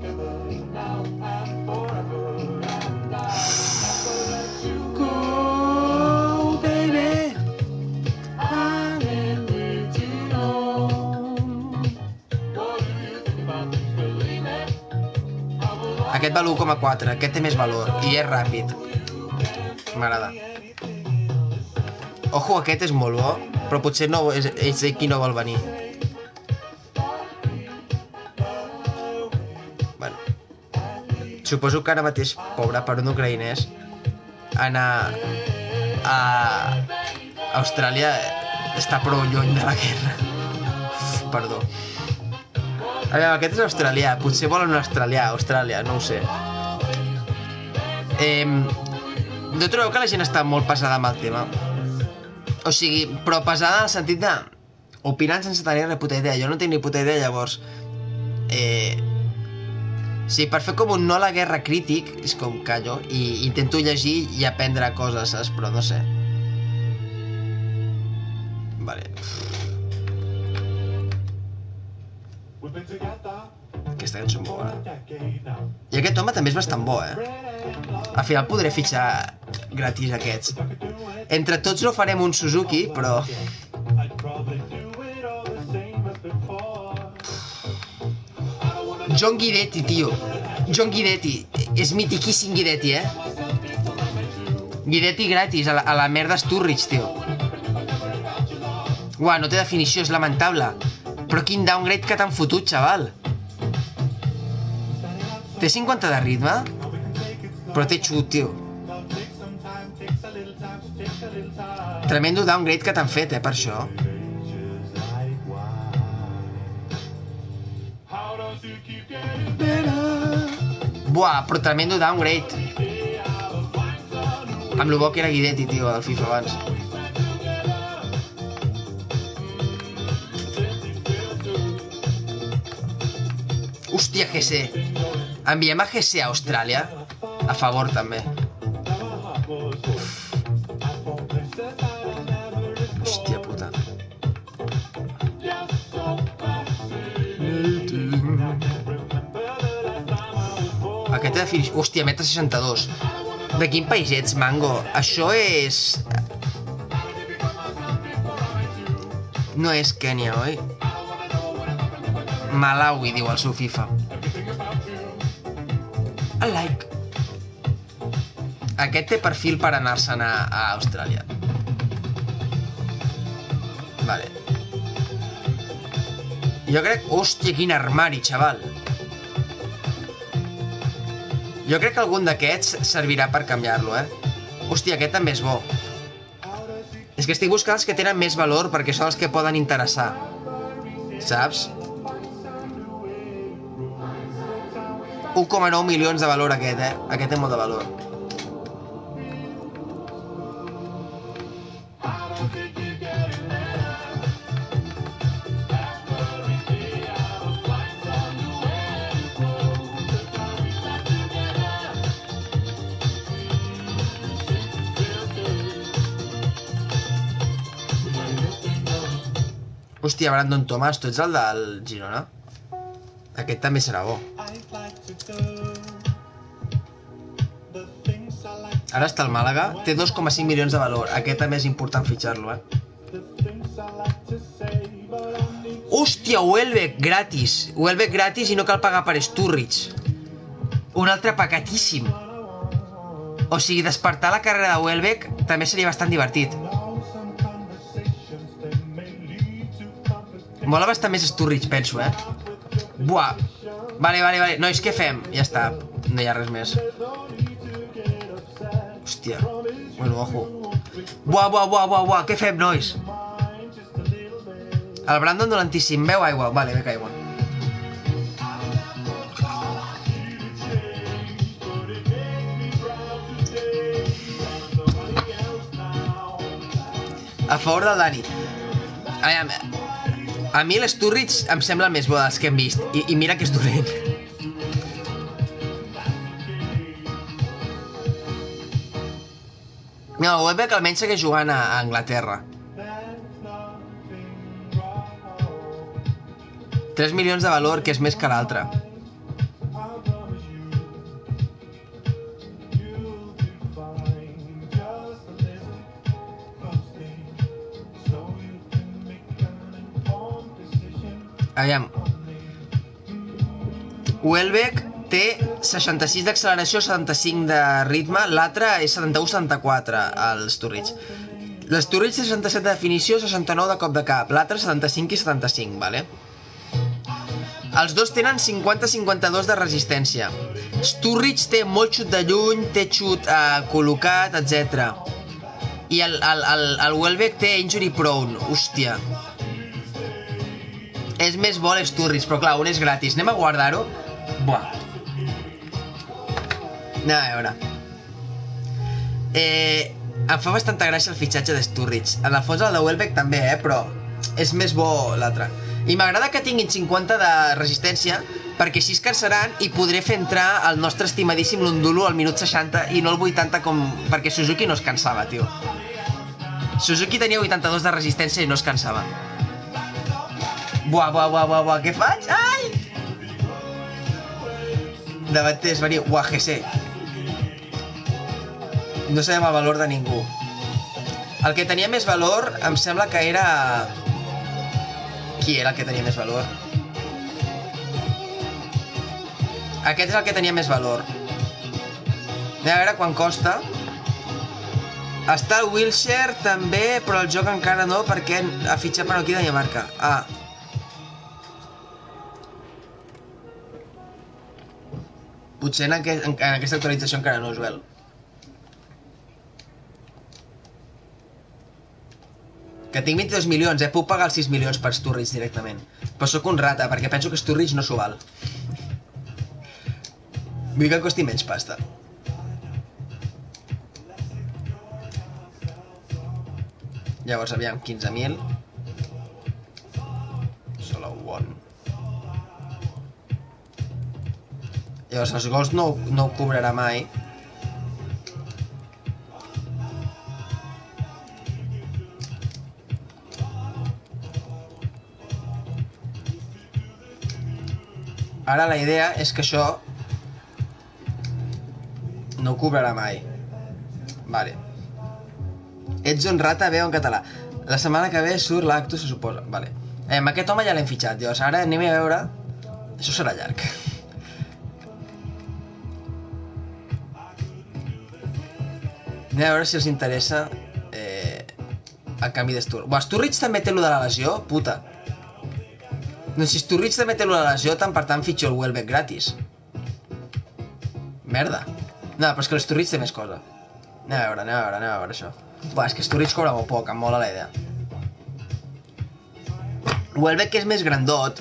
Aquest val 1,4, aquest té més valor i és ràpid. M'agrada. Ojo, aquest és molt bo, però potser no és, és qui no vol venir. Bueno. Suposo que ara mateix, pobre, per un ucraïnès, anar a Austràlia està prou lluny de la guerra. Perdó. A veure, aquest és australià. Potser volen un australià, Austràlia, no ho sé. Eh, no trobeu que la gent està molt pesada amb el tema? O sigui, però pesada en el sentit de... Opinant sense tenir ni puta idea. Jo no tinc ni puta idea, llavors... Eh... Sí, per fer com un no a la guerra crític, és com callo, i intento llegir i aprendre coses, saps? Però no sé. Vale. Aquesta cançó molt bona. I aquest home també és bastant bo, eh? Al final podré fitxar gratis aquests. Entre tots no farem un Suzuki, però... John Guidetti, tio. John Guidetti. És mitiquíssim Guidetti, eh? Guidetti gratis a la, a la merda Sturridge, tio. Uah, no té definició, és lamentable. Però quin downgrade que t'han fotut, xaval. Té 50 de ritme? Però té xut, tio. Tremendo downgrade que t'han fet, eh, per això. Buah, però tremendo downgrade. Amb lo bo que era Guidetti, tio, al FIFA abans. Hòstia, GC. Enviem a GC a Austràlia? A favor, també. Hòstia puta. Aquesta definició... Hòstia, metre 62. De quin país ets, Mango? Això és... No és Kènia, oi? Malawi, diu el seu FIFA. I like. Aquest té perfil per anar-se'n a, a Austràlia. Vale. Jo crec... Hòstia, quin armari, xaval. Jo crec que algun d'aquests servirà per canviar-lo, eh? Hòstia, aquest també és bo. És que estic buscant els que tenen més valor perquè són els que poden interessar. Saps? 1,9 milions de valor aquest, eh? Aquest té molt de valor. Hòstia, Brandon Thomas, tu ets el del Girona? Aquest també serà bo. Ara està el Màlaga, té 2,5 milions de valor. Aquest també és important fitxar-lo, eh? Hòstia, Welbeck, gratis. Welbeck gratis i no cal pagar per Sturridge. Un altre pacatíssim. O sigui, despertar la carrera de Welbeck també seria bastant divertit. Mola bastant més Sturridge, penso, eh? Buah. Vale, vale, vale. Nois, què fem? Ja està. No hi ha res més. Hòstia. Bueno, ojo. Buah, buah, buah, buah, buah. Què fem, nois? El Brandon dolentíssim. Veu aigua. Vale, bec aigua. A favor del Dani. Aviam, a mi l'Sturridge em sembla el més bo dels que hem vist. I, i mira que és dolent. No, Welbeck almenys segueix jugant a, a Anglaterra. 3 milions de valor, que és més que l'altre. Aviam. Welbeck té 66 d'acceleració, 75 de ritme, l'altre és 71-74, el Sturridge. L'Sturridge té 67 de definició, 69 de cop de cap, l'altre 75 i 75, vale? Els dos tenen 50-52 de resistència. Sturridge té molt xut de lluny, té xut eh, col·locat, etc. I el, el, el, el Welbeck té injury prone, hòstia. És més bo l'Sturridge, però clar, un és gratis. Anem a guardar-ho? Buah. Anem a veure. Eh, em fa bastanta gràcia el fitxatge de Sturridge. En el fons el de Welbeck també, eh, però és més bo l'altre. I m'agrada que tinguin 50 de resistència perquè així es cansaran i podré fer entrar el nostre estimadíssim Lundulo al minut 60 i no el 80 com... perquè Suzuki no es cansava, tio. Suzuki tenia 82 de resistència i no es cansava. Buah, buah, buah, buah, buah, què faig? Ai! Davanters, veniu, buah, GC. No sabem el valor de ningú. El que tenia més valor em sembla que era... Qui era el que tenia més valor? Aquest és el que tenia més valor. Anem a veure quan costa. Està el Wilshire també, però el joc encara no perquè ha fitxat per aquí de Dinamarca. Ah. Potser en, aquest, en, en aquesta actualització encara no, Joel. Que tinc 22 milions, eh? Puc pagar els 6 milions per Sturridge directament. Però sóc un rata, perquè penso que Sturridge no s'ho val. Vull que costi menys pasta. Llavors, aviam, 15.000. Solo one. Llavors els gols no, no ho cobrarà mai. Ara la idea és que això no ho cobrarà mai. Vale. Edson Rata veu en català. La setmana que ve surt l'acto, se suposa. Vale. Eh, amb aquest home ja l'hem fitxat, llavors ara anem a veure... Això serà llarg. Anem a veure si els interessa eh, el canvi d'Sturridge. Buah, Sturridge també té lo de la lesió? Puta. No, si Sturridge també té lo de la lesió, tant per tant fitxo el Welbeck gratis. Merda. No, però és que l'Sturridge té més cosa. Anem a veure, anem a veure, anem a veure això. Buah, és que Sturridge cobra molt poc, em mola la idea. Welbeck és més grandot.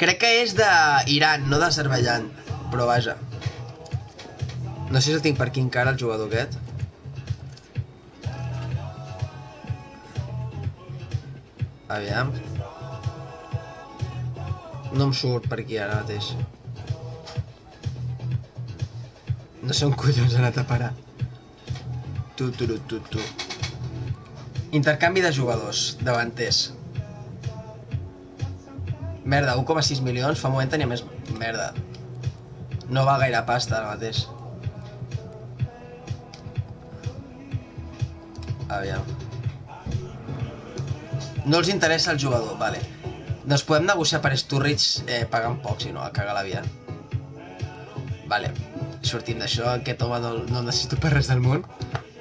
Crec que és d'Iran, no d'Azerbaijan. Però vaja. No sé si el tinc per aquí encara, el jugador aquest. Aviam. No em surt per aquí ara mateix. No sé on collons ha anat a parar. Tu, tu, tu, tu, tu. Intercanvi de jugadors, davanters. Merda, 1,6 milions, fa un moment tenia més... Merda. No va gaire pasta ara mateix. Aviam. No els interessa el jugador, vale. Doncs podem negociar per Sturridge eh, pagant poc, si no, a cagar la vida. Vale. Sortim d'això, aquest home no, no necessito per res del món.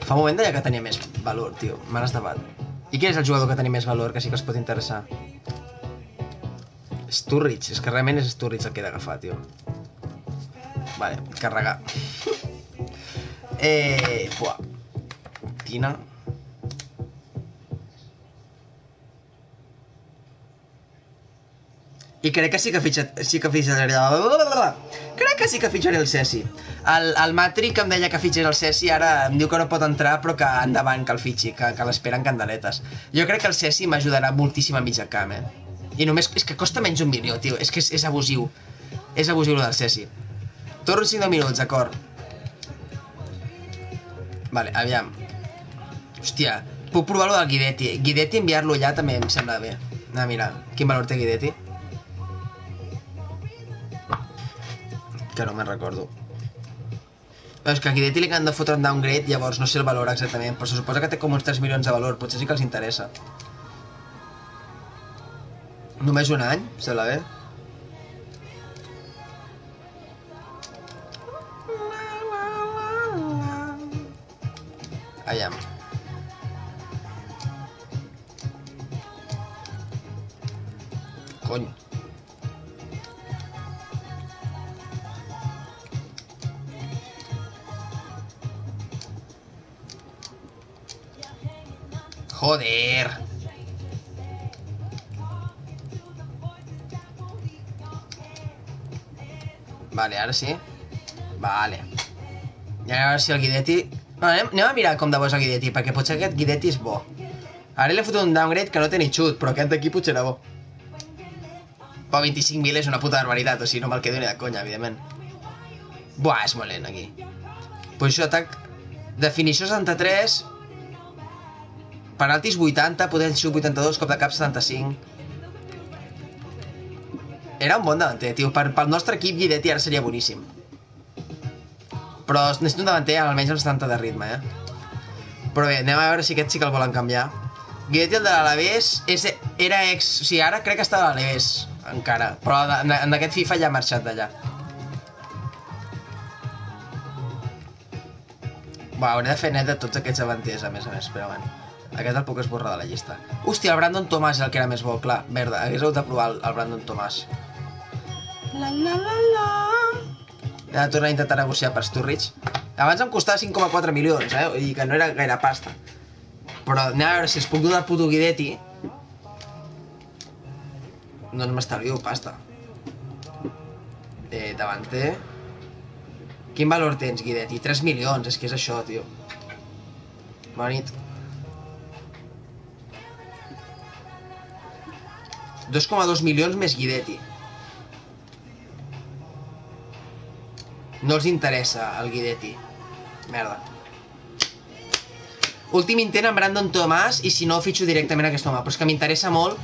Fa un moment deia que tenia més valor, tio. Me n'has tapat. I quin és el jugador que tenia més valor, que sí que els pot interessar? Sturridge, és que realment és Sturridge el que he d'agafar, tio. Vale, carregar. Eh... Buah. Tina. I crec que sí que fitxa, sí que fitxaré... Crec que sí que fitxaré el Ceci. El, el Matri que em deia que fitxés el Ceci ara em diu que no pot entrar però que endavant que el fitxi, que, que l'esperen candeletes. Jo crec que el Ceci m'ajudarà moltíssim a mitja camp, eh? I només... És que costa menys un milió, tio. És que és, és abusiu. És abusiu el del Ceci. Torno 5 minuts, d'acord. Vale, aviam. Hòstia, puc provar-lo del Guidetti. Guidetti enviar-lo allà també em sembla bé. Ah, mira, quin valor té Guidetti? Que no me'n recordo. Però és que a Guidetti li han de fotre un downgrade, llavors no sé el valor exactament, però se suposa que té com uns 3 milions de valor, potser sí que els interessa. Només un any, sembla bé. Aviam. Cony. Joder. Vale, ara sí. Vale. I ara a veure si el Guidetti... No, anem, anem a mirar com de bo és el Guidetti, perquè potser aquest Guidetti és bo. Ara li he fotut un downgrade que no té ni xut, però aquest d'aquí potser era bo. Però 25.000 és una puta barbaritat, o sigui, no me'l quedo ni de conya, evidentment. Buah, és molt lent, aquí. Posició d'atac... Definició 73... Penaltis 80, potència 82, cop de cap 75... Era un bon davanter, tio. Per, pel nostre equip, Guidetti ara seria boníssim. Però necessito un davanter almenys amb 70 de ritme, eh? Però bé, anem a veure si aquest sí que el volen canviar. Guidetti, el de l'Alavés, és, era ex... O sigui, ara crec que està a l'Alavés, encara. Però en, en aquest FIFA ja ha marxat d'allà. Va, hauré de fer net de tots aquests davanters, a més a més, però bueno. Aquest el puc esborrar de la llista. Hòstia, el Brandon Tomàs és el que era més bo, clar. Merda, hagués hagut de provar el, el Brandon Tomàs. La la la la. He de tornar a intentar negociar per Sturridge. Abans em costava 5,4 milions, eh? I que no era gaire pasta. Però anem a veure si es puc donar el puto Guidetti. Doncs m'estalvio pasta. Eh, davanter... Quin valor tens, Guidetti? 3 milions, és que és això, tio. Bona nit. 2,2 milions més Guidetti. No els interessa el Guidetti. Merda. Últim intent amb Brandon Tomàs i si no fitxo directament aquest home. Però és que m'interessa molt.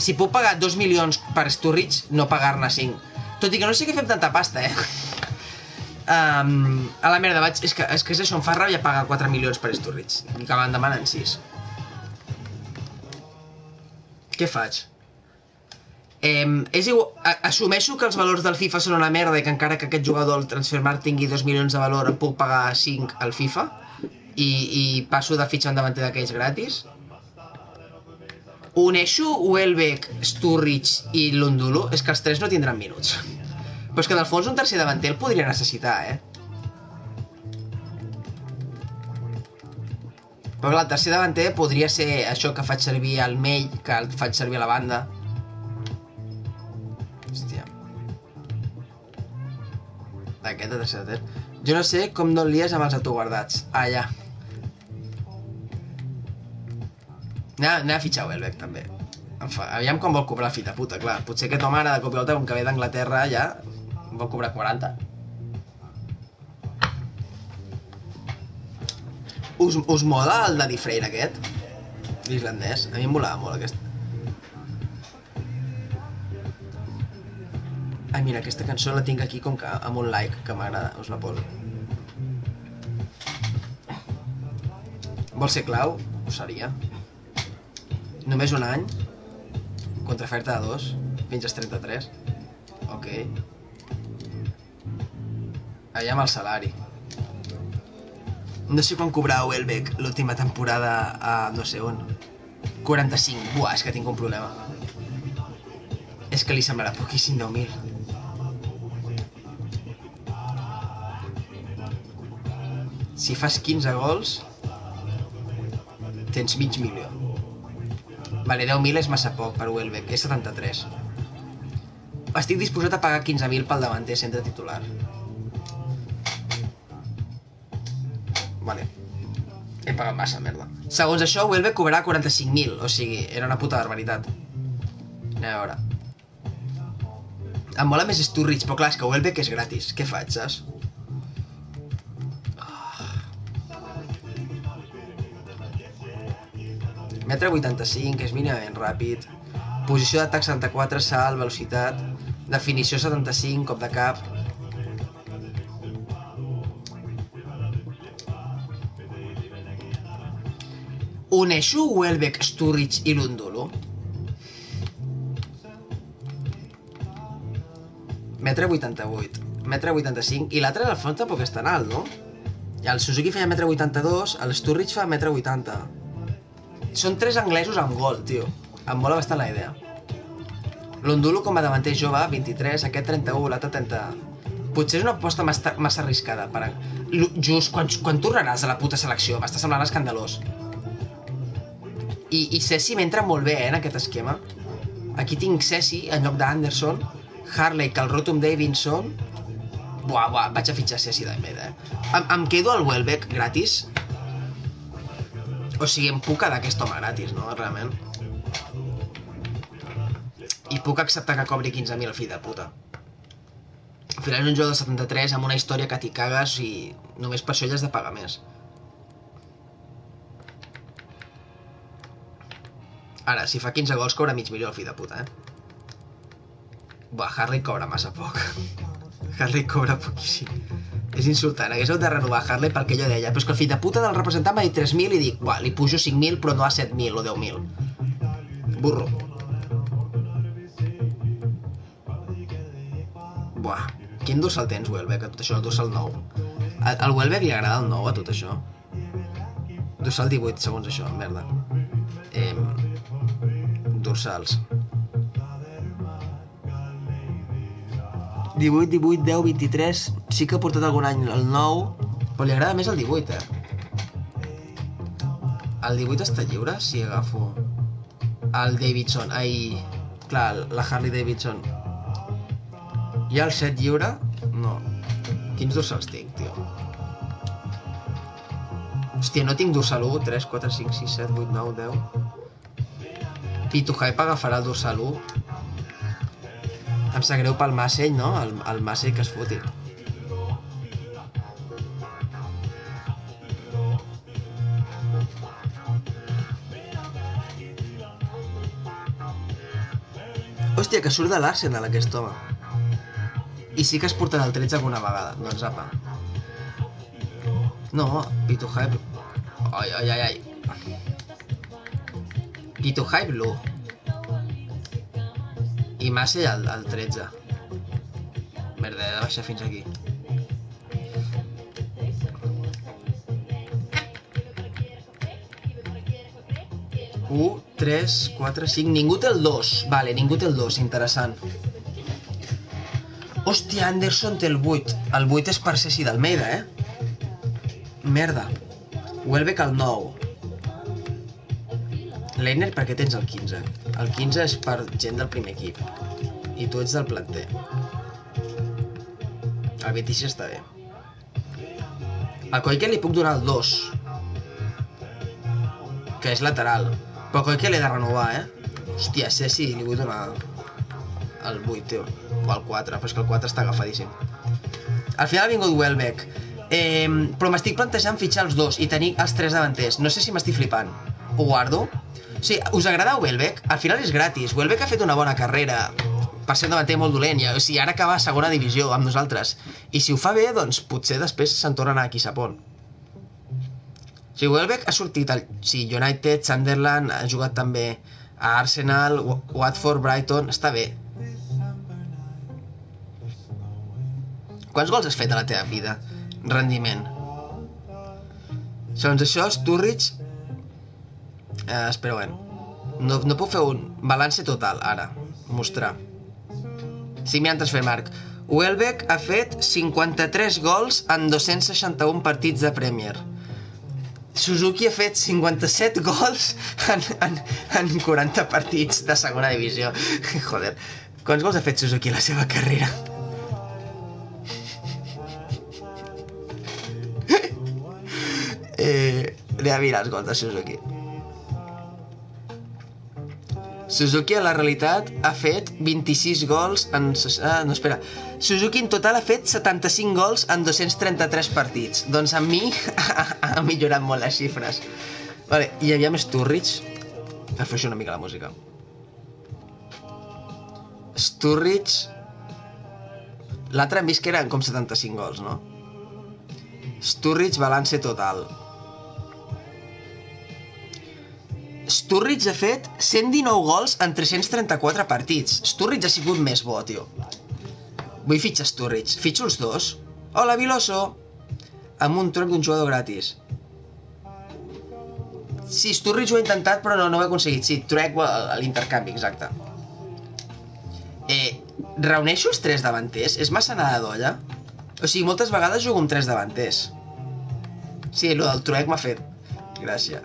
Si puc pagar 2 milions per Sturridge, no pagar-ne 5. Tot i que no sé què fem tanta pasta, eh? Um, a la merda, vaig... És que, és que és això, em fa ràbia pagar 4 milions per Sturridge. I que me'n demanen 6. Què faig? Eh, és igual, assumeixo que els valors del FIFA són una merda i que encara que aquest jugador al Transfermarkt tingui 2 milions de valor puc pagar 5 al FIFA i, i passo de fitxar un davanter d'aquells gratis? Uneixo Welbeck, Sturridge i Lundulu és que els tres no tindran minuts. Però és que del fons un tercer davanter el podria necessitar eh? Però clar, el tercer davanter podria ser això que faig servir al Mell que el faig servir a la banda Aquest de tercer davanter. Jo no sé com no lies amb els autoguardats. Ah, ja. Anem, a fitxar Welbeck, també. Fa... Aviam com vol cobrar de puta, clar. Potser aquest home ara de cop i volta, com que ve d'Anglaterra, ja vol cobrar 40. Us, us mola el Daddy Freyr aquest? L'islandès? A mi em molava molt aquest. Ai, mira, aquesta cançó la tinc aquí com que amb un like, que m'agrada, us la poso. Vol ser clau? Ho seria. Només un any. Contraferta de dos. Als 33. Ok. Allà amb el salari. No sé quan cobrava Welbeck l'última temporada a no sé on. 45. Buah, és que tinc un problema. És que li semblarà poquíssim 10.000. Si fas 15 gols, tens mig milió. Vale, 10.000 és massa poc per Welbeck, és 73. Estic disposat a pagar 15.000 pel davanter centre titular. Vale. He pagat massa, merda. Segons això, Welbeck cobrarà 45.000, o sigui, era una puta barbaritat. Anem a veure. Em mola més Sturridge, però clar, és que Welbeck és gratis. Què faig, saps? Metre 85, és mínimament ràpid. Posició d'atac 74, salt, velocitat. Definició 75, cop de cap. Uneixo Welbeck, Sturridge i Lundulu? Metre 88, metre 85, i l'altre al fons tampoc és tan alt, no? El Suzuki feia metre 82, el Sturridge fa metre 80. Són tres anglesos amb gol, tio. Em mola bastant la idea. L'Ondulo com a davanter jove, 23, aquest 31, l'altre 30... Potser és una aposta massa, massa arriscada. Per... Just, quan, quan tornaràs a la puta selecció? M'està semblant escandalós. I, i Ceci m'entra molt bé, eh, en aquest esquema. Aquí tinc Ceci en lloc d'Anderson, Harley, Calrotum Davidson... Buah, buah, vaig a fitxar Ceci d'Almeida, eh? Em, em quedo al Welbeck gratis? O sigui, em puc quedar aquest home gratis, no? Realment. I puc acceptar que cobri 15.000 fill de puta. Al final és un joc de 73 amb una història que t'hi cagues i només per això ja has de pagar més. Ara, si fa 15 gols cobra mig milió el fill de puta, eh? Buah, Harley cobra massa poc. Harley cobra poquíssim. És insultant, hagués hagut de renovar Harley pel que jo deia, però és que el fill de puta del representant m'ha dit 3.000 i dic, buah, li pujo 5.000 però no a 7.000 o 10.000. Burro. Buah, quin dorsal tens, Welbeck, a tot això, el dorsal 9. A- Al Welbeck li agrada el 9 a tot això. Dorsal 18, segons això, merda. Eh, dorsals. 18, 18, 10, 23... Sí que ha portat algun any el 9, però li agrada més el 18, eh? El 18 està lliure si agafo el Davidson, ai... Clar, la Harley Davidson. Ha el 7 lliure? No. Quins dorsals tinc, tio? Hòstia, no tinc dorsal 1, 3, 4, 5, 6, 7, 8, 9, 10... Pitu Hype agafarà el dorsal 1. Em sap greu pel Massey, no? El, el Massey que es foti. Hòstia, que surt de l'Arsenal aquest home. i sí que es portarà el 13 alguna vegada. Doncs apa. No, Pitu High... Ai, ai, ai, ai. Pitu High Blue. I Massey el, el 13. Merda, he de baixar fins aquí. Un, 3, 4, 5... Ningú té el 2. Vale, ningú té el 2, interessant. Hòstia, Anderson té el 8. El 8 és per Ceci d'Almeida, eh? Merda. Welbeck el 9. Leiner, per què tens el 15? El 15 és per gent del primer equip. I tu ets del planter. El 26 està bé. Al Koike li puc donar el 2. Que és lateral. Però Koike l'he de renovar, eh? Hòstia, Ceci li vull donar el 8, tio. O el 4, però és que el 4 està agafadíssim. Al final ha vingut Welbeck. Eh, però m'estic plantejant fitxar els dos i tenir els tres davanters. No sé si m'estic flipant. Ho guardo? Sí, us agrada Welbeck? Al final és gratis. Welbeck ha fet una bona carrera per ser davanter molt dolent. I, o sigui, ara va a segona divisió amb nosaltres. I si ho fa bé, doncs potser després se'n torna a anar aquí a Sapon. O sigui, Welbeck ha sortit al sí, United, Sunderland, ha jugat també a Arsenal, Wa- Watford, Brighton... Està bé. Quants gols has fet a la teva vida? Rendiment. Segons això, Sturridge... Eh, espera un moment. No, no puc fer un balanç total, ara. Mostrar. Sí, m'hi han transfer, Marc. Welbeck ha fet 53 gols en 261 partits de Premier. Suzuki ha fet 57 gols en, en, en 40 partits de segona divisió. Joder, quants gols ha fet Suzuki a la seva carrera? eh, anem a mirar els gols de Suzuki. Suzuki en la realitat ha fet 26 gols en... Ah, no, espera. Suzuki en total ha fet 75 gols en 233 partits. Doncs amb mi ha, ha millorat molt les xifres. Vale, i aviam Sturridge. Afluixo una mica la música. Sturridge... L'altre hem vist que eren com 75 gols, no? Sturridge balance total. Sturridge ha fet 119 gols en 334 partits. Sturridge ha sigut més bo, tio. Vull fitxar Sturridge. Fitxo els dos. Hola, Viloso! Amb un truc d'un jugador gratis. Sí, Sturridge ho he intentat, però no, no ho he aconseguit. Sí, a l'intercanvi, exacte. Eh, reuneixo els tres davanters? És massa anada d'olla? O sigui, moltes vegades jugo amb tres davanters. Sí, el del truec m'ha fet gràcia.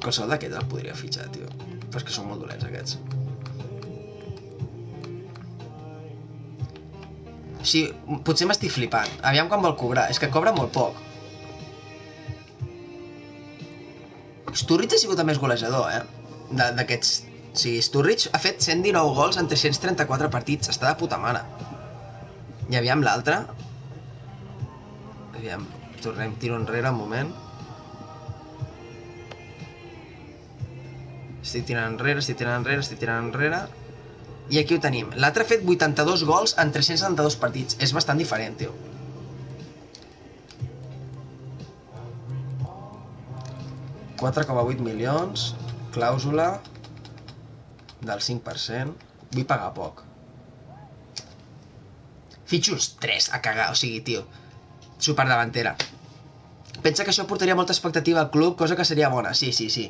Qualsevol d'aquests el podria fitxar, tio. Però és que són molt dolents, aquests. Sí, potser m'estic flipant. Aviam quan vol cobrar. És que cobra molt poc. Sturridge ha sigut el més golejador, eh? D'aquests... O sigui, Sturridge ha fet 119 gols en 334 partits. Està de puta mare. I aviam l'altre. Aviam, tornem, tiro enrere un moment. Estic tirant enrere, estic tirant enrere, estic tirant enrere. I aquí ho tenim. L'altre ha fet 82 gols en 372 partits. És bastant diferent, tio. ...4,8 milions... ...clàusula... ...del 5%... ...vull pagar poc. Fitxo uns 3 a cagar, o sigui, tio... ...superdavantera. Pensa que això portaria molta expectativa al club, cosa que seria bona, sí, sí, sí.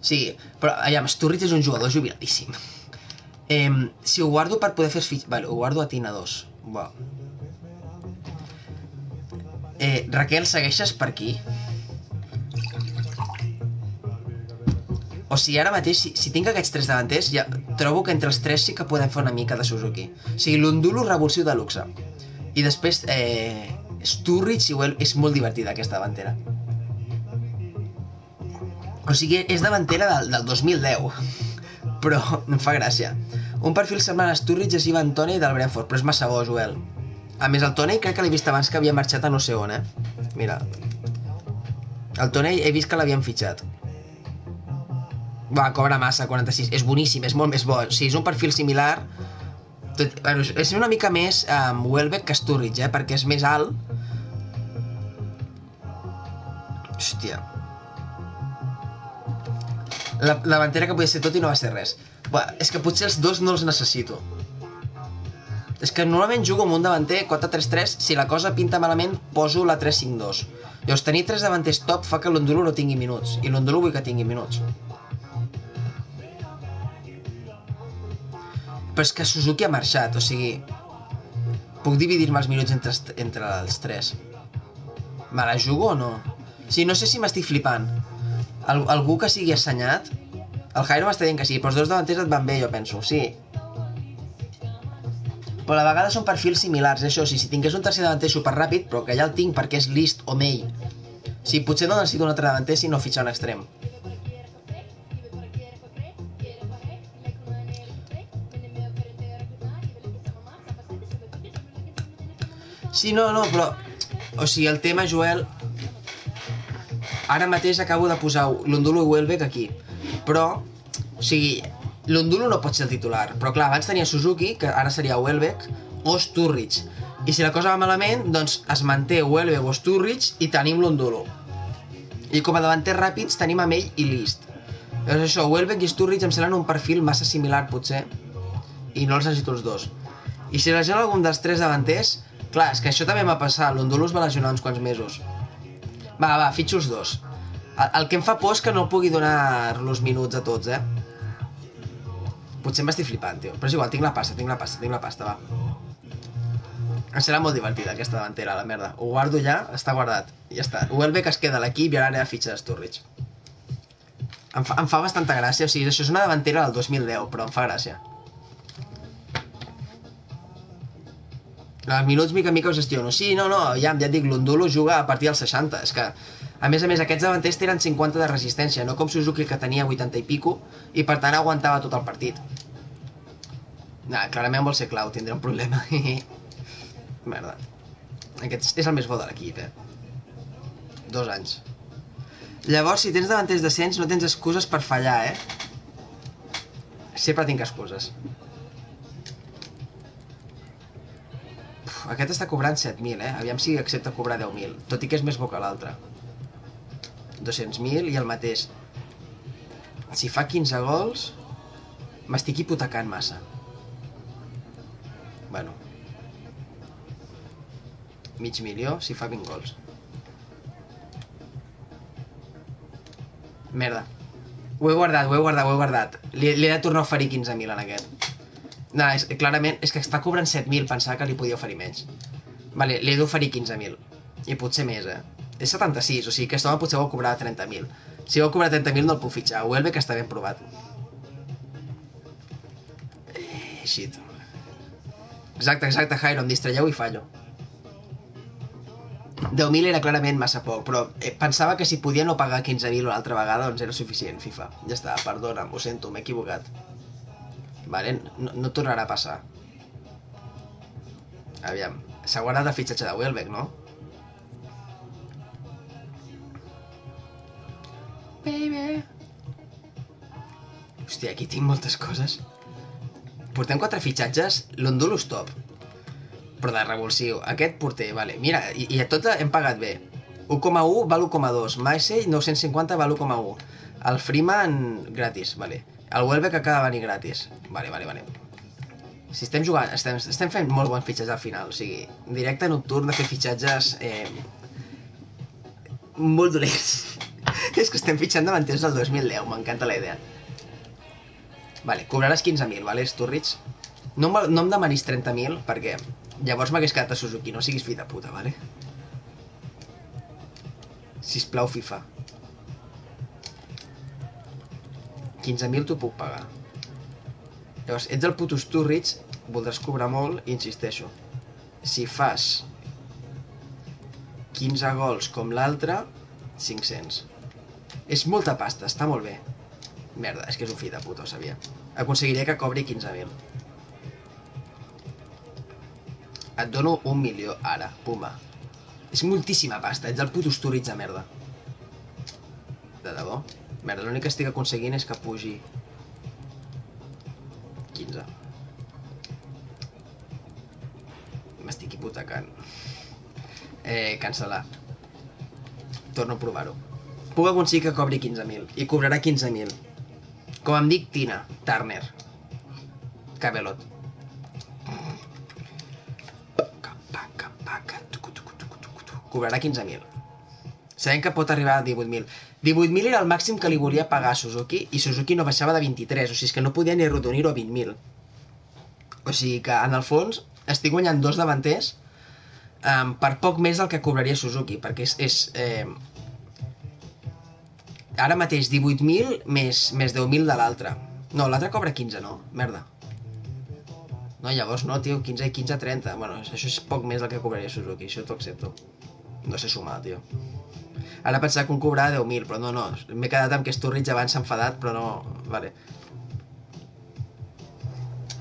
Sí, però, aviam, Sturridge és un jugador jubiladíssim. Eh, si ho guardo per poder fer els fitx... Vale, ho guardo a Tina 2. Va. Eh, Raquel, segueixes per aquí? O sigui, ara mateix, si, si tinc aquests tres davanters, ja trobo que entre els tres sí que podem fer una mica de Suzuki. O sigui, l'Undulo revulsiu de luxe. I després, eh, Sturridge igual és molt divertida aquesta davantera. O sigui, és davantera del, del 2010. Però em fa gràcia. Un perfil semblant a Sturridge és Ivan Toney del Brentford, però és massa bo, Joel. A més, el Toney crec que l'he vist abans que havia marxat a no sé on, eh? Mira. El Toney he vist que l'havien fitxat. Va, cobra massa, 46. És boníssim, és molt més bo. O sigui, és un perfil similar. Tot, bueno, és una mica més um, Welbeck que Sturridge, eh? Perquè és més alt. Hòstia. La, la davantera que podia ser tot i no va ser res. Va, és que potser els dos no els necessito. És que normalment jugo amb un davanter 4-3-3, si la cosa pinta malament poso la 3-5-2. Llavors tenir tres davanters top fa que l'Ondulo no tingui minuts, i l'Ondulo vull que tingui minuts. Però és que Suzuki ha marxat, o sigui... Puc dividir-me els minuts entre, entre els tres. Me la jugo o no? O sigui, no sé si m'estic flipant. Al, algú que sigui assenyat... El Jairo m'està dient que sí, però els dos davanters et van bé, jo penso. Sí, però a la vegada són perfils similars, això, sigui, si tingués un tercer davanter superràpid, però que ja el tinc perquè és list o mei. Si potser no necessito un altre davanter si no fitxar un extrem. Sí, no, no, però... O sigui, el tema, Joel... Ara mateix acabo de posar l'Ondulo i Welbeck aquí. Però, o sigui, l'Ondulo no pot ser el titular. Però clar, abans tenia Suzuki, que ara seria Welbeck, o Sturridge. I si la cosa va malament, doncs es manté Welbeck o Sturridge i tenim l'Ondulo. I com a davanters ràpids tenim amb ell i List. Llavors això, Welbeck i Sturridge em semblen un perfil massa similar, potser, i no els necessito els dos. I si lesiona algun dels tres davanters, clar, és que això també m'ha passat, l'Ondulo es va lesionar uns quants mesos. Va, va, fitxo els dos. El, el que em fa por és que no pugui donar-los minuts a tots, eh? Potser m'estic flipant, tio. Però és igual, tinc la pasta, tinc la pasta, tinc la pasta, va. Em serà molt divertida aquesta davantera, la merda. Ho guardo ja, està guardat. Ja està. Welbeck es queda a l'equip i ara aniré a fitxar Sturridge. Em fa, em fa bastanta gràcia, o sigui, això és una davantera del 2010, però em fa gràcia. Els minuts mica mica ho gestiono. Sí, no, no, ja, ja et dic, l'Ondulo juga a partir dels 60. És que, a més a més, aquests davanters tenen 50 de resistència, no com Suzuki que tenia 80 i pico, i per tant aguantava tot el partit. Nah, clarament vol ser clau, tindrà un problema. Merda. Aquest és el més bo de l'equip, eh? Dos anys. Llavors, si tens davanters decents, no tens excuses per fallar, eh? Sempre tinc excuses. Aquest està cobrant 7.000, eh? Aviam si accepta cobrar 10.000. Tot i que és més bo que l'altre. 200.000 i el mateix. Si fa 15 gols, m'estic hipotecant massa. Bueno. Mig milió si fa 20 gols. Merda. Ho he guardat, ho he guardat, ho he guardat. Li, li he de tornar a oferir 15.000 en aquest. No, és, clarament, és que està cobrant 7.000, pensava que li podia oferir menys. Vale, li he d'oferir 15.000. I potser més, eh? És 76, o sigui que aquest home potser vol cobrar 30.000. Si vol cobrar 30.000 no el puc fitxar. Welbeck està ben provat. Eh, shit. Exacte, exacte, Jairo, em distraieu i fallo. 10.000 era clarament massa poc, però eh, pensava que si podia no pagar 15.000 una altra vegada, doncs era suficient, FIFA. Ja està, perdona'm, ho sento, m'he equivocat. Vale, no, no tornarà a passar. Aviam, s'ha guardat el fitxatge de Welbeck, no? Baby. Hòstia, aquí tinc moltes coses. Portem quatre fitxatges, l'Ondulus top. Però de revulsiu. Aquest porter, vale. Mira, i, i a tot hem pagat bé. 1,1 val 1,2. Maisei 950 val 1,1. El Freeman gratis, vale. El Welbeck acaba de venir gratis. Vale, vale, vale. Si estem jugant, estem, estem fent molt bons fitxatges al final, o sigui, directe nocturn de fer fitxatges eh, molt dolents. És que estem fitxant davanters del 2010, m'encanta la idea. Vale, cobraràs 15.000, vale, Sturridge? No, no em demanis 30.000, perquè llavors m'hagués quedat a Suzuki, no siguis fill de puta, vale? Sisplau, FIFA. 15.000 t'ho puc pagar. Llavors, ets el puto Sturridge, voldràs cobrar molt, insisteixo. Si fas 15 gols com l'altre, 500. És molta pasta, està molt bé. Merda, és que és un fill de puta, ho sabia. Aconseguiré que cobri 15.000. Et dono un milió ara, puma. És moltíssima pasta, ets el puto Sturridge de merda. De debò? Merda, l'únic que estic aconseguint és que pugi 15 M'estic hipotecant. Eh, cancel·lar. Torno a provar-ho. Puc aconseguir que cobri 15.000 i cobrarà 15.000 com em dic? Tina Turner. Cabelot. Cobrarà 15.000 sabem que pot arribar a 18.000 18.000 era el màxim que li volia pagar a Suzuki i Suzuki no baixava de 23 o sigui és que no podia ni arrodonir-ho a 20.000 o sigui que en el fons estic guanyant dos davanters um, per poc més del que cobraria Suzuki perquè és, és eh, ara mateix 18.000 més, més 10.000 de l'altre no, l'altre cobra 15, no? Merda. No, llavors no, tio, 15 i 15, 30. Bueno, això és poc més del que cobraria Suzuki, això t'ho accepto. No sé sumar, tio. Ara pensava que un cobrava 10.000, però no, no. M'he quedat amb que Sturridge abans s'ha enfadat, però no... Vale.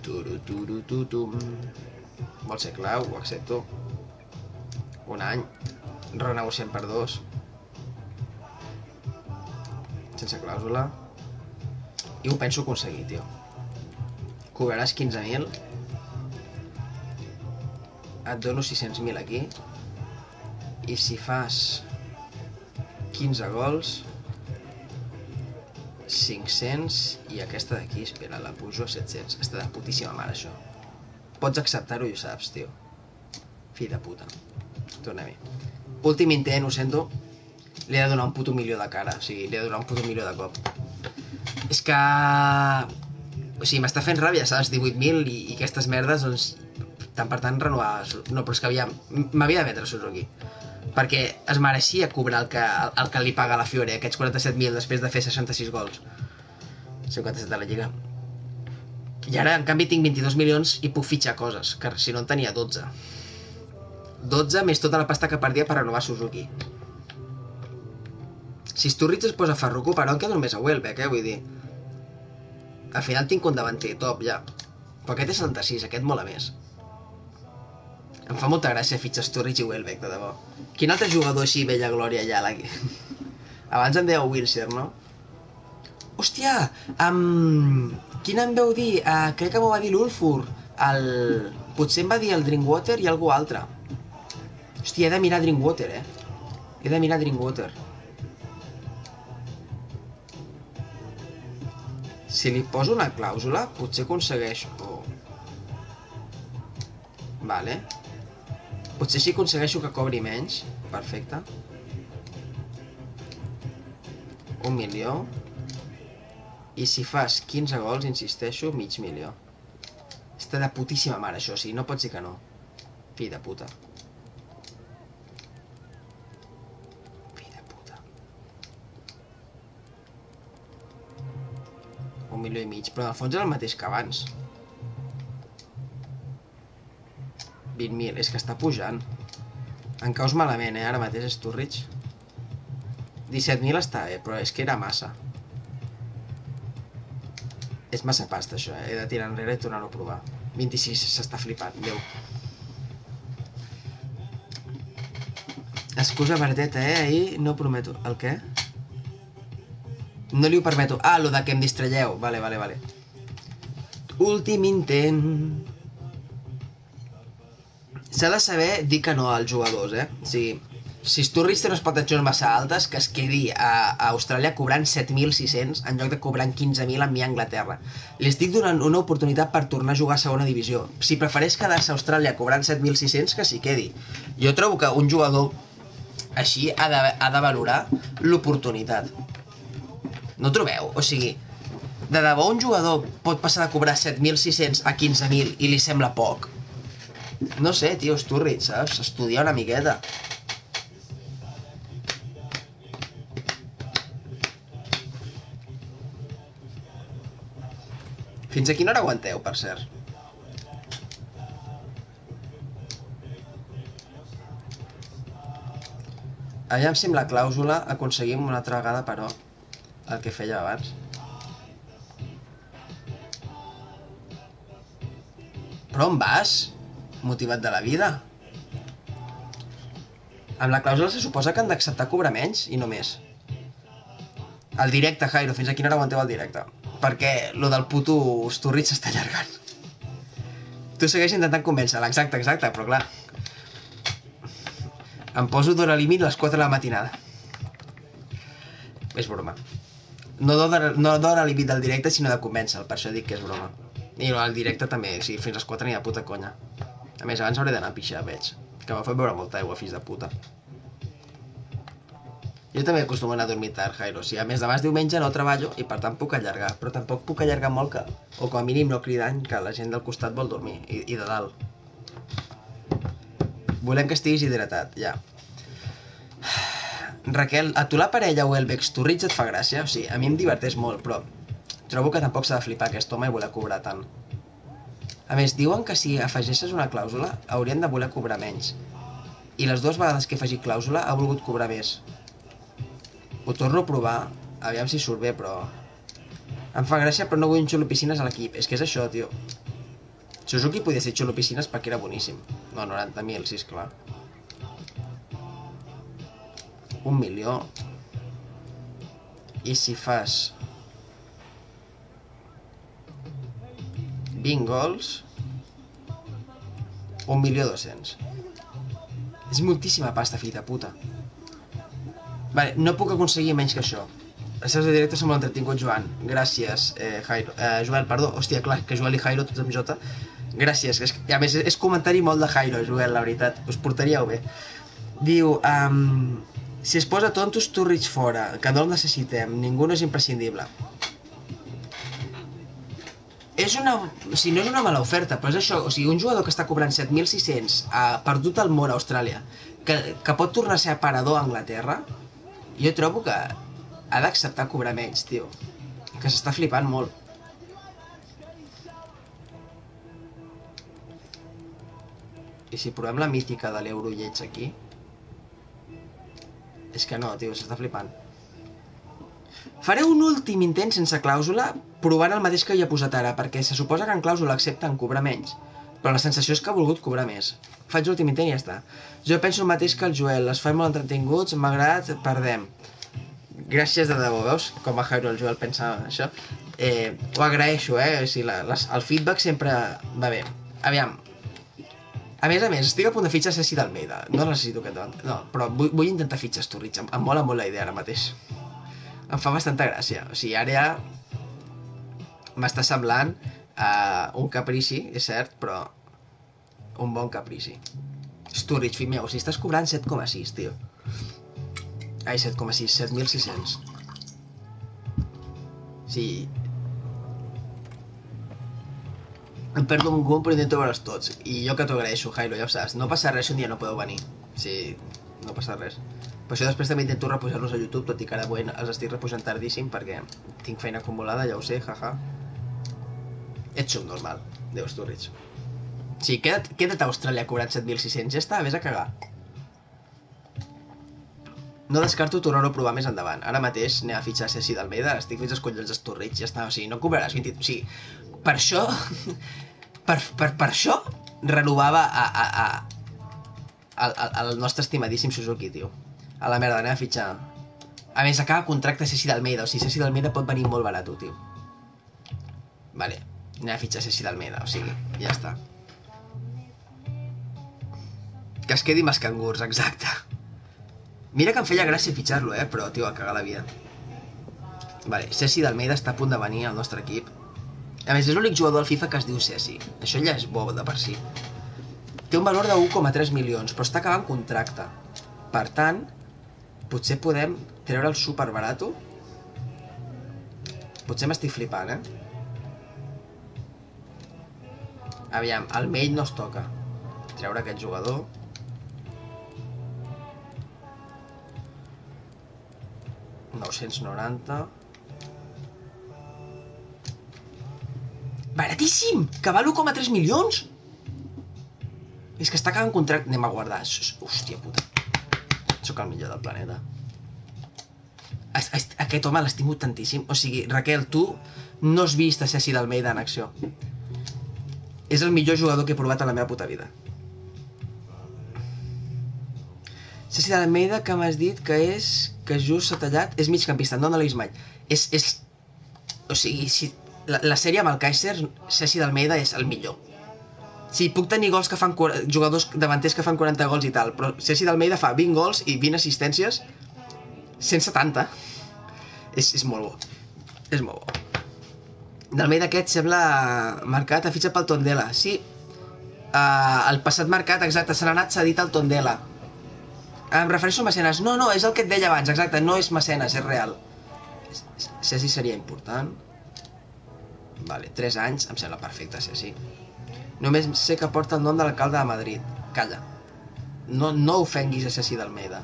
Turu, turu, tu, tu. Vol ser clau, ho accepto. Un any. Renegociem per dos. Sense clàusula. I ho penso aconseguir, tio. Cobraràs 15.000. Et dono 600.000 aquí. I si fas 15 gols 500 i aquesta d'aquí, espera, la pujo a 700 està de putíssima mare això. Pots acceptar-ho i ho saps, tio. Fill de puta. Tornem-hi. Últim intent, ho sento li he de donar un puto milió de cara o sigui, li he de donar un puto milió de cop. És que o sigui, m'està fent ràbia, saps? 18.000 i, i aquestes merdes, doncs tant per tant renovar no, però és que aviam m'havia de vendre Suzuki perquè es mereixia cobrar el que, el, el que li paga la Fiore, aquests 47.000 després de fer 66 gols. 57 de la Lliga. I ara, en canvi, tinc 22 milions i puc fitxar coses, que si no en tenia 12. 12 més tota la pasta que perdia per renovar Suzuki. Si Sturridge es posa Farruko, però em quedo només a Welbeck, eh, vull dir. Al final tinc un davanter top, ja. Però aquest és 76, aquest mola més. Em fa molta gràcia fitxar Sturridge i Welbeck, de debò. Quin altre jugador així vella glòria hi ha? La... Abans em dèieu Wilshere, no? Hòstia, um, quin em veu dir? Uh, crec que m'ho va dir l'Ulfur. El... Potser em va dir el Drinkwater i algú altre. Hòstia, he de mirar Drinkwater, eh? He de mirar Drinkwater. Si li poso una clàusula, potser aconsegueixo... Oh. Vale. Potser si aconsegueixo que cobri menys. Perfecte. Un milió. I si fas 15 gols, insisteixo, mig milió. Està de putíssima mare, això, sí. No pots dir que no. Fill de puta. Fill de puta. Un milió i mig. Però en el fons és el mateix que abans. 20.000, és que està pujant. En caus malament, eh? Ara mateix és Turrich. 17.000 està bé, però és que era massa. És massa pasta, això, eh? He de tirar enrere i tornar-ho a provar. 26, s'està flipant, Déu. Excusa verdeta, eh? Ahir no prometo. El què? No li ho permeto. Ah, lo de que em distraieu. Vale, vale, vale. Últim intent. S'ha de saber dir que no als jugadors, eh? O sigui, si Sturridge té unes expectacions massa altes, que es quedi a, a Austràlia cobrant 7.600 en lloc de cobrant 15.000 en mi a Anglaterra. Li estic donant una oportunitat per tornar a jugar a segona divisió. Si prefereix quedar-se a Austràlia cobrant 7.600, que s'hi quedi. Jo trobo que un jugador així ha de, ha de valorar l'oportunitat. No trobeu? O sigui, de debò un jugador pot passar de cobrar 7.600 a 15.000 i li sembla poc? No sé, tio, Sturridge, saps? Estudiar una miqueta. Fins a quina hora aguanteu, per cert? Aviam si amb la clàusula aconseguim una altra vegada, però, el que feia abans. Però on vas? Motivat de la vida? Amb la clàusula se suposa que han d'acceptar cobrar menys i no més. El directe, Jairo, fins a quina hora aguanteu el directe? Perquè lo del puto Sturridge s'està allargant. Tu segueix intentant convèncer-la, exacte, exacte, però clar. Em poso d'hora límit a les 4 de la matinada. És broma. No d'hora no límit del directe, sinó de convèncer per això dic que és broma. I el directe també, o sigui, fins les 4 ni de puta conya. A més, abans hauré d'anar a pixar, veig. Que m'ha fet beure molta aigua, fills de puta. Jo també acostumo a anar a dormir tard, Jairo. Si a més demà és diumenge no treballo i per tant puc allargar. Però tampoc puc allargar molt que... O com a mínim no cridant que la gent del costat vol dormir. I, i de dalt. Volem que estiguis hidratat, ja. Raquel, a tu la parella o el Bexturritz et fa gràcia? O sigui, a mi em diverteix molt, però trobo que tampoc s'ha de flipar aquest home i voler cobrar tant. A més, diuen que si afegisses una clàusula haurien de voler cobrar menys. I les dues vegades que he afegit clàusula ha volgut cobrar més. Ho torno a provar, aviam si surt bé, però... Em fa gràcia, però no vull un xulo piscines a l'equip. És que és això, tio. Suzuki podia ser xulo piscines perquè era boníssim. No, 90.000, sí, esclar. Un milió. I si fas... 20 gols... Un milió 200. És moltíssima pasta, fill de puta. Vale, no puc aconseguir menys que això. Els seus de directe són molt entretinguts, Joan. Gràcies, eh, Jairo. Eh, Joel, perdó. Hòstia, clar, que Joel i Jairo, tots amb J. Gràcies. És, a més, és comentari molt de Jairo, Joel, la veritat. Us portaríeu bé. Diu, um, si es posa tontos, tu rich fora, que no el necessitem, ningú no és imprescindible. És una... O sigui, no és una mala oferta, però és això. O sigui, un jugador que està cobrant 7.600, ha perdut el món a Austràlia, que, que pot tornar a ser aparador a Anglaterra, jo trobo que ha d'acceptar cobrar menys, tio. Que s'està flipant molt. I si provem la mítica de l'euro lleig aquí... És que no, tio, s'està flipant. Faré un últim intent sense clàusula, provant el mateix que hi ha posat ara, perquè se suposa que en clàusula accepten cobrar menys. Però la sensació és que ha volgut cobrar més. Faig l'últim intent i ja està. Jo penso el mateix que el Joel, els faig molt entretinguts, m'ha agradat, perdem. Gràcies de debò, veus? Com a Jairo el Joel pensa això. Eh, ho agraeixo, eh? O sigui, la, les, el feedback sempre va bé. Aviam. A més a més, estic a punt de fitxar Ceci d'Almeida. No necessito davant. No, però vull, vull intentar fitxar Sturridge. Em, em mola molt la idea ara mateix. Em fa bastanta gràcia. O sigui, ara ja m'està semblant uh, un caprici, és cert, però un bon caprici. Sturridge, fill meu, si estàs cobrant 7,6, tio. Ai, 7,6, 7.600. Sí. Em perdo un gum, però intento veure'ls tots. I jo que t'ho agraeixo, Jairo, ja ho saps. No passa res un dia no podeu venir. Sí, no passa res. Per això després també intento repujar-los a YouTube, tot i que ara bueno, els estic repujant tardíssim perquè tinc feina acumulada, ja ho sé, jaja. Ets subnormal, Déu Sturridge. Sí, queda't, queda't a Austràlia cobrant 7.600, ja està, vés a cagar. No descarto tornar-ho a provar més endavant. Ara mateix anem a fitxar Ceci d'Almeida, estic fins als collons d'Estorrits, ja està. O sigui, no cobraràs 20... O sigui, per això... Per, per, per això renovava a, a, a, al, al nostre estimadíssim Suzuki, tio. A la merda, anem a fitxar. A més, acaba contracte Ceci d'Almeida, o sigui, Ceci d'Almeida pot venir molt barat, tio. Vale, anem a fitxar Ceci d'Almeida, o sigui, ja està. Que es quedi amb els cangurs, exacte. Mira que em feia gràcia fitxar-lo, eh, però, tio, a cagar la vida. Vale, Ceci d'Almeida està a punt de venir al nostre equip. A més, és l'únic jugador al FIFA que es diu Ceci. Això ja és bo de per si. Té un valor de 1,3 milions, però està acabant contracte. Per tant, potser podem treure el super barato. Potser m'estic flipant, eh? Aviam, el mail no es toca. Treure aquest jugador. ...990... Baratíssim! Que val 1,3 milions! És que està acabant contracte... Anem a guardar. Hòstia puta. Sóc el millor del planeta. Es- es- Aquest home l'estimo tantíssim. O sigui, Raquel, tu no has vist a Ceci d'Almeida en acció. És el millor jugador que he provat a la meva puta vida. Ceci d'Almeida, que m'has dit que és... que just s'ha tallat... És migcampista, no, no mai. És... és... O sigui, si... La, la sèrie amb el Kaiser, Ceci d'Almeida és el millor. Sí, puc tenir gols que fan... jugadors davanters que fan 40 gols i tal, però Ceci d'Almeida fa 20 gols i 20 assistències 170. És, és molt bo. És molt bo. D'Almeida aquest sembla marcat, ha fitxat pel Tondela. Sí, uh, el passat mercat, exacte, se n'ha anat cedit al Tondela. Em refereixo a Mecenes. No, no, és el que et deia abans, exacte, no és Mecenes, és real. Ceci seria important. Vale, 3 anys, em sembla perfecte, Ceci. Només sé que porta el nom de l'alcalde de Madrid. Calla. No, no ofenguis a Ceci d'Almeida.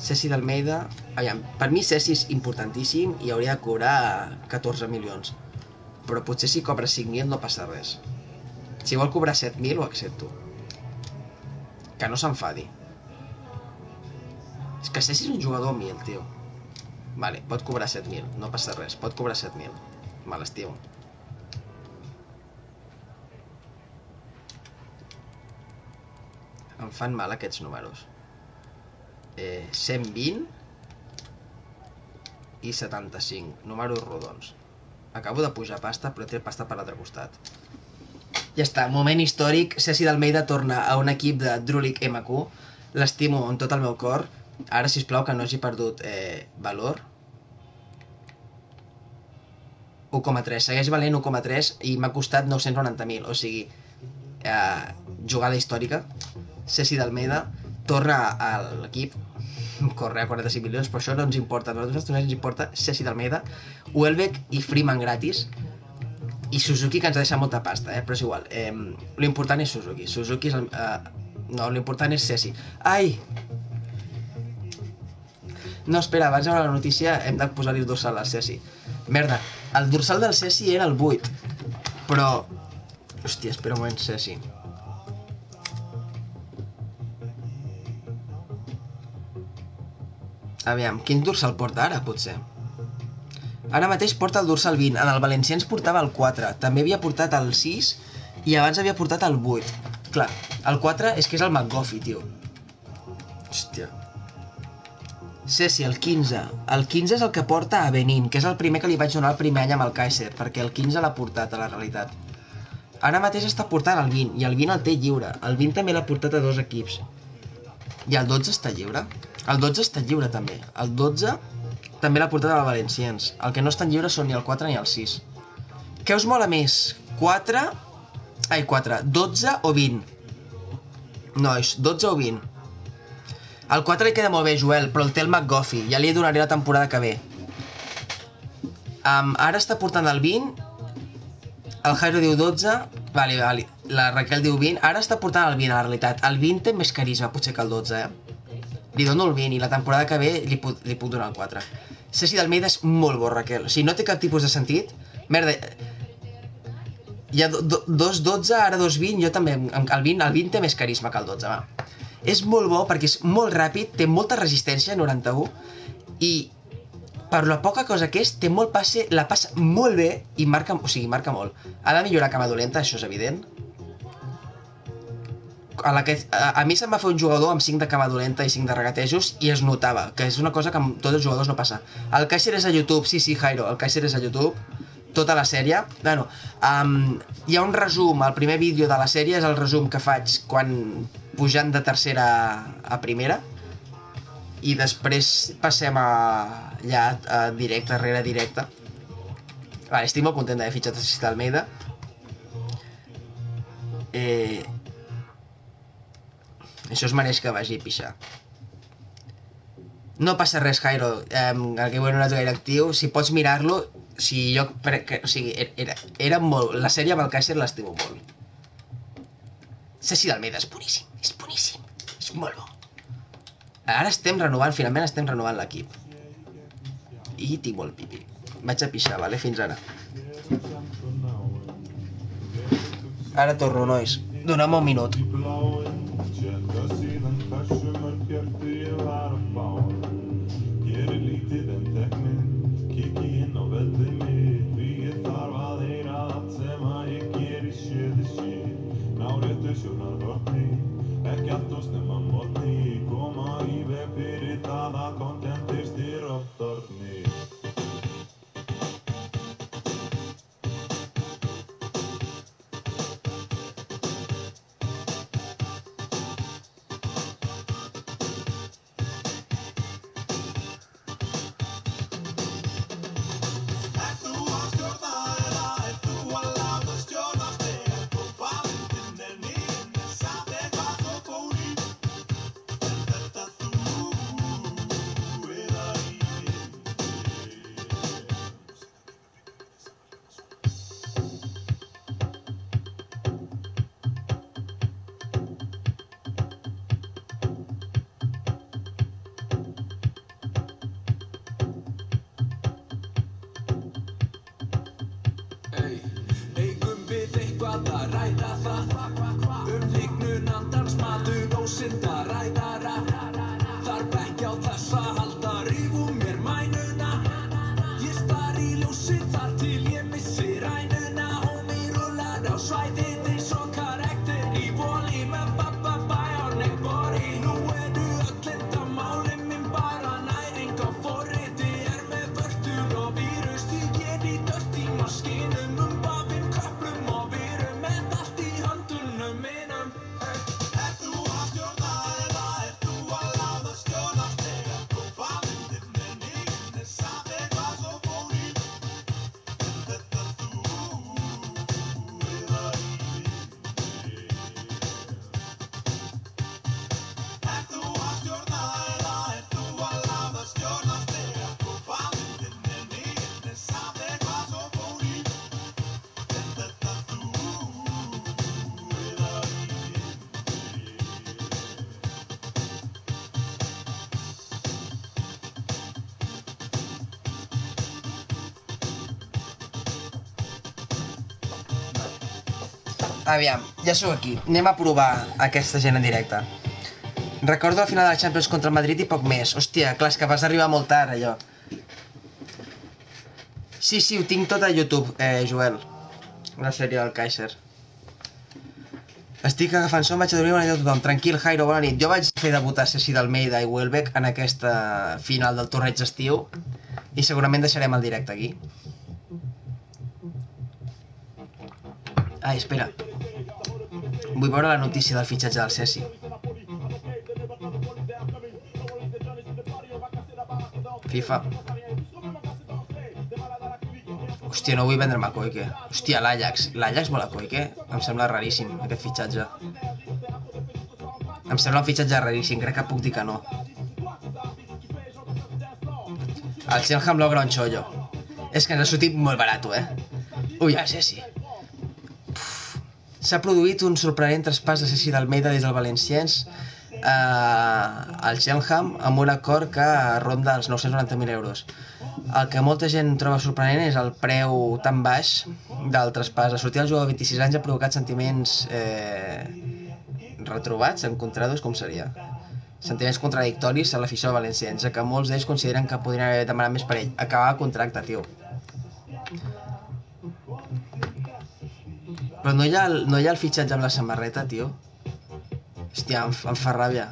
Ceci d'Almeida... Aviam, per mi Ceci és importantíssim i hauria de cobrar 14 milions. Però potser si cobra 5.000 no passa res. Si vol cobrar 7.000 ho accepto. Que no s'enfadi. És que Ceci és un jugador mil, tio. Vale, pot cobrar 7.000, no passa res, pot cobrar 7.000. Me l'estimo. Em fan mal aquests números. Eh, 120 i 75, números rodons. Acabo de pujar pasta, però té pasta per l'altre costat. Ja està, moment històric. Ceci d'Almeida torna a un equip de Drulic MQ. L'estimo amb tot el meu cor. Ara, si plau que no hagi perdut eh, valor. 1,3. Segueix valent 1,3 i m'ha costat 990.000. O sigui, eh, jugada històrica. Ceci d'Almeida torna a l'equip corre a 45 milions, però això no ens importa. A nosaltres només ens importa Ceci d'Almeida, Welbeck i Freeman gratis i Suzuki que ens deixa molta pasta, eh? però és igual. Eh, l'important és Suzuki. Suzuki és el... Eh, no, l'important és Ceci. Ai! No, espera, abans de la notícia hem de posar-hi el dorsal al Ceci. Merda, el dorsal del Ceci era el 8, però... Hòstia, espera un moment, Ceci. Aviam, quin dorsal porta ara, potser? Ara mateix porta el dorsal 20, en el Valencians portava el 4, també havia portat el 6 i abans havia portat el 8. Clar, el 4 és que és el McGoffey, tio. Hòstia. Ceci, el 15. El 15 és el que porta a Benin, que és el primer que li vaig donar el primer any amb el Kaiser, perquè el 15 l'ha portat a la realitat. Ara mateix està portant el 20, i el 20 el té lliure. El 20 també l'ha portat a dos equips. I el 12 està lliure? El 12 està lliure també. El 12 també l'ha portat al Valencians. El que no estan lliures són ni el 4 ni el 6. Què us mola més? 4... Ai, 4. 12 o 20? Nois, 12 o 20? El 4 li queda molt bé, Joel, però el té el McGoffey. Ja li donaré la temporada que ve. Um, ara està portant el 20. El Jairo diu 12. Vale, vale. La Raquel diu 20. Ara està portant el 20, a la realitat. El 20 té més carisma, potser que el 12, eh? Li dono el 20 i la temporada que ve li, puc, li puc donar el 4. Ceci d'Almeida és molt bo, Raquel. O sigui, no té cap tipus de sentit. Merda, hi ha do, do, dos 12, ara dos 20, jo també, el 20, el 20 té més carisma que el 12, va. És molt bo perquè és molt ràpid, té molta resistència, 91, i per la poca cosa que és, té molt passe, la passa molt bé i marca, o sigui, marca molt. Ha de millorar cama dolenta, això és evident. A, la que, a, a mi se'm va fer un jugador amb 5 de cama dolenta i 5 de regatejos i es notava, que és una cosa que amb tots els jugadors no passa. El Kaiser és a YouTube, sí, sí, Jairo, el Kaiser és a YouTube, tota la sèrie. Bueno, um, hi ha un resum, el primer vídeo de la sèrie és el resum que faig quan pujant de tercera a primera i després passem a ja a directe, rere directe. Vale, estic molt content d'haver fitxat a Cista Almeida. Eh... Això es mereix que vagi a pixar. No passa res, Jairo. Eh, el que no és gaire actiu. Si pots mirar-lo, si jo... Que, o sigui, era, era molt... La sèrie amb el Kaiser l'estimo molt. Ceci d'Almeida és boníssim. És boníssim. És molt bo. Ara estem renovant, finalment estem renovant l'equip. I tinc molt pipi. Vaig a pixar, vale? Fins ara. Ara torno, nois. Dona'm un minut. Kjönda síðan hversu mörg hjörtu ég var að fá. Gerir lítið en teknin Kiki inn á veldið mitt. Því ég þarf að heyra allt sem að ég geri séði sé Ná réttu sjónarhorni Ekki ekki alltaf snemma mótni Koma í veg fyrir það að kontentir Aviam, ja sóc aquí. Anem a provar aquesta gent en directe. Recordo la final de la Champions contra el Madrid i poc més. Hòstia, clar, és que vas arribar molt tard, allò. Sí, sí, ho tinc tot a YouTube, eh, Joel. La sèrie del Kaiser. Estic agafant som, vaig a dormir, bona nit a tothom. Tranquil, Jairo, bona nit. Jo vaig fer debutar Ceci d'Almeida i Welbeck en aquesta final del torneig d'estiu i segurament deixarem el directe aquí. Ai, espera. Vull veure la notícia del fitxatge del Ceci. FIFA. Hòstia, no vull vendre-me a Koike. Hòstia, l'Ajax. L'Ajax vol a Koike? Em sembla raríssim, aquest fitxatge. Em sembla un fitxatge raríssim, crec que puc dir que no. El Chelham logra un chollo. És que ens ha sortit molt barat, eh? Ui, el Ceci. S'ha produït un sorprenent traspàs de Ceci d'Almeida des del Valenciens eh, al Chelham amb un acord que ronda els 990.000 euros. El que molta gent troba sorprenent és el preu tan baix del traspàs. La sortida del jugador de 26 anys ha provocat sentiments eh, retrobats, encontrados, com seria? Sentiments contradictoris a l'afició valencians, que molts d'ells consideren que podrien haver demanat més per ell. Acabar el contracte, tio. Però no hi ha el, no hi ha el fitxatge amb la samarreta, tio. Hòstia, em, em fa ràbia.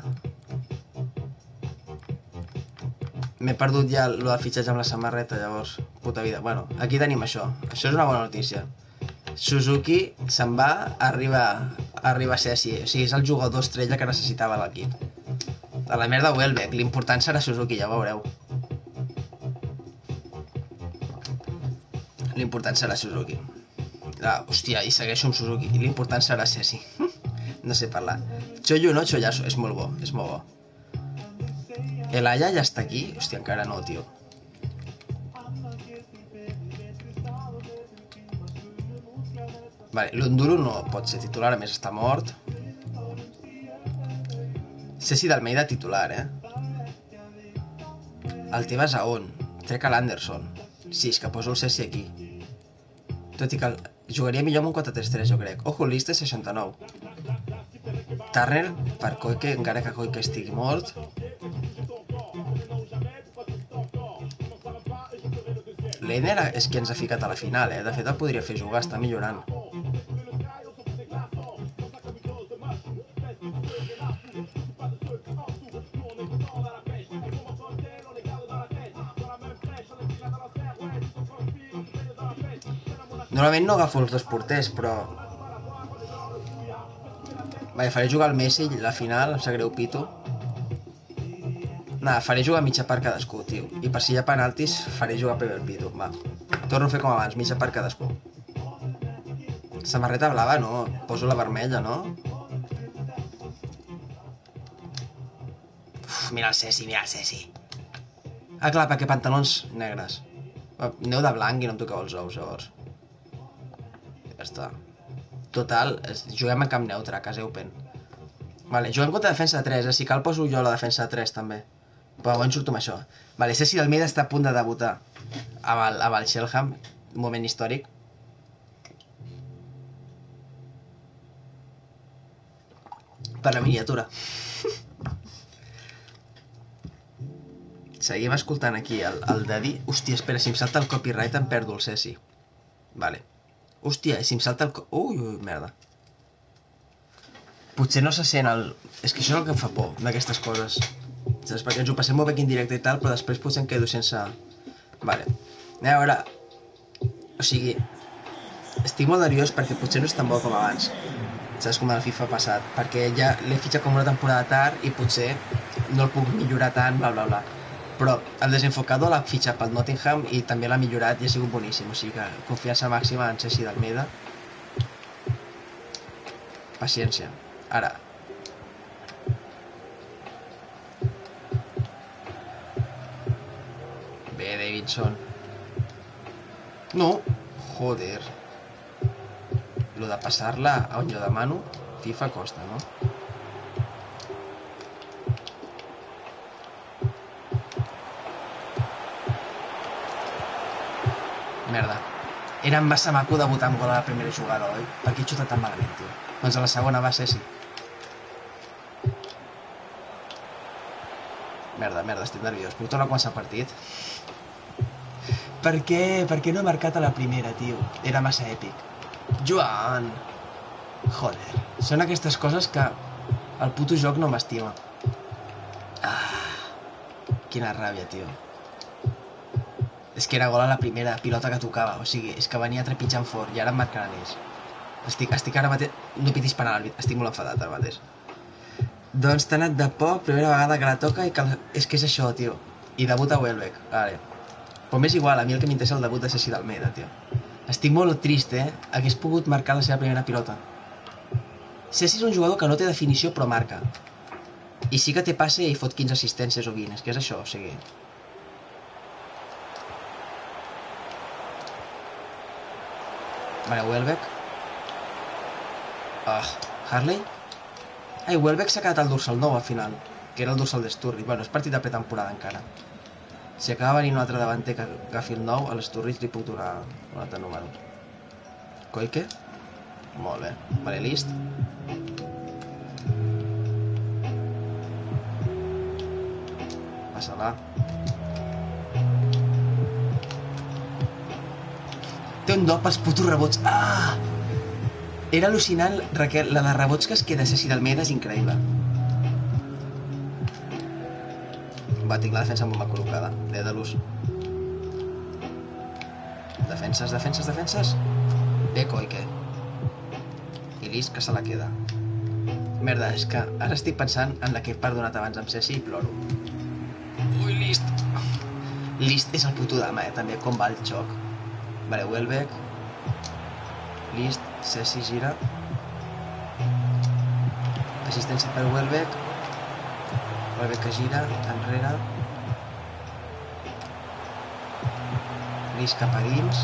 M'he perdut ja el del fitxatge amb la samarreta, llavors. Puta vida. Bueno, aquí tenim això. Això és una bona notícia. Suzuki se'n va, arriba, arriba a Ceci. O sigui, és el jugador estrella que necessitava l'equip. A la merda Welbeck. L'important serà Suzuki, ja ho veureu. L'important serà Suzuki. Ah, hòstia, i segueixo amb Suzuki. I l'important serà Ceci. No sé parlar. Choyo no, Choyazo. És molt bo, és molt bo. El Aya ja està aquí? Hòstia, encara no, tio. Vale, l'Unduru no pot ser titular, a més està mort. Ceci d'Almeida titular, eh? El Tebas a on? Trec a l'Anderson. Sí, és que poso el Ceci aquí. Tot i que el... jugaria millor amb un 4-3-3, jo crec. Ojo, lista 69. Turner per Koike, encara que Koike estigui mort. Leiner és qui ens ha ficat a la final, eh? De fet, el podria fer jugar, està millorant. Normalment no agafo els dos porters, però... Vaja, faré jugar al Messi la final, em sap greu pito. Nada, faré jugar mitja part cadascú, tio. I per si hi ha penaltis, faré jugar primer el pito, va. Torno a fer com abans, mitja part cadascú. Samarreta blava, no. Poso la vermella, no? Uf, mira el Ceci, mira el Ceci. Ah, clar, perquè pantalons negres. Aneu de blanc i no em toqueu els ous, llavors. Està. Total, juguem en camp neutre, casa Open. Vale, juguem contra defensa de 3, eh? si cal poso jo la defensa de 3 també. Però on surto amb això? Vale, Ceci Almeida està a punt de debutar amb el, amb el Shellham, un moment històric. Per la miniatura. Seguim escoltant aquí el, el Daddy. Hòstia, espera, si em salta el copyright em perdo el Ceci. Vale. Hòstia, i si em salta el... co- Ui, ui, merda. Potser no se sent el... És que això és el que em fa por, d'aquestes coses. Saps? Perquè ens ho passem molt bé aquí en directe i tal, però després potser em quedo sense... Vale. A veure... O sigui... Estic molt nerviós perquè potser no és tan bo com abans. Saps? Com el FIFA passat. Perquè ja l'he fitxat com una temporada tard i potser no el puc millorar tant, bla bla bla. Però el desenfocador l'ha fitxat pel Nottingham i també l'ha millorat i ha sigut boníssim. O sigui que confiança màxima en Ceci d'Almeida. Paciència. Ara, Bé, Davidson. No, joder. Lo de passar-la on jo demano, FIFA costa, no? Merda. Era massa maco debutar amb gol a la primera jugada, oi? Per què he xutat tan malament, tio? Doncs a la segona va ser sí. Merda, merda, estic nerviós. Puc tornar a començar el partit? Per què? Per què no he marcat a la primera, tio? Era massa èpic. Joan! Joder. Són aquestes coses que el puto joc no m'estima. Ah, quina ràbia, tio. És que era gol a la primera, pilota que tocava. O sigui, és que venia trepitjant fort i ara em marcaran ells. Estic, estic ara mateix... No pitis penal, àrbit. estic molt enfadat ara mateix. Doncs t'ha anat de poc, primera vegada que la toca i que... És que és això, tio. I debuta Welbeck. Vale. Però m'és igual, a mi el que m'interessa el debut de Ceci d'Almeida, tio. Estic molt trist, eh? Hagués pogut marcar la seva primera pilota. Ceci és un jugador que no té definició però marca. I sí que té passe i fot 15 assistències o 20, és que és això, o sigui... Vale, Welbeck. Ah, Harley? Ai, Welbeck s'ha quedat al dorsal 9 al final, que era el dorsal d'Sturridge. Bueno, és partit de pretemporada encara. Si acaba venint un altre davanter que agafi el 9, a l'Sturridge li puc donar un altre número. Koike? Molt bé. Vale, list. Passa-la. Té un do pels putos rebots. Ah! Era al·lucinant, Raquel, la de rebots que es queda Ceci d'Almeida és increïble. Va, tinc la defensa molt mal col·locada. Dédalus. Defenses, defenses, defenses. Bé, Koike. I Lis, que se la queda. Merda, és que ara estic pensant en la que he perdonat abans amb Ceci i ploro. Ui, List. List és el puto dama, eh, també, com va el xoc. Vale, Welbeck. List, Ceci gira. Assistència per Welbeck. Welbeck que gira, enrere. List cap a dins.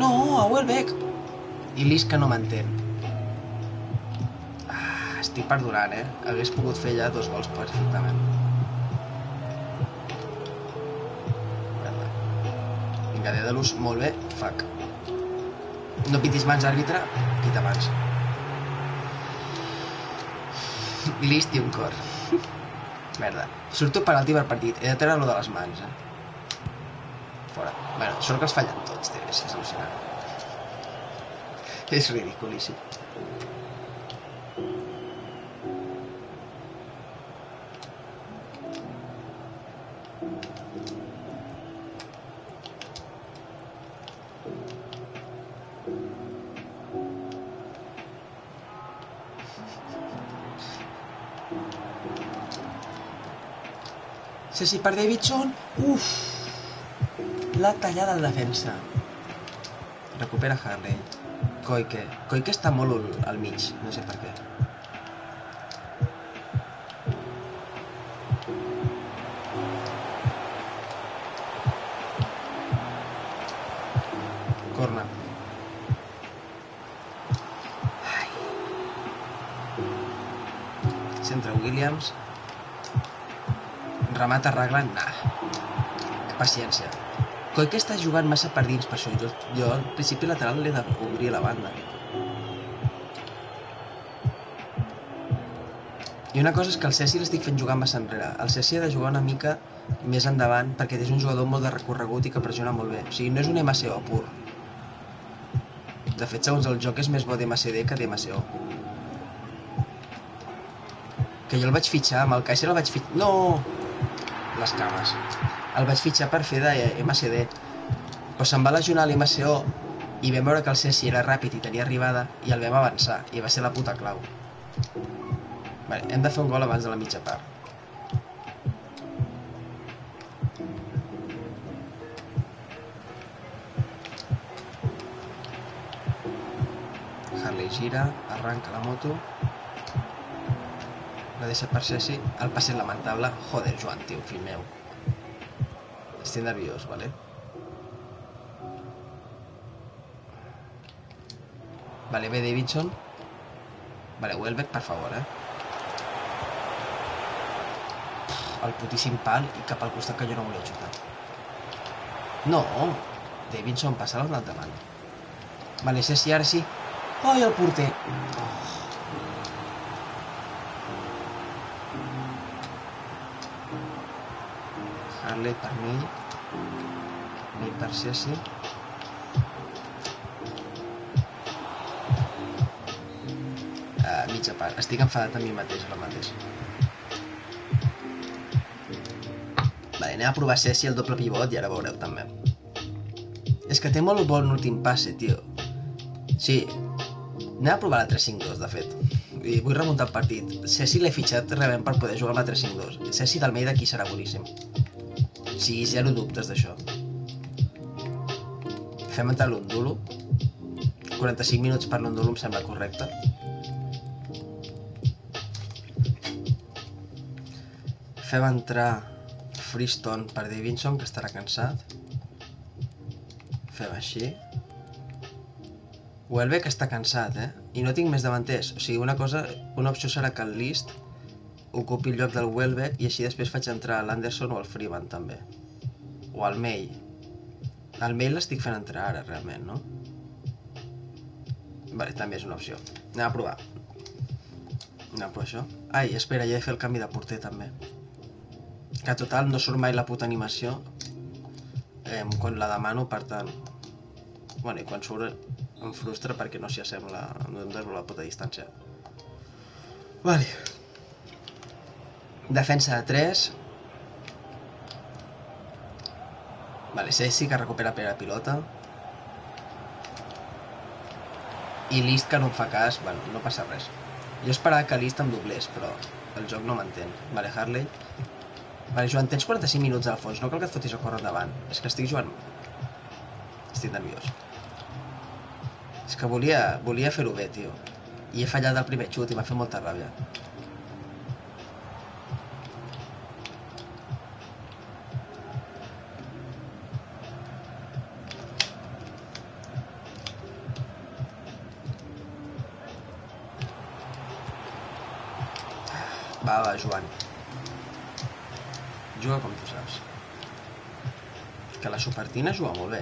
No, a Welbeck! I List que no m'entén. Ah, estic perdonant, eh? Hagués pogut fer ja dos gols perfectament. Vinga, Dédalus, molt bé. Fuck. No pitis mans, àrbitre. Quita mans. List i un cor. Merda. Surto penalti per partit. He de treure-lo de les mans, eh? Fora. Bueno, sort que els fallen tots, tio. És al·lucinant. És ridiculíssim. Ceci per Davidson. Uf! La tallada de defensa. Recupera Harley. Koike. Koike està molt al- al mig, no sé per què. Corna. Ai. Centre Williams. Remata Raglan, nah. Paciència. Koike està jugant massa per dins, per això jo, jo al principi lateral l'he d'obrir a la banda. I una cosa és que el Ceci l'estic fent jugar massa enrere. El Ceci ha de jugar una mica més endavant perquè és un jugador molt de recorregut i que pressiona molt bé. O sigui, no és un MCO pur. De fet, segons el joc és més bo d'MCD que d'MCO. Que jo el vaig fitxar, amb el Kaiser el vaig fitxar... No! Les cames. El vaig fitxar per fer de MCD. Però se'n va lesionar l'MCO i vam veure que el Ceci era ràpid i tenia arribada i el vam avançar i va ser la puta clau. Vale, hem de fer un gol abans de la mitja part. Harley gira, arranca la moto. La deixa per Ceci. El passe lamentable. Joder, Joan, tio, fill meu. Estic nerviós, vale? Vale, ve Davidson. Vale, Welbeck, per favor, eh? El putíssim pal i cap al costat que jo no volia xutar. No! Davidson, passa al davant. Vale, Ceci, ara sí. Ai, el porter! Oh. Harley per mi. Mi per Ceci. Uh, mitja part. Estic enfadat amb mi mateix ara mateix. Vale, anem a provar Ceci el doble pivot i ara veureu també. És que té molt bon últim passe, tio. Sí, anem a provar la 3-5-2, de fet. I vull remuntar el partit. Ceci l'he fitxat realment per poder jugar amb la 3-5-2. Ceci d'Almeida aquí serà boníssim. Sí, zero dubtes d'això. Fem entrar l'Undulo. 45 minuts per l'Undulo em sembla correcte. Fem entrar Freestone per Davidson, que estarà cansat. Fem així. Welbeck està cansat, eh? I no tinc més davanters. O sigui, una cosa, una opció serà que el List ocupi el lloc del Welbeck i així després faig entrar l'Anderson o el Freeman també. O el May. El May l'estic fent entrar ara, realment, no? Vale, també és una opció. Anem a provar. Anem a provar això. Ai, espera, ja he fer el canvi de porter també. Que total no surt mai la puta animació eh, quan la demano, per tant... Bueno, i quan surt em frustra perquè no s'hi assembla, no em la puta distància. Vale. Defensa de 3. Vale, Ceci que recupera per la pilota. I List que no em fa cas, bueno, no passa res. Jo esperava que List em doblés, però el joc no m'entén. Vale, Harley. Vale, Joan, tens 45 minuts al fons, no cal que et fotis a córrer endavant. És que estic jugant... Estic nerviós. És que volia, volia fer-ho bé, tio. I he fallat el primer xut i m'ha fet molta ràbia. Va, va, Joan. Juga com tu saps. És que la Supertina juga molt bé.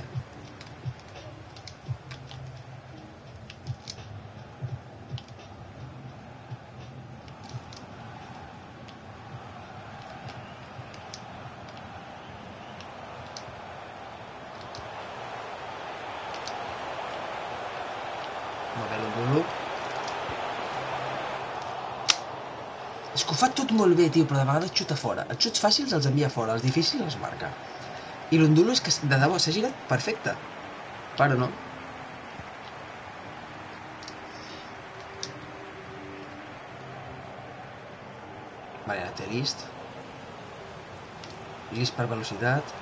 Molt bé, l'Undulu. És que ho fa tot molt bé, tio, però de vegades xuta fora. Els xuts fàcils els envia fora, els difícils els marca. I l'Undulo és que de debò s'ha girat perfecte. Però no. Vale, ara té list. List per velocitat.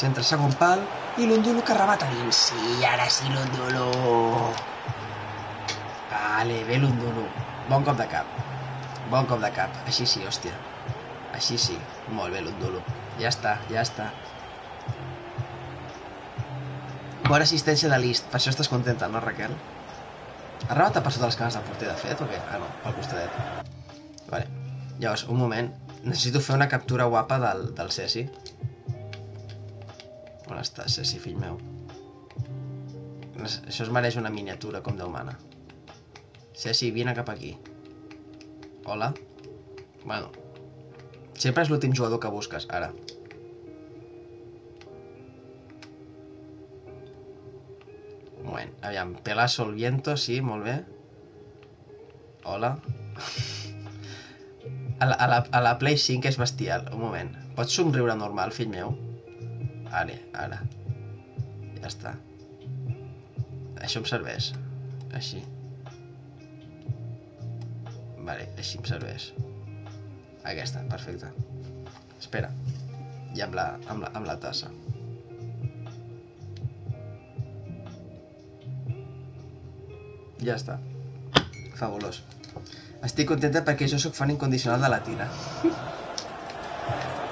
Centre segon pal. I l'Undulo que remata dins. Sí, ara sí l'Undulo. Vale, bé l'Undulo. Bon cop de cap. Bon cop de cap. Així sí, hòstia. Així sí. Molt bé l'Undulo. Ja està, ja està. Bona assistència de List. Per això estàs contenta, no, Raquel? Ha rematat per sota les cames del porter, de fet, o què? Ah, no, pel costadet. Vale. Llavors, un moment. Necessito fer una captura guapa del, del Ceci. On està, Ceci, fill meu? Això es mereix una miniatura, com Déu mana. Ceci, vine cap aquí. Hola? Bueno. Sempre és l'últim jugador que busques, ara. Un moment, aviam. Pelazo el viento, sí, molt bé. Hola. A la, a, la, a la Play 5 és bestial. Un moment. Pots somriure normal, fill meu? Ara, ara. Ja està. Això em serveix. Així. Vale, així em serveix. Aquesta, perfecte. Espera. I amb la, amb la, amb la tassa. Ja està. Fabulós. Estic contenta perquè jo sóc fan incondicional de la Tina.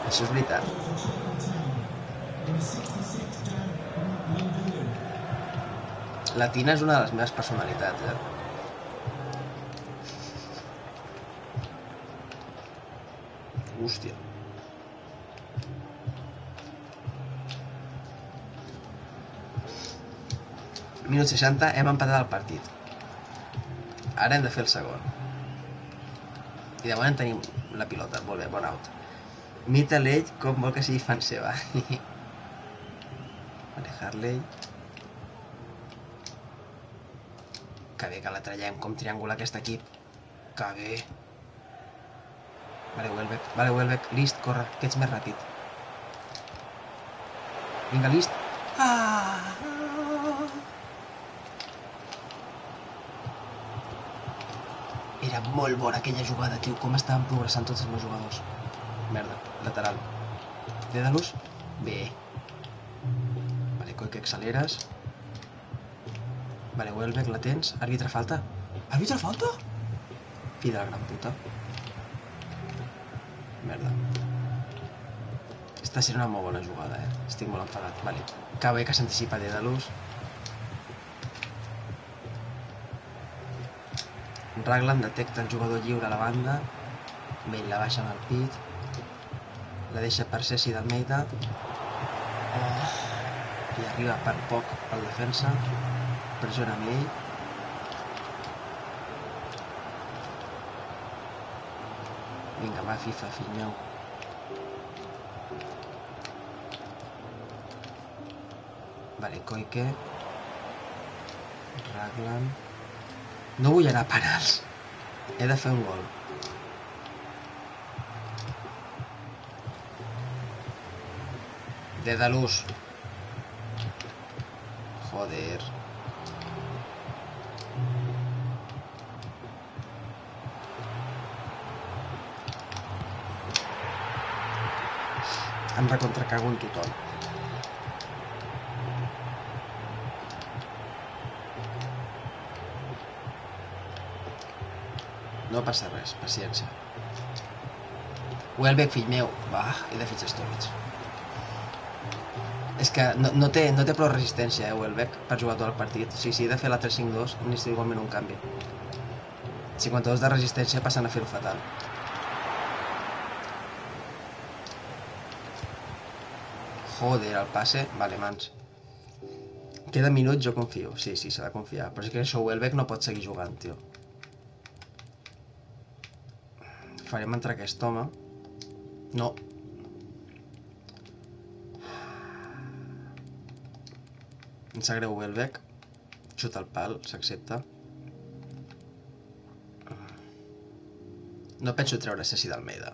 Això és veritat. La Tina és una de les meves personalitats, eh? Hòstia. Minut 60, hem empatat el partit. Ara hem de fer el segon. I de moment tenim la pilota. Molt bé, bon out. Mita l'ell com vol que sigui fan seva. vale, Harley. Que bé que la traiem com triangular aquest equip. Que bé. Vale, Welbeck. Vale, Welbeck. List, corre, que ets més ràpid. Vinga, List. Ah! Era molt bona aquella jugada, tio. Com estaven progressant tots els meus jugadors. Merda, lateral. Dédalus? Bé. Vale, coi que acceleres. Vale, Welbeck, la tens. Àrbitre falta. Àrbitre falta? Fi de la gran puta. Merda. Esta serà una molt bona jugada, eh? Estic molt enfadat. Vale. Que bé que s'anticipa Dédalus. Raglan detecta el jugador lliure a la banda. Bé, la baixa amb el pit. La deixa per Ceci d'Almeida. Oh. I arriba per poc el defensa. Pressiona amb ell. Vinga, va, FIFA, fill meu. Koike. Raglan. No vull anar a penals. He de un gol. Dédalus. Joder. Em recontracago en tothom. No passa res, paciència. Welbeck, fill meu. Va, he de fitxar Sturridge. És que no, no, té, no té prou resistència, eh, Welbeck, per jugar tot el partit. Sí, sí, he de fer la 3-5-2, necessito igualment un canvi. 52 de resistència passen a fer-ho fatal. Joder, el passe... Vale, mans. Queda minut, jo confio. Sí, sí, s'ha de confiar. Però és que això Welbeck no pot seguir jugant, tio. Farem entrar aquest home. No. Em sap greu Welbeck. Xuta el pal, s'accepta. No penso treure Ceci d'Almeida.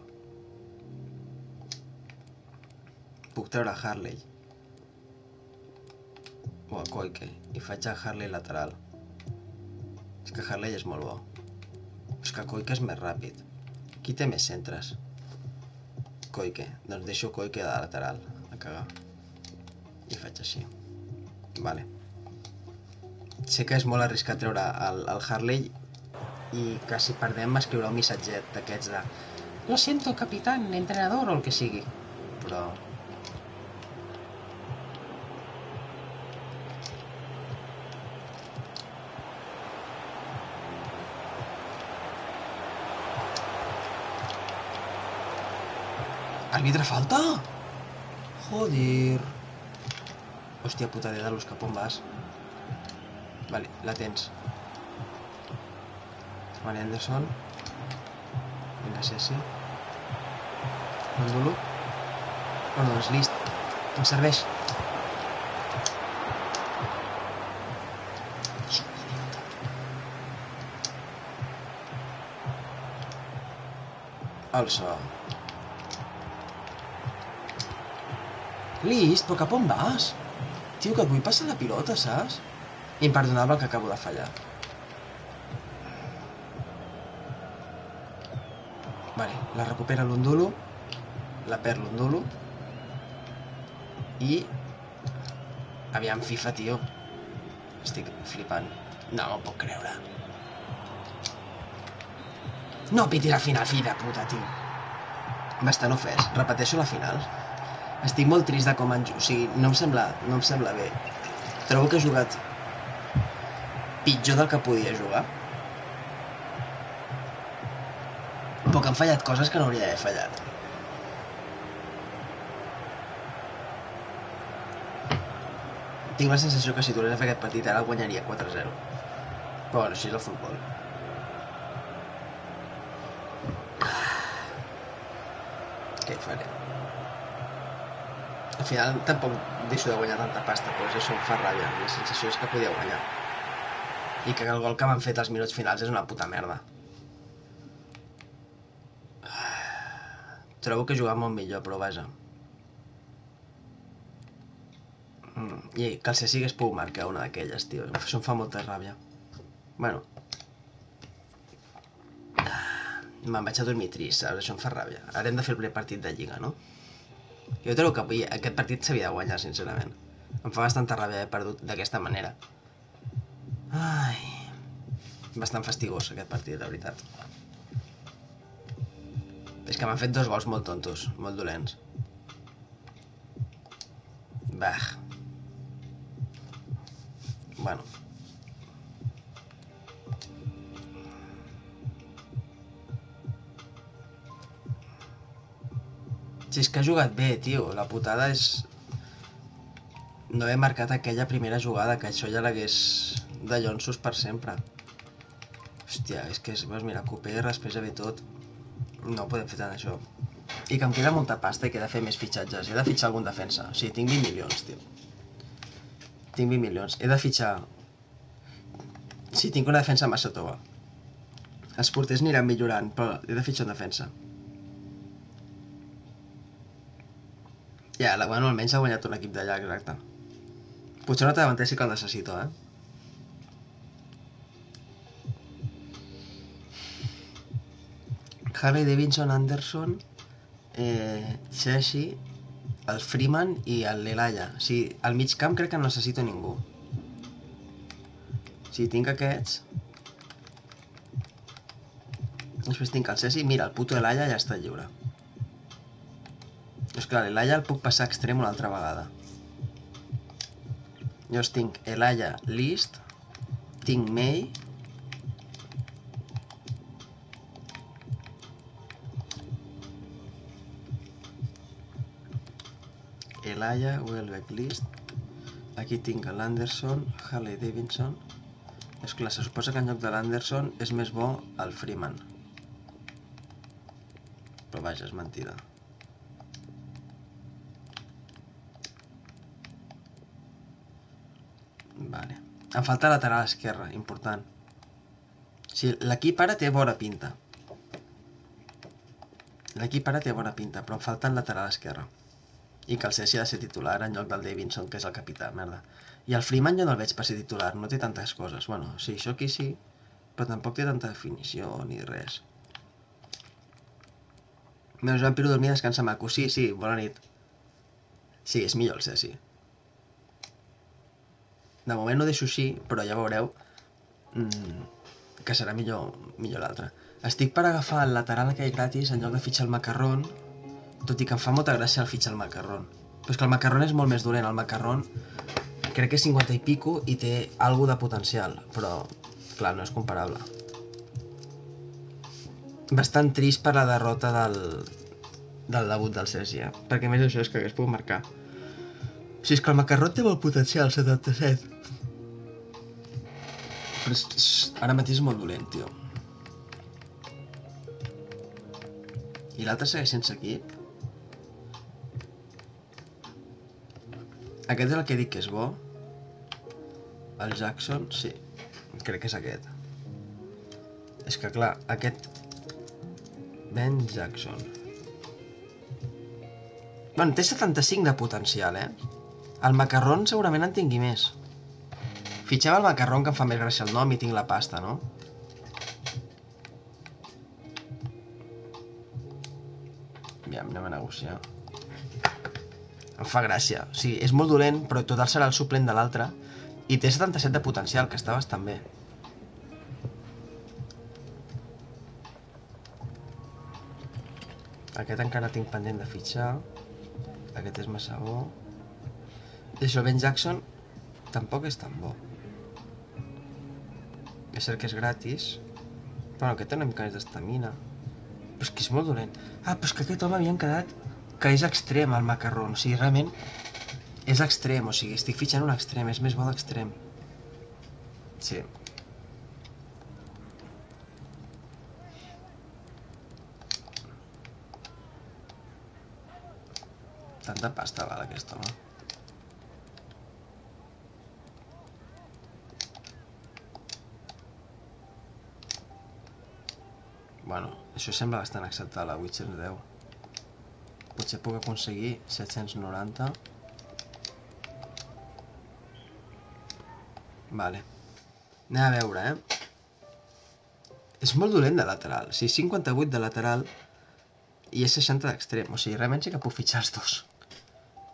Puc treure Harley. O a Koike. I faig a Harley lateral. És que Harley és molt bo. És que Koike és més ràpid. Qui té més centres? Koike. Doncs deixo Koike de lateral, a cagar. I faig així. Vale. Sé que és molt arriscat treure el, el Harley i que si perdem m'escriurà un missatget d'aquests de Lo siento, capitán, entrenador o el que sigui. Però... Àrbitre falta? Joder. Hòstia puta de los cap on vas? Vale, la tens. Vale, Anderson. Vinga, Cessi. Mandulo. Oh, no, és list. Em serveix. Alça. List, però cap on vas? Tio, que et vull passar la pilota, saps? Imperdonable que acabo de fallar. Vale, la recupera l'Undulo. La perd l'Undulo. I... Aviam, FIFA, tio. Estic flipant. No m'ho puc creure. No piti la final, fill de puta, tio. Bastant ofès. Repeteixo la final. Estic molt trist de com han... O sigui, no em sembla, no em sembla bé. Trobo que he jugat pitjor del que podia jugar. Però que han fallat coses que no hauria d'haver fallat. Tinc la sensació que si tornés a fer aquest partit ara guanyaria 4-0. Però bueno, així és el futbol. Què hi faré? Al final tampoc deixo de guanyar tanta pasta, però això em fa ràbia. La sensació és que podia guanyar. I que el gol que m'han fet als minuts finals és una puta merda. Trobo que jugava molt millor, però vaja. Mm, I que el Ceci hagués pogut marcar una d'aquelles, tio. Això em fa molta ràbia. Bueno. Me'n vaig a dormir trist, saps? Això em fa ràbia. Ara hem de fer el primer partit de Lliga, no? Jo trobo que avui aquest partit s'havia de guanyar, sincerament. Em fa bastanta ràbia haver perdut d'aquesta manera. Ai... Bastant fastigós aquest partit, de veritat. És que m'han fet dos gols molt tontos, molt dolents. Bah. Bueno. Si és que ha jugat bé, tio. La putada és... No he marcat aquella primera jugada, que això ja l'hagués de llonsos per sempre. Hòstia, és que, veus, mira, després de bé tot, no podem fer tant això. I que em queda molta pasta i que he de fer més fitxatges. He de fitxar algun defensa. O sigui, tinc 20 milions, tio. Tinc 20 milions. He de fitxar... Sí, tinc una defensa massa tova. Els porters aniran millorant, però he de fitxar una defensa. Ja, la, bueno, almenys ha guanyat un equip d'allà, exacte. Potser altre davanter sí que el necessito, eh? Harley Davidson, Anderson, eh, Chelsea, el Freeman i el Lelaya. O sigui, al mig camp crec que no necessito ningú. O sigui, tinc aquests. Després tinc el Cesi. Mira, el puto Elaya ja està lliure. És clar, l'Elaya el puc passar a extrem una altra vegada. Llavors tinc Elaya List, tinc May, Elaya, Welbeck List, aquí tinc l'Anderson, Harley Davidson, és clar, se suposa que en lloc de l'Anderson és més bo el Freeman. Però vaja, és mentida. Vale. Em falta lateral esquerra, important. Sí, l'equip ara té bona pinta. L'equip ara té bona pinta, però em falta el lateral esquerra. I que el Ceci ha de ser titular en lloc del Davidson, que és el capità, merda. I el Freeman jo no el veig per ser titular, no té tantes coses. Bueno, sí, això aquí sí, però tampoc té tanta definició ni res. Meus Joan Piru dormir, descansa maco. Sí, sí, bona nit. Sí, és millor el Ceci. De moment no deixo així, però ja veureu mm, que serà millor, millor l'altre. Estic per agafar el lateral aquell gratis en lloc de fitxar el macarrón, tot i que em fa molta gràcia el fitxar el macarrón. Però és que el macarrón és molt més dolent. El macarrón crec que és 50 i pico i té algo de potencial, però clar, no és comparable. Bastant trist per la derrota del, del debut del Sergi, eh? perquè més això és que hagués pogut marcar. Si és que el macarró té molt potencial, 77. Però és, és, ara mateix és molt dolent, tio. I l'altre segueix sense equip? Aquest és el que dic que és bo. El Jackson, sí. Crec que és aquest. És que clar, aquest... Ben Jackson. Bueno, té 75 de potencial, eh? El macarrón segurament en tingui més. Fitxava el macarrón que em fa més gràcia el nom i tinc la pasta, no? Aviam, anem a negociar. Em fa gràcia. O sigui, és molt dolent, però total serà el suplent de l'altre. I té 77 de potencial, que està bastant bé. Aquest encara tinc pendent de fitxar. Aquest és massa bo. Això, Ben Jackson tampoc és tan bo. És cert que és gratis. Però aquest té una mica més d'estamina. Però és que és molt dolent. Ah, però és que aquest home havien quedat que és extrem el macarrón. O sigui, realment és extrem. O sigui, estic fitxant un extrem. És més bo d'extrem. Sí. Tanta pasta val aquest home. Bueno, això sembla bastant acceptable, 810. Potser puc aconseguir 790. Vale. Anem a veure, eh? És molt dolent de lateral. O sigui, 58 de lateral i és 60 d'extrem. O sigui, realment sí que puc fitxar els dos.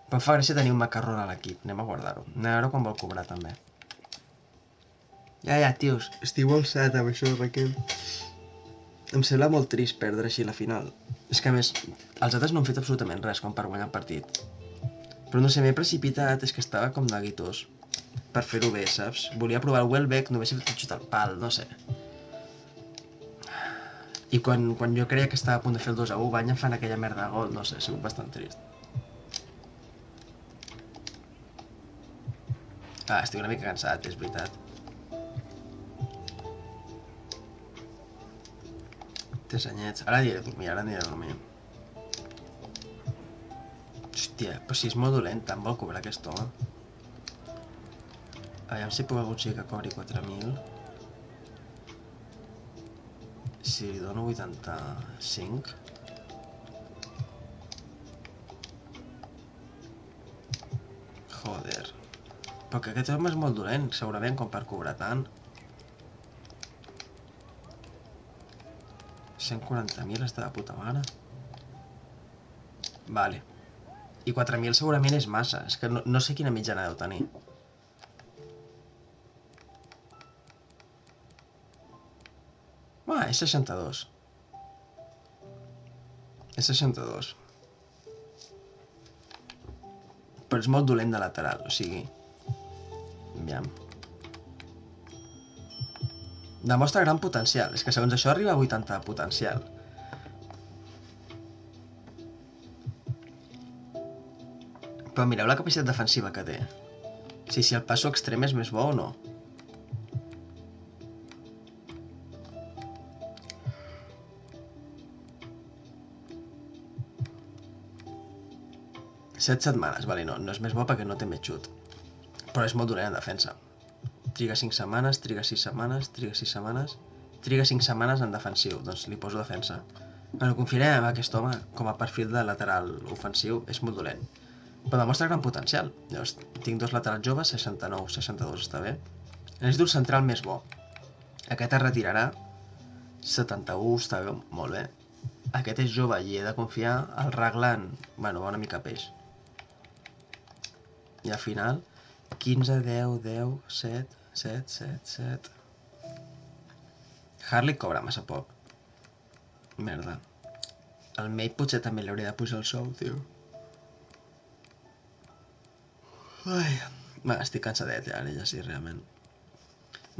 Però fa gràcia tenir un macarrón a l'equip. Anem a guardar-ho. Anem a veure quan vol cobrar, també. Ja, ja, tios. Estic molt set amb això, Raquel. Em sembla molt trist perdre així la final. És que, a més, els altres no han fet absolutament res com per guanyar el partit. Però no sé, m'he precipitat, és que estava com de guitós. Per fer-ho bé, saps? Volia provar el Welbeck, només he fet xutar el pal, no sé. I quan, quan jo creia que estava a punt de fer el 2 a 1, Banya fan aquella merda de gol, no sé, ha sigut bastant trist. Ah, estic una mica cansat, és veritat. Tres anyets. Ara aniré a dormir, ara aniré a dormir. Hòstia, però si és molt dolent, tant vol cobrar aquest home. Aviam si puc aconseguir que cobri 4.000. Si li dono 85... Joder. Però que aquest home és molt dolent, segurament, com per cobrar tant. 140.000 està de puta mare. Vale. I 4.000 segurament és massa. És que no, no sé quina mitjana deu tenir. Ah, és 62. És 62. Però és molt dolent de lateral, o sigui... Demostra gran potencial. És que segons això arriba a 80 de potencial. Però mireu la capacitat defensiva que té. Si, si el passo extrem és més bo o no. Set setmanes, vale, no, no és més bo perquè no té més xut. Però és molt dolent en defensa. Triga 5 setmanes, triga 6 setmanes, triga 6 setmanes, triga 5 setmanes en defensiu, doncs li poso defensa. Bueno, confiarem en aquest home com a perfil de lateral ofensiu, és molt dolent. Però demostra gran potencial. Llavors, tinc dos laterals joves, 69, 62, està bé. Necessito el central més bo. Aquest es retirarà, 71, està bé, molt bé. aquest és jove i he de confiar, el Raglan, bueno, va una mica peix. I al final, 15, 10, 10, 7, 7, 7, 7... Harley cobra massa poc. Merda. El May potser també li hauria de pujar el sou, tio. Ai, va, estic cansadet ja, ara ja sí, realment.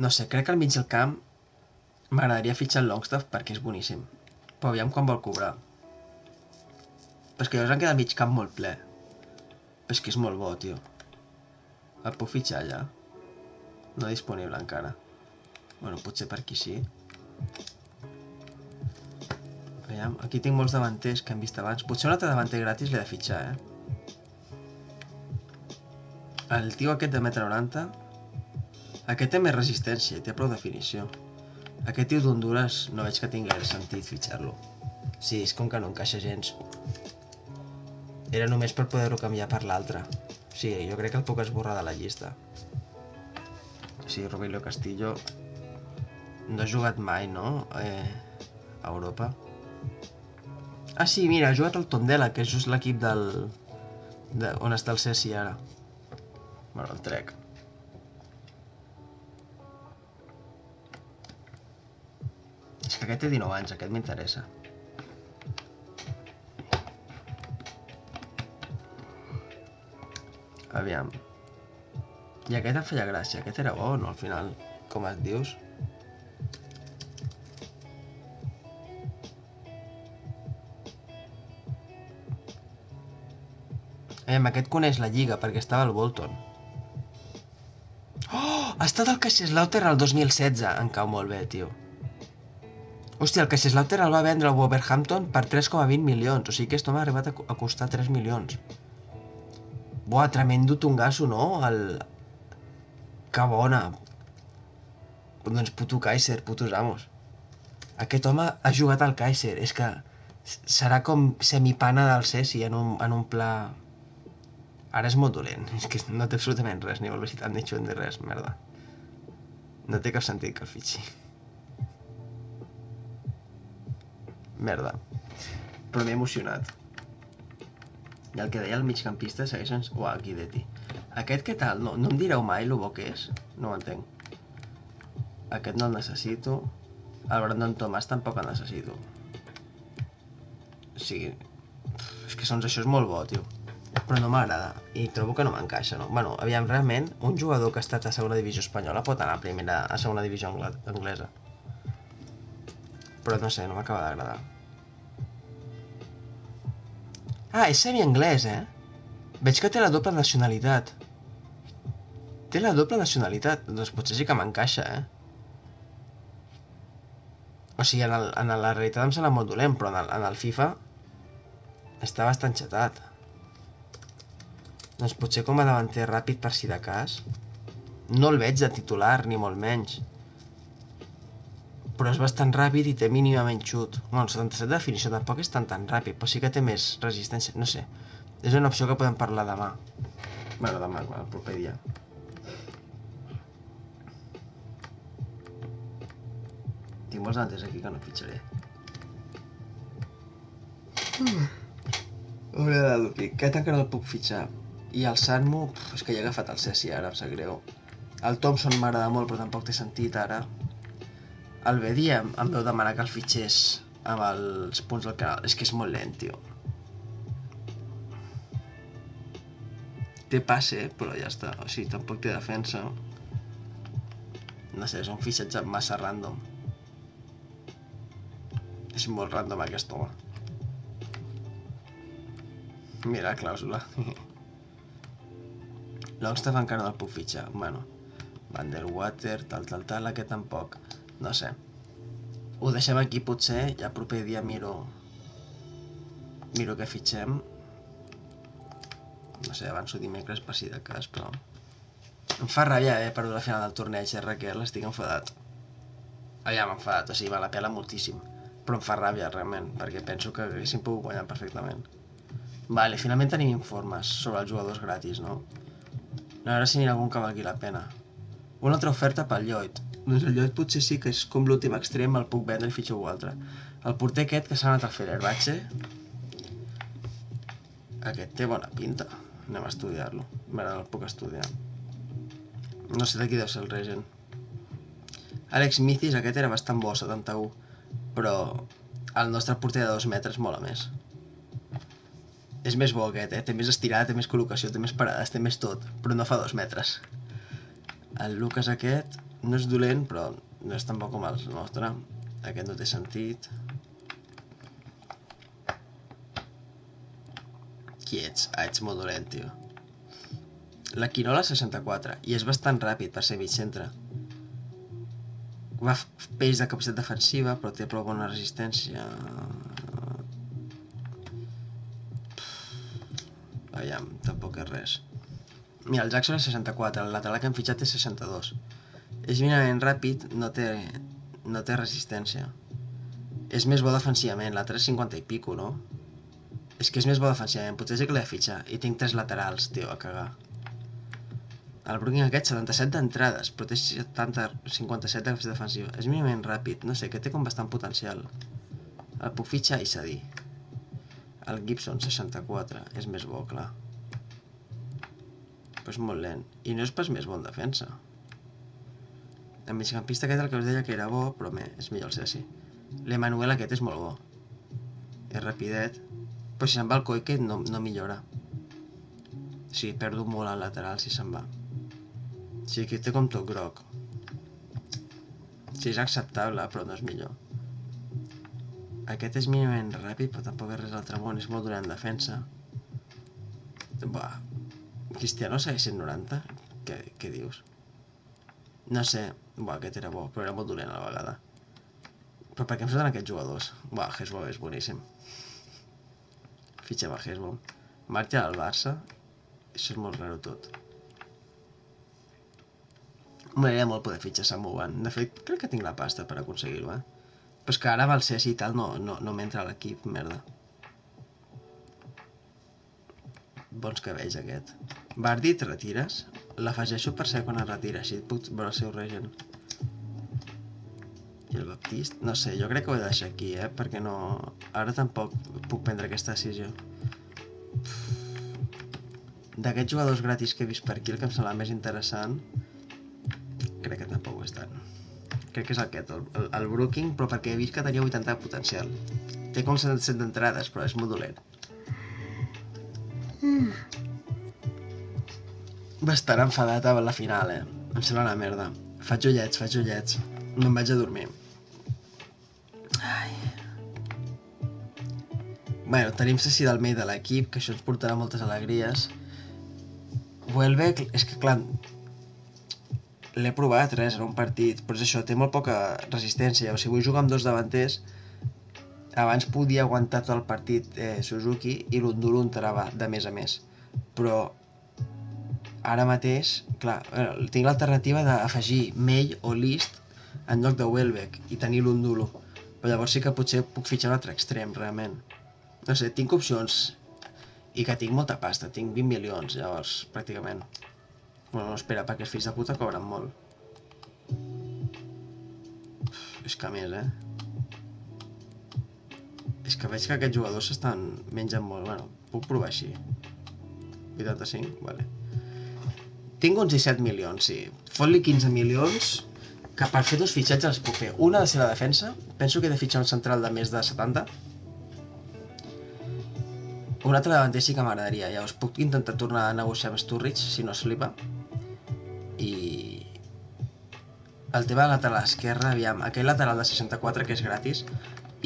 No sé, crec que al mig del camp m'agradaria fitxar el Longstaff perquè és boníssim. Però aviam quan vol cobrar. Però és que llavors em queda mig camp molt ple. Però és que és molt bo, tio. El puc fitxar ja? No disponible encara. Bueno, potser per aquí sí. Aviam, aquí tinc molts davanters que hem vist abans. Potser un altre davanter gratis l'he de fitxar, eh? El tio aquest de metre 90 aquest té més resistència i té prou definició. Aquest tio d'Honduras no veig que tingui gaire sentit fitxar-lo. Sí, és com que no encaixa gens. Era només per poder-ho canviar per l'altre. Sí, jo crec que el puc esborrar de la llista. Sí, Rogelio Castillo no ha jugat mai, no? Eh, a Europa. Ah, sí, mira, ha jugat al Tondela, que és just l'equip del... De, on està el Cessi ara. Bueno, el trec. És que aquest té 19 anys, aquest m'interessa. Aviam. I aquest em feia gràcia, aquest era bo, no, al final? Com et dius? Aviam, aquest coneix la lliga perquè estava al Bolton. Oh! Ha estat el Kaiserslautern el 2016. Em cau molt bé, tio. Hòstia, el Kaiserslautern el va vendre al Wolverhampton per 3,20 milions. O sigui que aquest home ha arribat a costar 3 milions. Buah, tremendo tongasso, no? El... Que bona. Doncs puto Kaiser, putos amos. Aquest home ha jugat al Kaiser. És que serà com semipana del Cessi en un, en un pla... Ara és molt dolent. És que no té absolutament res, ni velocitat ni xut ni res, merda. No té cap sentit que el fitxi. Merda. Però m'he emocionat. I el que deia el migcampista segueix ens... Uah, Deti. Aquest què tal? No, no em direu mai lo bo que és? No ho entenc. Aquest no el necessito. El Brandon Thomas tampoc el necessito. O sigui... És que doncs això és molt bo, tio. Però no m'agrada. I trobo que no m'encaixa, no? Bueno, aviam, realment, un jugador que ha estat a segona divisió espanyola pot anar a primera, a segona divisió anglesa. Però no sé, no m'acaba d'agradar. Ah, és semi-anglès, eh? Veig que té la doble nacionalitat. Té la doble nacionalitat. Doncs potser sí que m'encaixa, eh? O sigui, en, el, en la realitat em sembla molt dolent, però en el, en el FIFA està bastant xatat. Doncs potser com a davanter ràpid per si de cas. No el veig de titular, ni molt menys. Però és bastant ràpid i té mínimament xut. Bueno, el 77 de definició tampoc és tan tan ràpid, però sí que té més resistència. No sé. És una opció que podem parlar demà. Bueno, demà, el proper dia. Tinc molts davanters aquí que no fitxaré. Hauré de dormir. Aquest encara el puc fitxar. I el Sanmo, és que ja he agafat el Cessi ara, em sap greu. El Thompson m'agrada molt, però tampoc té sentit ara. El Bedia em, veu demanar que el fitxés amb els punts del canal. És que és molt lent, tio. Té passe, però ja està. O sigui, tampoc té defensa. No sé, és un fitxatge massa random. És molt random aquest home. Mira la clàusula. Longstaff encara no el puc fitxar. Bueno, Vanderwater, tal, tal, tal, aquest tampoc. No sé. Ho deixem aquí potser i el proper dia miro... Miro què fitxem. No sé, avanço dimecres per si de cas, però... Em fa ràbia haver perdut la final del torneig, eh, Raquel? Estic enfadat. Aviam, enfadat, o sigui, me la pela moltíssim. Però em fa ràbia, realment, perquè penso que haguéssim pogut guanyar perfectament. Vale, finalment tenim informes sobre els jugadors gratis, no? A veure si n'hi ha algun que valgui la pena. Una altra oferta pel Lloyd. Doncs el Lloyd potser sí que és com l'últim extrem, el puc vendre i fitxar altre. El porter aquest que s'ha anat al Fenerbahce... Aquest té bona pinta. Anem a estudiar-lo. M'agrada, el puc estudiar. No sé de qui deu ser el Regen. Àlex Mithis, aquest era bastant bo, 71. Però el nostre porter de 2 metres mola més. És més bo aquest, eh? Té més estirada, té més col·locació, té més parades, té més tot, però no fa 2 metres. El Lucas aquest no és dolent, però no és tan bo com el nostre. Aquest no té sentit. Qui ets? Ah, ets molt dolent, tio. La Quinola 64, i és bastant ràpid per ser mig centre. Va peix de capacitat defensiva, però té prou bona resistència. Aviam, tampoc és res. Mira, el Jackson és 64, el lateral que hem fitxat és 62. És minimament ràpid, no té, no té resistència. És més bo defensivament, és 50 i pico, no? És que és més bo defensivament, potser sí que l'he de fitxar. I tinc tres laterals, tio, a cagar. El Brooklyn aquest, 77 d'entrades, però té 70, 57 de capacitat defensiva. És minimament ràpid, no sé, que té com bastant potencial. El puc fitxar i cedir. El Gibson, 64, és més bo, clar. Però és molt lent. I no és pas més bon defensa. El migcampista aquest el que us deia que era bo, però me, és millor el Ceci. L'Emanuel aquest és molt bo. És rapidet. Però si se'n va el Koike no, no millora. Sí, perdo molt al lateral si se'n va. Té com tot groc. Sí, és acceptable, però no és millor. Aquest és mínimament ràpid, però tampoc és res altre món, és molt en defensa. Buah, Cristiano segueix sent 90? Què, què dius? No sé, buah, aquest era bo, però era molt dolent a la vegada. Però per què em surten aquests jugadors? Buah, Hesbo és boníssim. Fitxem a Hesbo. Marxa al Barça. Això és molt raro tot. M'agradaria molt poder fitxar Samuan. De fet, crec que tinc la pasta per aconseguir-ho, eh? Però és que ara amb el Cesi i tal no, no, no m'entra a l'equip, merda. Bons cabells aquest. Bardi, et retires? L'afegeixo per ser quan es retira, així puc veure el seu regen. I el Baptist? No sé, jo crec que ho he de deixar aquí, eh? Perquè no... Ara tampoc puc prendre aquesta decisió. D'aquests jugadors gratis que he vist per aquí, el que em sembla més interessant... Crec que tampoc ho és tant. Crec que és aquest, el, el, el Brooking, però perquè he vist que tenia 80 de potencial. Té com 77 d'entrades, però és molt dolent. Bastant enfadat amb la final, eh? Em sembla una merda. Faig ullets, faig ullets. Me'n vaig a dormir. Ai. Bueno, tenim Ceci del Mei de l'equip, que això ens portarà moltes alegries. Welbeck, és que clar, l'he provat res, era un partit, però és això, té molt poca resistència. O sigui, vull jugar amb dos davanters, abans podia aguantar tot el partit eh, Suzuki i l'Unduru entrava de més a més. Però ara mateix, clar, bueno, tinc l'alternativa d'afegir May o List en lloc de Welbeck i tenir l'Undulu. Però llavors sí que potser puc fitxar un altre extrem, realment. No sé, tinc opcions i que tinc molta pasta, tinc 20 milions, llavors, pràcticament. Bueno, no, espera, perquè els fills de puta cobren molt. És que més, eh? És que veig que aquests jugadors s'estan menjant molt. Bueno, puc provar així. 85, vale. Tinc uns 17 milions, sí. Fot-li 15 milions, que per fer dos fitxatges els puc fer. Una de ser la defensa, penso que he de fitxar un central de més de 70. Un altre davanter sí que m'agradaria, llavors puc intentar tornar a negociar amb Sturridge, si no es flipa. I... El tema de lateral esquerra, aviam, aquell lateral de 64 que és gratis,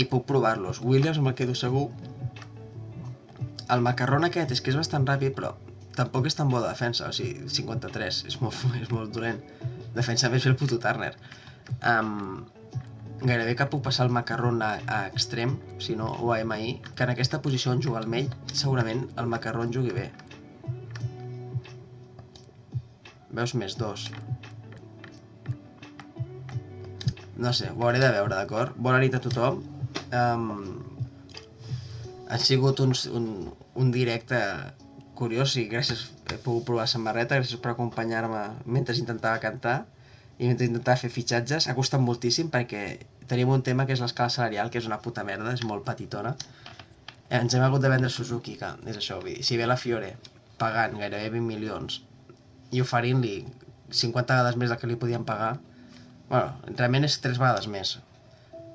i puc provar-los. Williams me'l quedo segur. El macarrón aquest és que és bastant ràpid, però tampoc és tan bo de defensa, o sigui, 53, és molt, és molt dolent. Defensa més bé el puto Turner. Um, gairebé que puc passar el macarrón a, a extrem, si no, o a MI, que en aquesta posició on juga el Mell, segurament el macarrón jugui bé. Veus més dos. No sé, ho hauré de veure, d'acord? Bona nit a tothom. Um, ha sigut un, un, un directe curiós i gràcies he pogut provar la samarreta, gràcies per acompanyar-me mentre intentava cantar i mentre intentava fer fitxatges. Ha costat moltíssim perquè tenim un tema que és l'escala salarial, que és una puta merda, és molt petitona. Ens hem hagut de vendre Suzuki, que és això, vull dir, si ve la Fiore pagant gairebé 20 milions i oferint-li 50 vegades més del que li podien pagar, bueno, realment és 3 vegades més.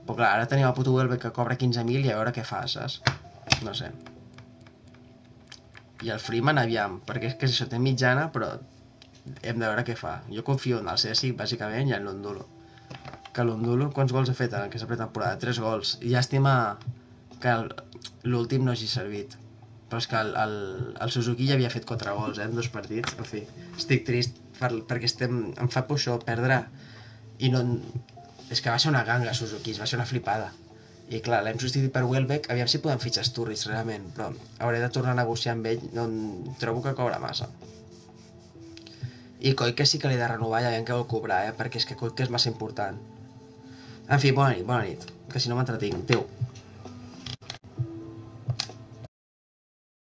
Però clar, ara tenim el puto Welbeck que cobra 15.000 i a veure què fa, saps? No sé. I el Freeman, aviam, perquè és que això, té mitjana, però hem de veure què fa. Jo confio en el Cesi, bàsicament, i en l'Ondulo. Que l'Ondulo, quants gols ha fet en aquesta pretemporada? 3 gols. Llàstima que l'últim no hagi servit. Però és que el, el, el Suzuki ja havia fet 4 gols, eh, en dos partits. En fi, estic trist per, perquè estem, em fa por això, perdre. I no... És que va ser una ganga, Suzuki, va ser una flipada. I clar, l'hem substituït per Welbeck, aviam si podem fitxar Sturridge realment, però hauré de tornar a negociar amb ell, no trobo que cobra massa. I Koike sí que l'he de renovar i aviam què vol cobrar, eh? perquè és que Koike és massa important. En fi, bona nit, bona nit, que si no m'entretinc. Adéu.